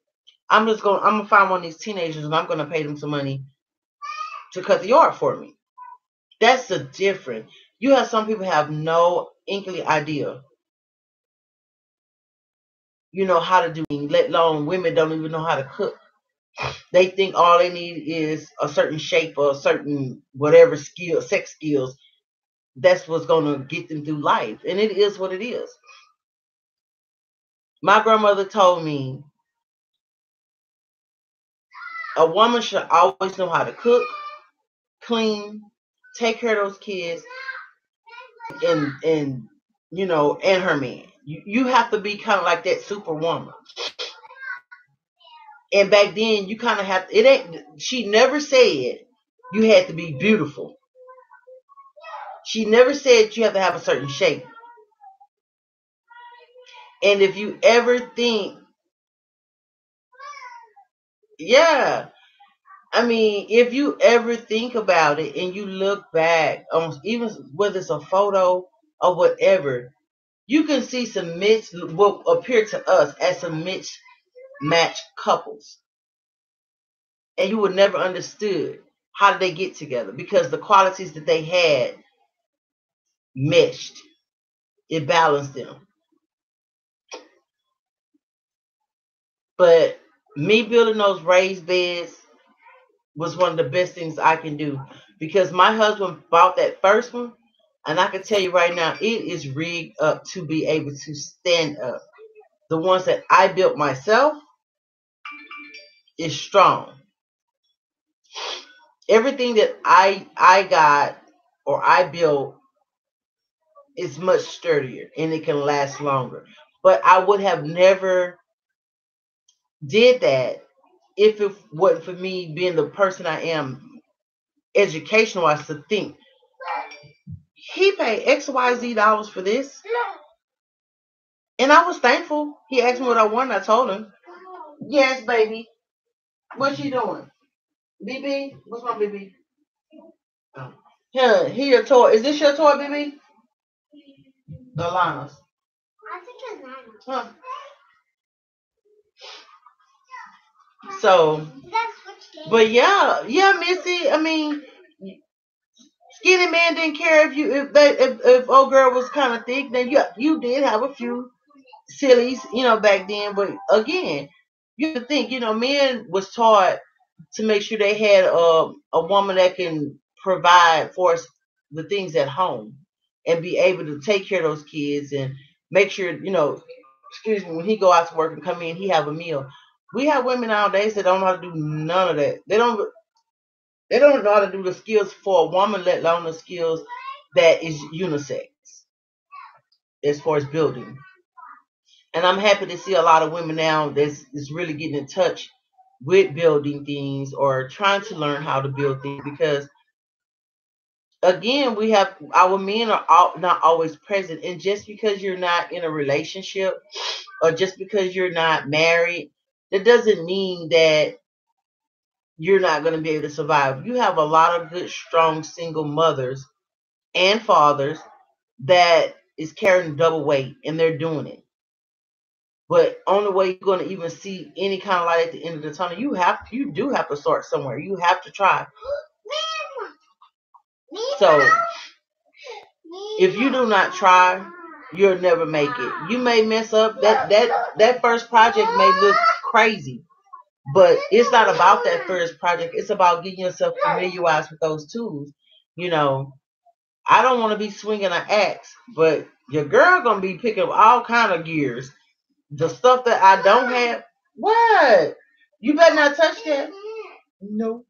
I'm just gonna I'm gonna find one of these teenagers and I'm gonna pay them some money to cut the yard for me. That's the difference. You have some people have no inkling idea. You know how to do let alone women don't even know how to cook. They think all they need is a certain shape or a certain whatever skill, sex skills. That's what's gonna get them through life. And it is what it is. My grandmother told me a woman should always know how to cook, clean, take care of those kids, and and you know, and her man. You you have to be kind of like that superwoman. And back then, you kind of have it ain't. She never said you had to be beautiful. She never said you have to have a certain shape. And if you ever think, yeah, I mean, if you ever think about it and you look back on even whether it's a photo or whatever, you can see some mixed what appear to us as some mixed match couples. And you would never understood how did they get together because the qualities that they had meshed. It balanced them. But me building those raised beds was one of the best things I can do because my husband bought that first one, and I can tell you right now, it is rigged up to be able to stand up. The ones that I built myself is strong. Everything that I I got or I built is much sturdier and it can last longer. But I would have never did that if it wasn't for me being the person I am educational wise to think he paid XYZ dollars for this. And I was thankful. He asked me what I wanted. I told him. Yes, baby. What you doing? BB? What's my BB? Oh. Um, here, here your toy. Is this your toy, BB? The Lana's. I think it's mine. Huh. So, but yeah, yeah, Missy. I mean, skinny man didn't care if you if if, if old girl was kind of thick. Then you you did have a few sillies, you know, back then. But again, you think, you know, men was taught to make sure they had a a woman that can provide for us the things at home and be able to take care of those kids and make sure, you know, excuse me, when he go out to work and come in, he have a meal. We have women nowadays that don't know how to do none of that. They don't they don't know how to do the skills for a woman, let alone the skills that is unisex as far as building. And I'm happy to see a lot of women now that's, that's really getting in touch with building things or trying to learn how to build things because again, we have our men are all, not always present, and just because you're not in a relationship or just because you're not married, that doesn't mean that you're not going to be able to survive. You have a lot of good, strong single mothers and fathers that is carrying double weight, and they're doing it. But only way you're going to even see any kind of light at the end of the tunnel, you have you do have to start somewhere. You have to try. So if you do not try, you'll never make it. You may mess up. That that that first project may look crazy, but it's not about that first project. It's about getting yourself familiarized with those tools. You know, I don't want to be swinging an axe, but your girl gonna be picking up all kind of gears. The stuff that I don't have. What? You better not touch that. No.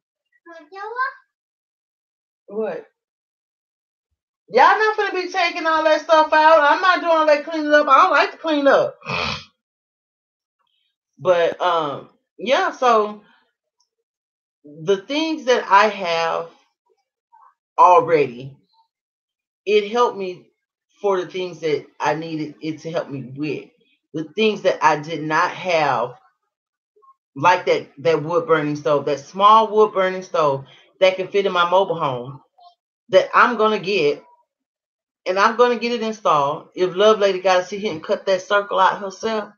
What? Y'all not gonna be taking all that stuff out. I'm not doing all that cleaning up. I don't like to clean up. But um, yeah. So the things that I have already, it helped me for the things that I needed it to help me with. The things that I did not have, like that that wood burning stove, that small wood burning stove that can fit in my mobile home, that I'm gonna get, and I'm gonna get it installed. If Lovelady got to sit here and cut that circle out herself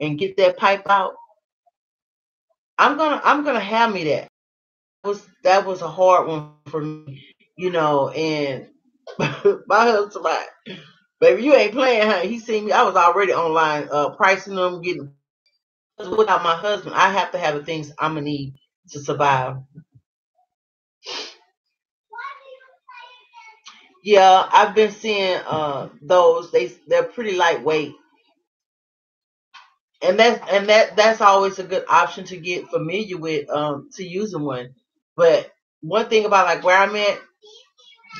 and get that pipe out, I'm gonna I'm gonna have me that. That was that was a hard one for me, you know, and my husband like, baby, you ain't playing, huh? He seen me. I was already online, uh, pricing them, getting. Without my husband, I have to have the things I'm gonna need to survive. Yeah, I've been seeing uh those. They they're pretty lightweight, and that's and that that's always a good option to get familiar with um to using one. But one thing about like where I'm at,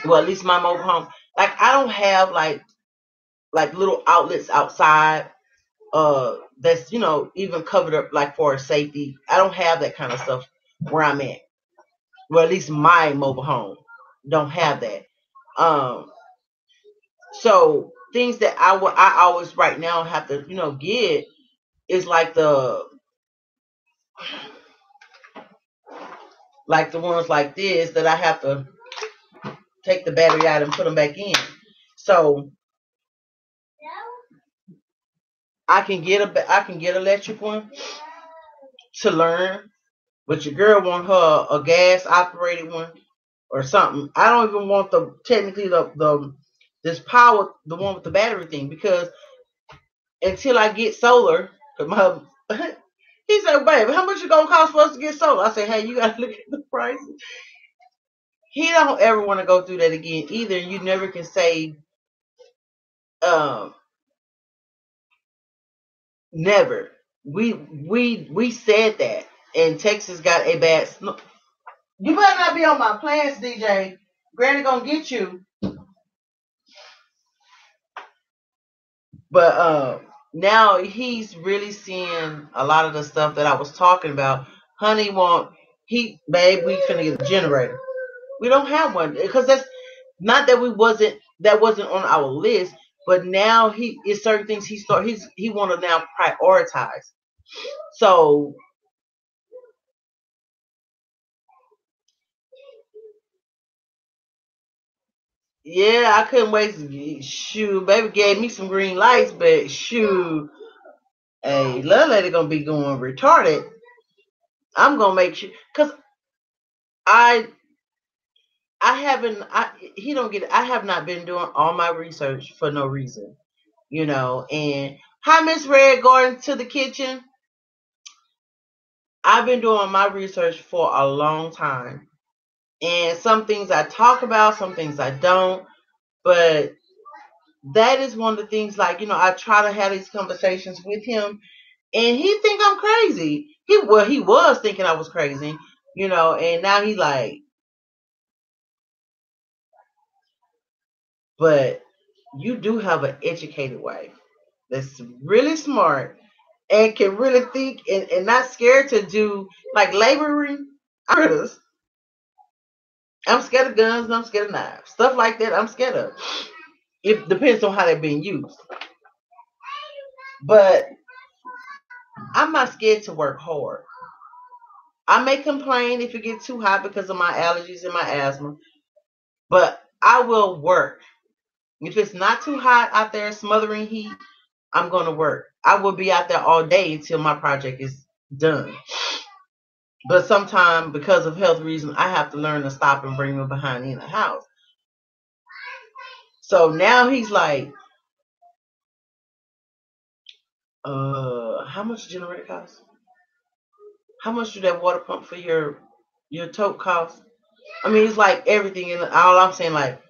well at least my mobile home, like I don't have like like little outlets outside uh that's you know even covered up like for safety. I don't have that kind of stuff where I'm at. Well at least my mobile home don't have that. Um so things that I would I always right now have to, you know, get is like the like the ones like this that I have to take the battery out and put them back in. So I can get a I can get electric one to learn, but your girl want her a gas operated one or something. I don't even want the technically the the this power the one with the battery thing because until I get solar, 'cause my he said, baby, how much it gonna cost for us to get solar? I said, hey, you gotta look at the prices. He don't ever want to go through that again either. You never can say um never. We we we said that and Texas got a bad. You better not be on my plans, DJ. Granny gonna get you. But uh, now he's really seeing a lot of the stuff that I was talking about. Honey want he babe, we finna get a generator. We don't have one because that's not that we wasn't that wasn't on our list, but now he is certain things he start he's he want to now prioritize. So yeah, I couldn't wait to shoot. Baby gave me some green lights, but shoot, hey, little lady gonna be going retarded. I'm gonna make sure because I I haven't I he don't get it. I have not been doing all my research for no reason, you know. And hi Miss Red going to the kitchen. I've been doing my research for a long time. And some things I talk about, some things I don't. But that is one of the things like, you know, I try to have these conversations with him and he think I'm crazy. He well, he was thinking I was crazy, you know, and now he like but you do have an educated wife that's really smart and can really think and, and not scared to do like laboring. I'm scared of guns and I'm scared of knives. Stuff like that I'm scared of. It depends on how they're being used. But I'm not scared to work hard. I may complain if it gets too hot because of my allergies and my asthma, but I will work. If it's not too hot out there, smothering heat, I'm going to work. I will be out there all day until my project is done. But sometimes, because of health reasons, I have to learn to stop and bring him behind in the house. So now he's like, Uh, how much generator cost? How much do that water pump for your your tote cost? I mean, it's like everything. And all I'm saying, like,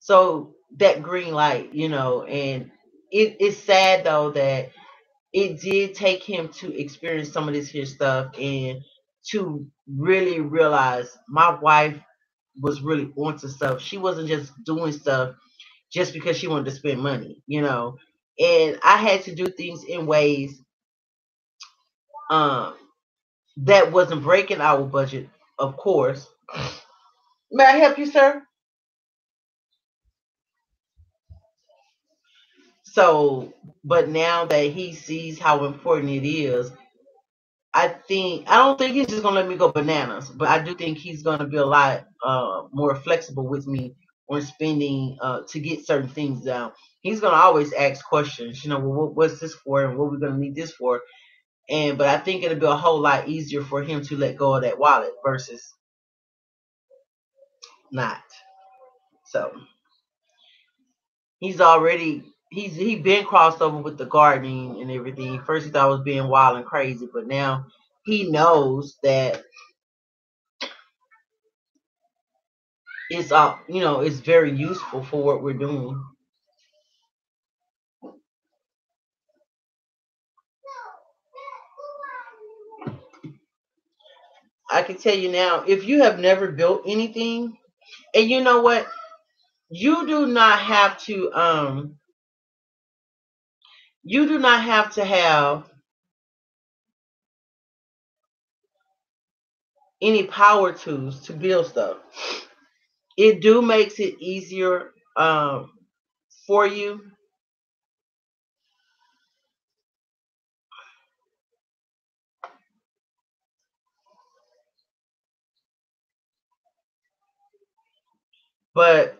so that green light, you know, and it, it's sad though that it did take him to experience some of this here stuff and to really realize my wife was really onto stuff. She wasn't just doing stuff just because she wanted to spend money, you know. And I had to do things in ways um that wasn't breaking our budget, of course. May I help you, sir? So, but now that he sees how important it is, I think I don't think he's just gonna let me go bananas, but I do think he's gonna be a lot uh, more flexible with me on spending uh, to get certain things down. He's gonna always ask questions, you know, well, what, what's this for, and what we're gonna need this for, and but I think it'll be a whole lot easier for him to let go of that wallet versus not. So he's already he's he been crossed over with the gardening and everything. First he thought I was being wild and crazy, but now he knows that it's uh you know it's very useful for what we're doing. I can tell you now, if you have never built anything, and you know what, you do not have to um you do not have to have any power tools to build stuff. It do makes it easier um for you. But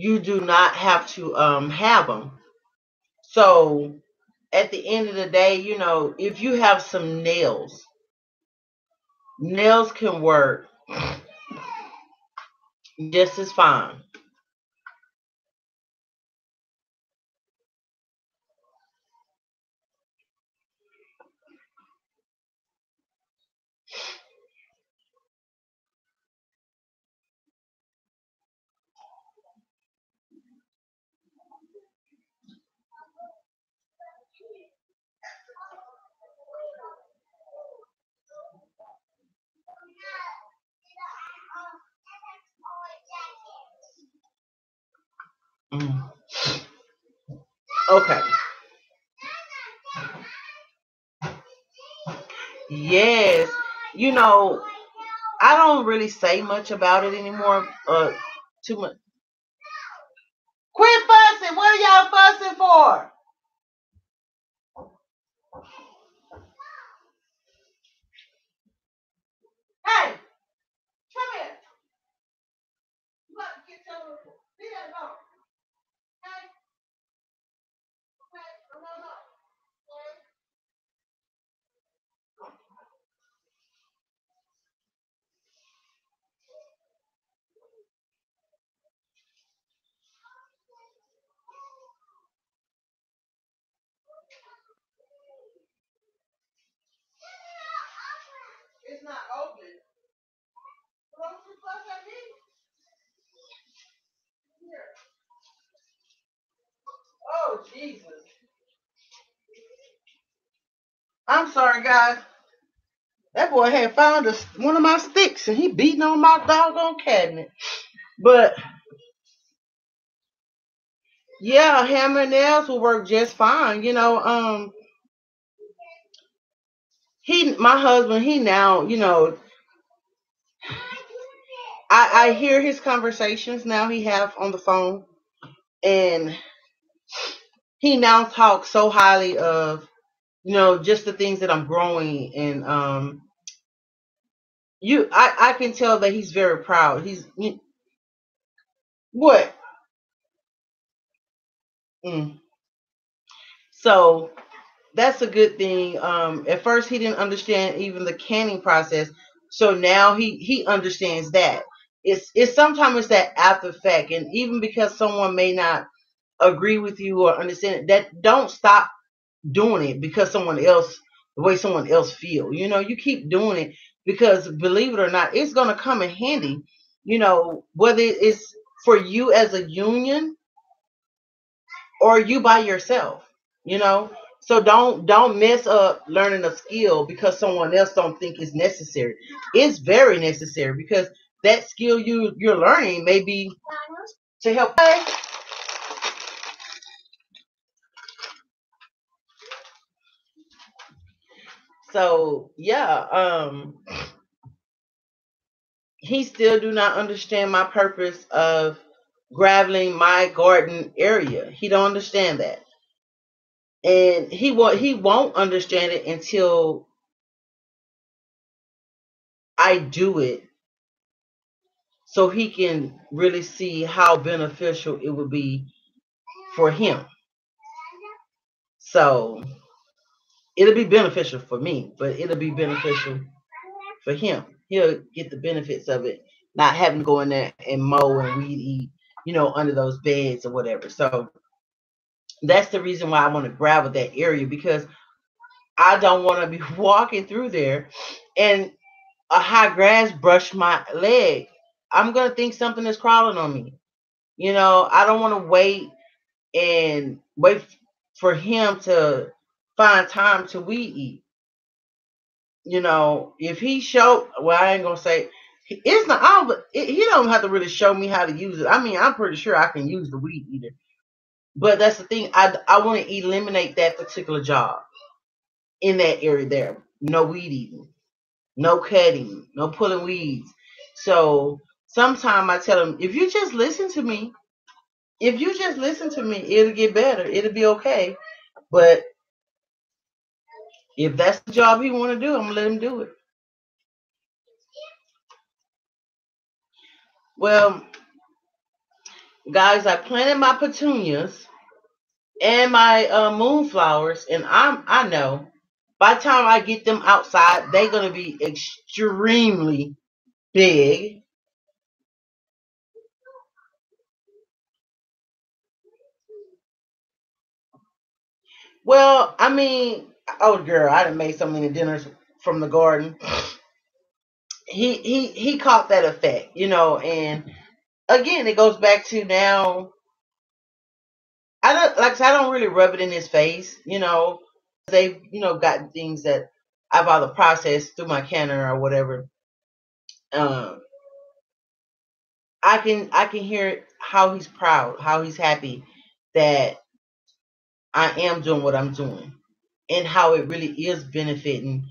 you do not have to um have them. So at the end of the day, you know, if you have some nails, nails can work just as fine. Mm. Okay. Yes. You know, I don't really say much about it anymore. Uh, too much. Quit fussing. What are y'all fussing for? Hey, come here. You got to get your leave that alone. Okay? Okay? No, no, no. Okay? It's not open. Here. Oh, Jesus. I'm sorry, guys. That boy had found a, one of my sticks and he beating on my doggone cabinet. But yeah, hammer and nails will work just fine. You know, um, he, my husband, he now, you know, I, I hear his conversations now he have on the phone and he now talks so highly of, you know, just the things that I'm growing and, um, you, I, I can tell that he's very proud. He's, you, what? Mm. So that's a good thing. Um, at first he didn't understand even the canning process, so now he he understands that. it's it's sometimes it's that after fact, and even because someone may not agree with you or understand it, that don't stop doing it because someone else the way someone else feel. You know, you keep doing it because believe it or not, it's gonna come in handy. You know, whether it's for you as a union or you by yourself. You know, so don't don't mess up learning a skill because someone else don't think it's necessary. It's very necessary because that skill you you're learning may be to help. So yeah, um, he still do not understand my purpose of graveling my garden area. He don't understand that, and he won't he won't understand it until I do it, so he can really see how beneficial it would be for him. So it'll be beneficial for me, but it'll be beneficial for him. He'll get the benefits of it, not having to go in there and mow and weed eat, you know, under those beds or whatever. So that's the reason why I want to gravel that area because I don't want to be walking through there and a high grass brush my leg. I'm gonna think something is crawling on me. You know, I don't want to wait and wait for him to find time to weed eat. You know, if he showed, well, I ain't gonna say it's not. I don't, he don't have to really show me how to use it. I mean, I'm pretty sure I can use the weed eater, but that's the thing. I I want to eliminate that particular job in that area there. No weed eating, no cutting, no pulling weeds. So sometimes I tell him, if you just listen to me, if you just listen to me, it'll get better. It'll be okay. But if that's the job he want to do, I'm gonna let him do it. Well, guys, I planted my petunias and my uh, moonflowers, and I'm I know by the time I get them outside, they're gonna be extremely big. Well, I mean, oh girl, I done made so many dinners from the garden. He he he caught that effect, you know, and again it goes back to now I don't like I don't really rub it in his face, you know. They've, you know, gotten things that I've either processed through my canner or whatever. Um I can I can hear how he's proud, how he's happy that I am doing what I'm doing and how it really is benefiting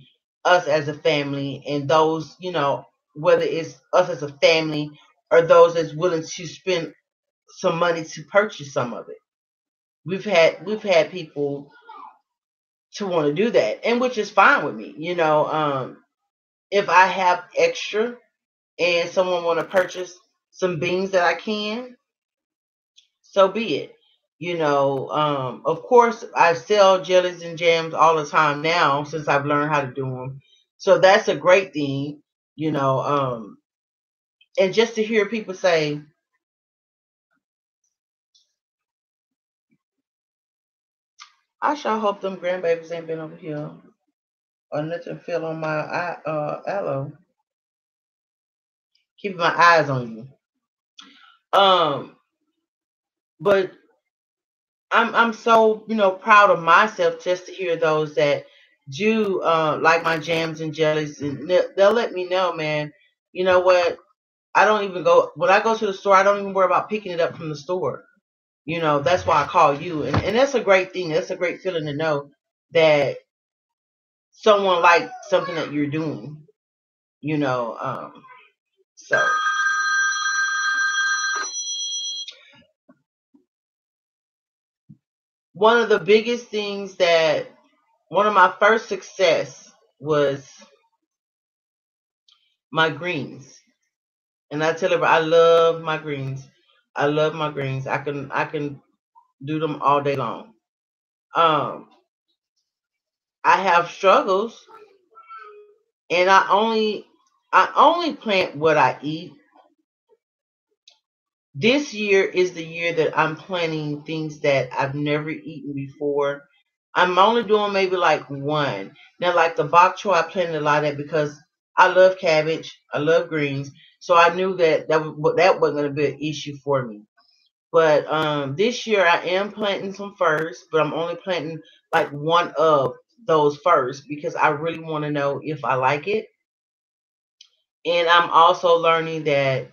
us as a family and those, you know, whether it's us as a family or those that's willing to spend some money to purchase some of it. We've had we've had people to want to do that, and which is fine with me. You know, um, if I have extra and someone want to purchase some beans that I can, so be it. You know, um, of course, I sell jellies and jams all the time now since I've learned how to do them. So that's a great thing, you know. Um, and just to hear people say, I sure hope them grandbabies ain't been over here or nothing fell on my eye, uh, aloe. Keeping my eyes on you. Um, but I'm I'm so you know proud of myself just to hear those that do uh, like my jams and jellies, and they'll, they'll let me know, man. You know what? I don't even go when I go to the store. I don't even worry about picking it up from the store. You know, that's why I call you, and and that's a great thing. That's a great feeling to know that someone likes something that you're doing. You know, um, so one of the biggest things that one of my first success was my greens. And I tell everybody I love my greens. I love my greens. I can I can do them all day long. Um I have struggles and I only I only plant what I eat. this year is the year that I'm planting things that I've never eaten before. I'm only doing maybe like one. Now, like the bok choy, I planted a lot of that because I love cabbage, I love greens, so I knew that that that wasn't going to be an issue for me. But um, this year I am planting some first, but I'm only planting like one of those first because I really want to know if I like it. And I'm also learning that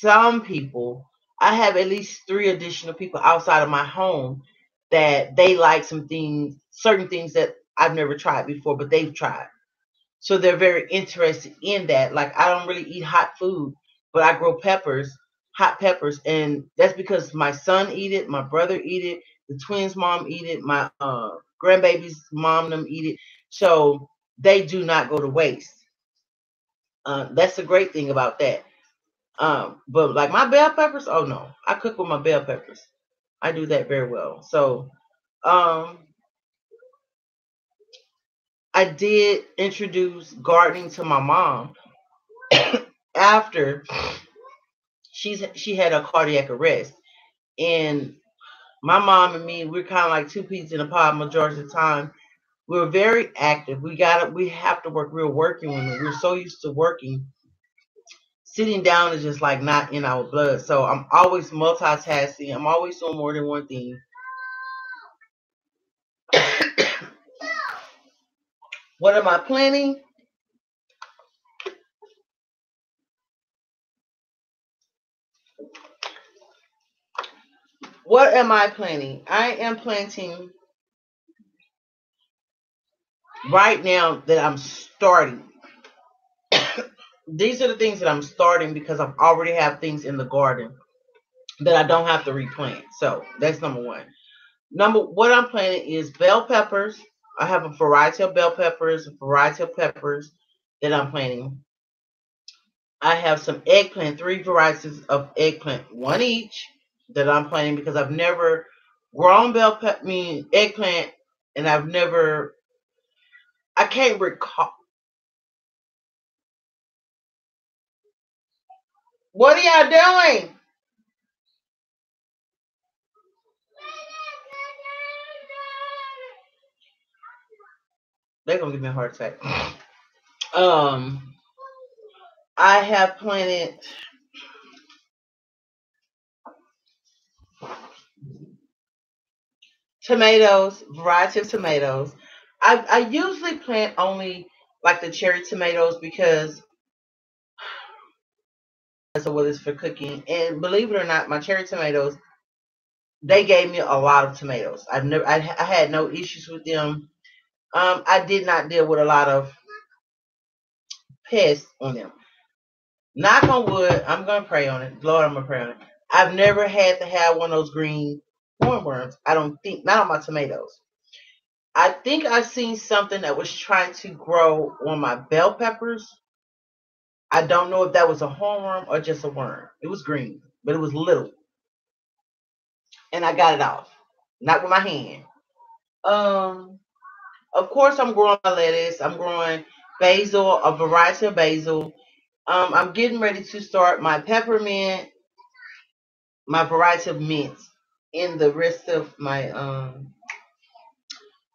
some people, I have at least three additional people outside of my home that they like some things, certain things that I've never tried before, but they've tried. So they're very interested in that. Like I don't really eat hot food, but I grow peppers, hot peppers, and that's because my son eat it, my brother eat it, the twins' mom eat it, my uh, grandbaby's mom them eat it. So they do not go to waste. Uh, that's the great thing about that. Um, but like my bell peppers, oh no, I cook with my bell peppers. I do that very well. So, um, I did introduce gardening to my mom after she's she had a cardiac arrest, and my mom and me we're kind of like two peas in a pod majority of the time. We we're very active. We got we have to work. We're working women. We're so used to working. Sitting down is just like not in our blood. So I'm always multitasking. I'm always doing more than one thing. What am I planning? What am I planting? I am planting right now that I'm starting. These are the things that I'm starting because I already have things in the garden that I don't have to replant. So that's number one. Number what I'm planting is bell peppers. I have a variety of bell peppers, a variety of peppers that I'm planting. I have some eggplant, three varieties of eggplant, one each that I'm planting because I've never grown bell pepper, mean eggplant, and I've never, I can't recall. What are y'all doing? They're gonna give me a heart attack. Um, I have planted tomatoes, variety of tomatoes. I, I usually plant only like the cherry tomatoes because that's what it's for cooking. And believe it or not, my cherry tomatoes, they gave me a lot of tomatoes. I've never, I, I had no issues with them. Um, I did not deal with a lot of pests on them. Knock on wood, I'm gonna pray on it. Lord, I'm gonna pray on it. I've never had to have one of those green hornworms. I don't think not on my tomatoes. I think I've seen something that was trying to grow on my bell peppers. I don't know if that was a hornworm or just a worm. It was green, but it was little. And I got it off. Not with my hand. Um of course I'm growing my lettuce. I'm growing basil, a variety of basil. Um, I'm getting ready to start my peppermint, my variety of mints in the rest of my um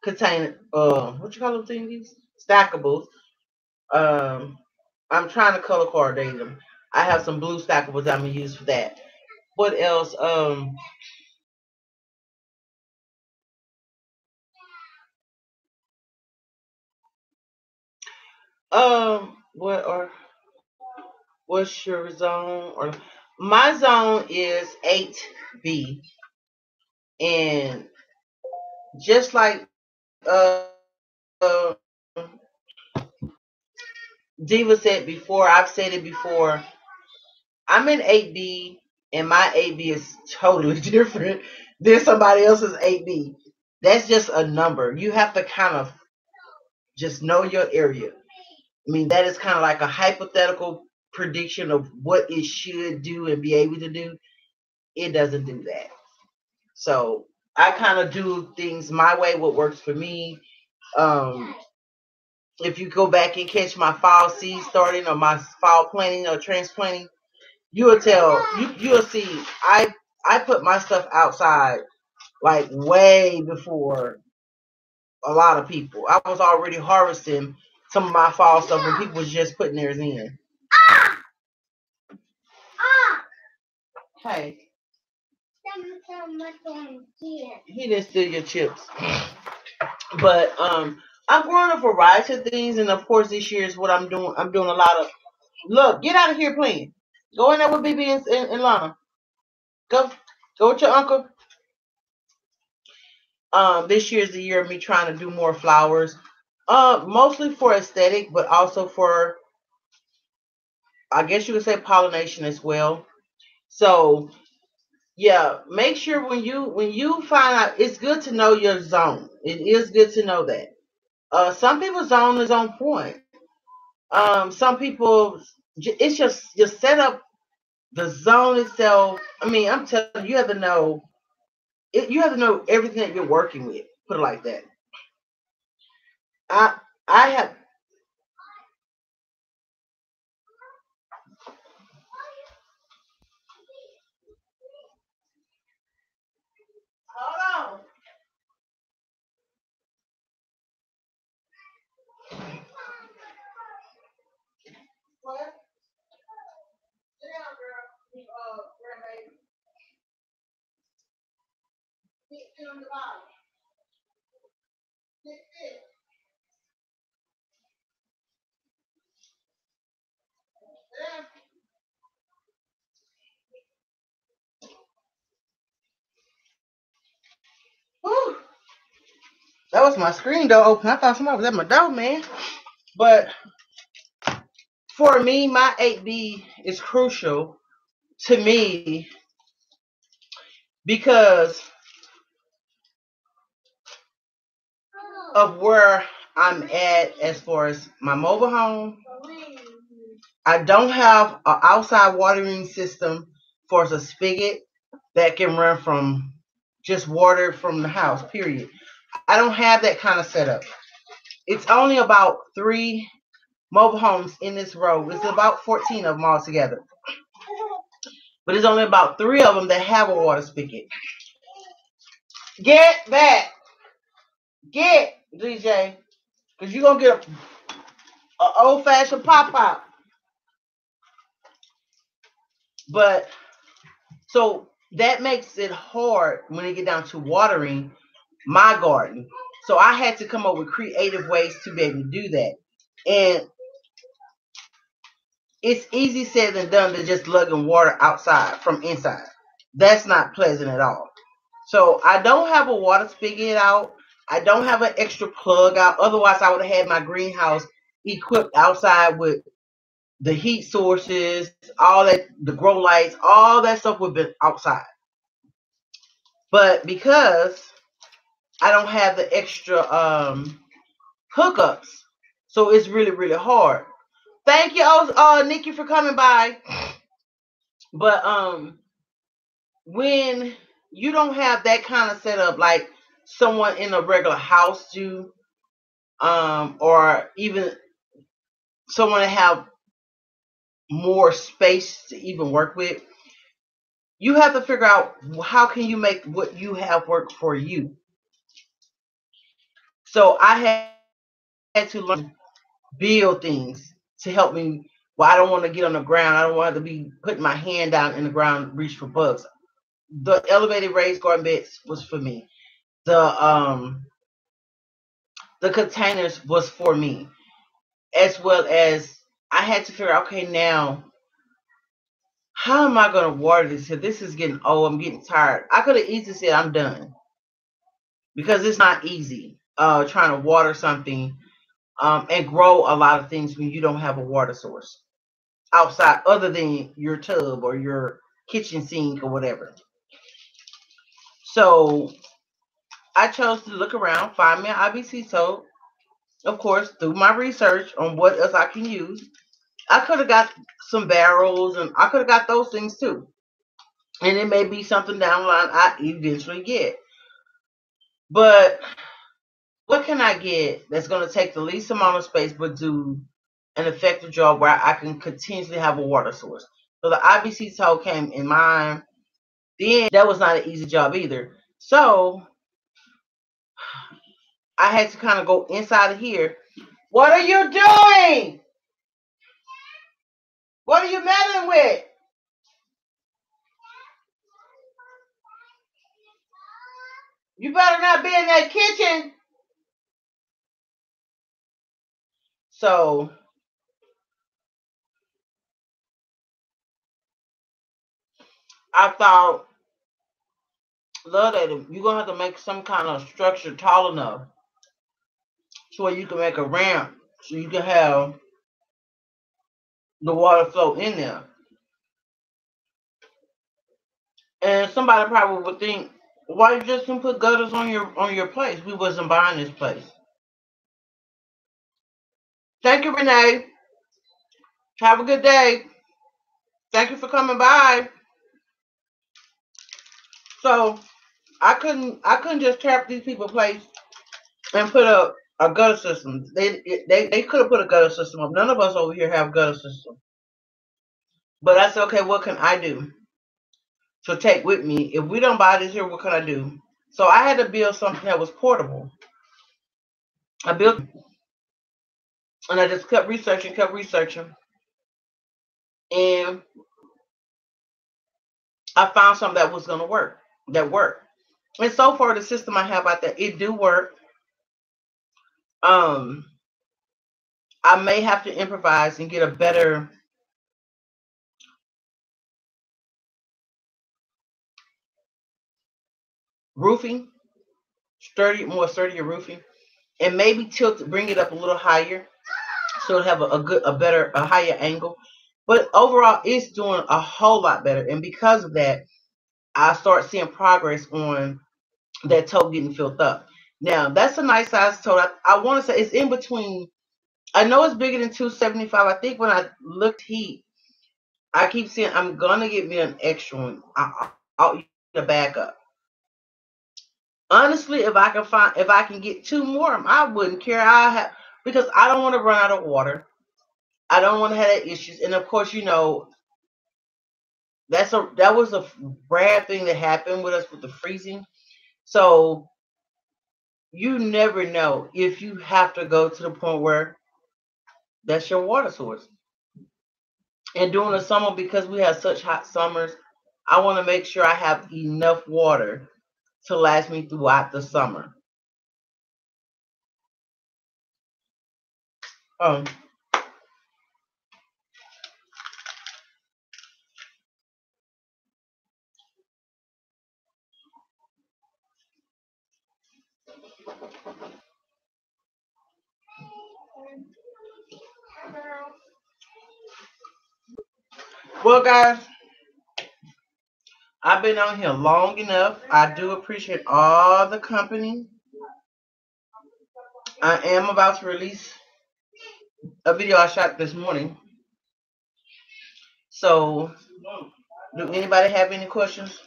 container uh what you call them things? Stackables. Um I'm trying to color coordinate them. I have some blue stackables I'm gonna use for that. What else? Um um what are what's your zone or my zone is 8B and just like uh, uh Diva said before, I've said it before. I'm in 8B, and my 8B is totally different than somebody else's 8B. That's just a number. You have to kind of just know your area. I mean, that is kind of like a hypothetical prediction of what it should do and be able to do. It doesn't do that. So I kind of do things my way, what works for me. Um, if you go back and catch my fall seed starting or my fall planting or transplanting, you will tell you you'll see I I put my stuff outside like way before a lot of people. I was already harvesting some of my fall stuff when people was just putting theirs in. Ah! Ah! Hey, Someone tell me what's he didn't steal your chips. But um I'm growing a variety of things and of course this year is what I'm doing I'm doing a lot of look, get out of here playing. Go in there with BB and, and, and Lana. Go go with your uncle. Um this year is the year of me trying to do more flowers. Uh mostly for aesthetic, but also for I guess you could say pollination as well. So yeah, make sure when you when you find out it's good to know your zone. It is good to know that. Uh some people's zone is on point. Um some people it's just your setup, the zone itself. I mean, I'm telling you, you have to know it, you have to know everything that you're working with. Put it like that. I I have hold on. Sit down, girl. Uh, the bottom. Sit, sit. Sit down. That was my screen door open. I thought somebody was at my door, man. But for me, my 8B is crucial to me because of where I'm at as far as my mobile home. I don't have an outside watering system for a spigot that can run from just water from the house, period. I don't have that kind of setup. It's only about three mobile homes in this row. It's about 14 of them altogether. But there's only about three of them that have a water spigot. Get that. Get, DJ. Because you're going to get a, a old fashioned pop pop. But so that makes it hard when it get down to watering my garden. So I had to come up with creative ways to be able to do that. And it's easy said than done to just lugging water outside from inside. That's not pleasant at all. So I don't have a water spigot out. I don't have an extra plug out. Otherwise, I would have had my greenhouse equipped outside with the heat sources, all that, the grow lights, all that stuff would have been outside. But because I don't have the extra um hookups, so it's really really hard. Thank you, oh, uh, Nikki, for coming by. But um, when you don't have that kind of setup, like someone in a regular house do, um, or even someone that have more space to even work with, you have to figure out how can you make what you have work for you. So I had, had to learn build things to help me. Well, I don't want to get on the ground. I don't want to be putting my hand down in the ground, reach for bugs. The elevated raised garden beds was for me. The um the containers was for me, as well as I had to figure. out, Okay, now how am I going to water this? Here, this is getting old. I'm getting tired. I could have easily said I'm done because it's not easy. Uh, trying to water something um, and grow a lot of things when you don't have a water source outside other than your tub or your kitchen sink or whatever. So I chose to look around, find me an IBC soap, of course, through my research on what else I can use. I could have got some barrels and I could have got those things too. And it may be something down the line I eventually get. But what can I get that's going to take the least amount of space but do an effective job where I can continuously have a water source? So the IBC tote came in mind. Then that was not an easy job either. So I had to kind of go inside of here. What are you doing? What are you meddling with? You better not be in that kitchen. So I thought, love that you're gonna have to make some kind of structure tall enough so where you can make a ramp so you can have the water flow in there. And somebody probably would think, why you just put gutters on your on your place? We wasn't buying this place. Thank you, Renee. Have a good day. Thank you for coming by. So I couldn't I couldn't just tear up these people place and put up a gutter system. They they they could have put a gutter system up. None of us over here have gutter system. But I said, okay, what can I do to take with me? If we don't buy this here, what can I do? So I had to build something that was portable. I built and I just kept researching, kept researching. And I found something that was gonna work. That worked. And so far the system I have out there, it do work. Um I may have to improvise and get a better roofing, sturdy, more sturdier roofing, and maybe tilt, bring it up a little higher, so it'll have a, a good, a better, a higher angle. But overall, it's doing a whole lot better, and because of that, I start seeing progress on that tote getting filled up. Now that's a nice size tote. I, I want to say it's in between. I know it's bigger than 275. I think when I looked heat, I keep saying I'm gonna get me an extra one. I, I'll the backup honestly, if I can find, if I can get two more, I wouldn't care. I have because I don't want to run out of water. I don't want to have that issues, and of course, you know, that's a that was a bad thing that happened with us with the freezing. So you never know if you have to go to the point where that's your water source. And during the summer, because we have such hot summers, I want to make sure I have enough water to last me throughout the summer. Um, well, guys, I've been on here long enough. I do appreciate all the company. I am about to release a video I shot this morning. So, do anybody have any questions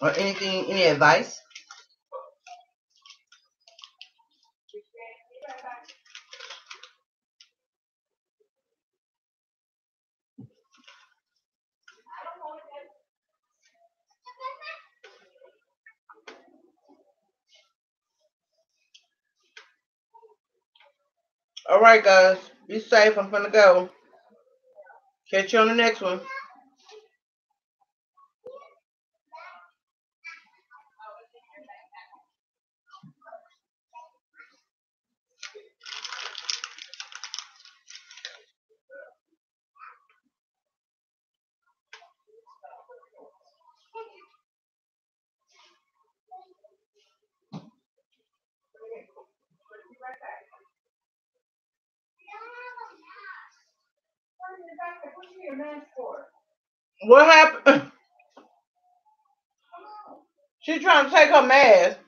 or anything, any advice? All right, guys. Be safe. I'm gonna go. Catch you on the next one. What happened? She's trying to take her mask.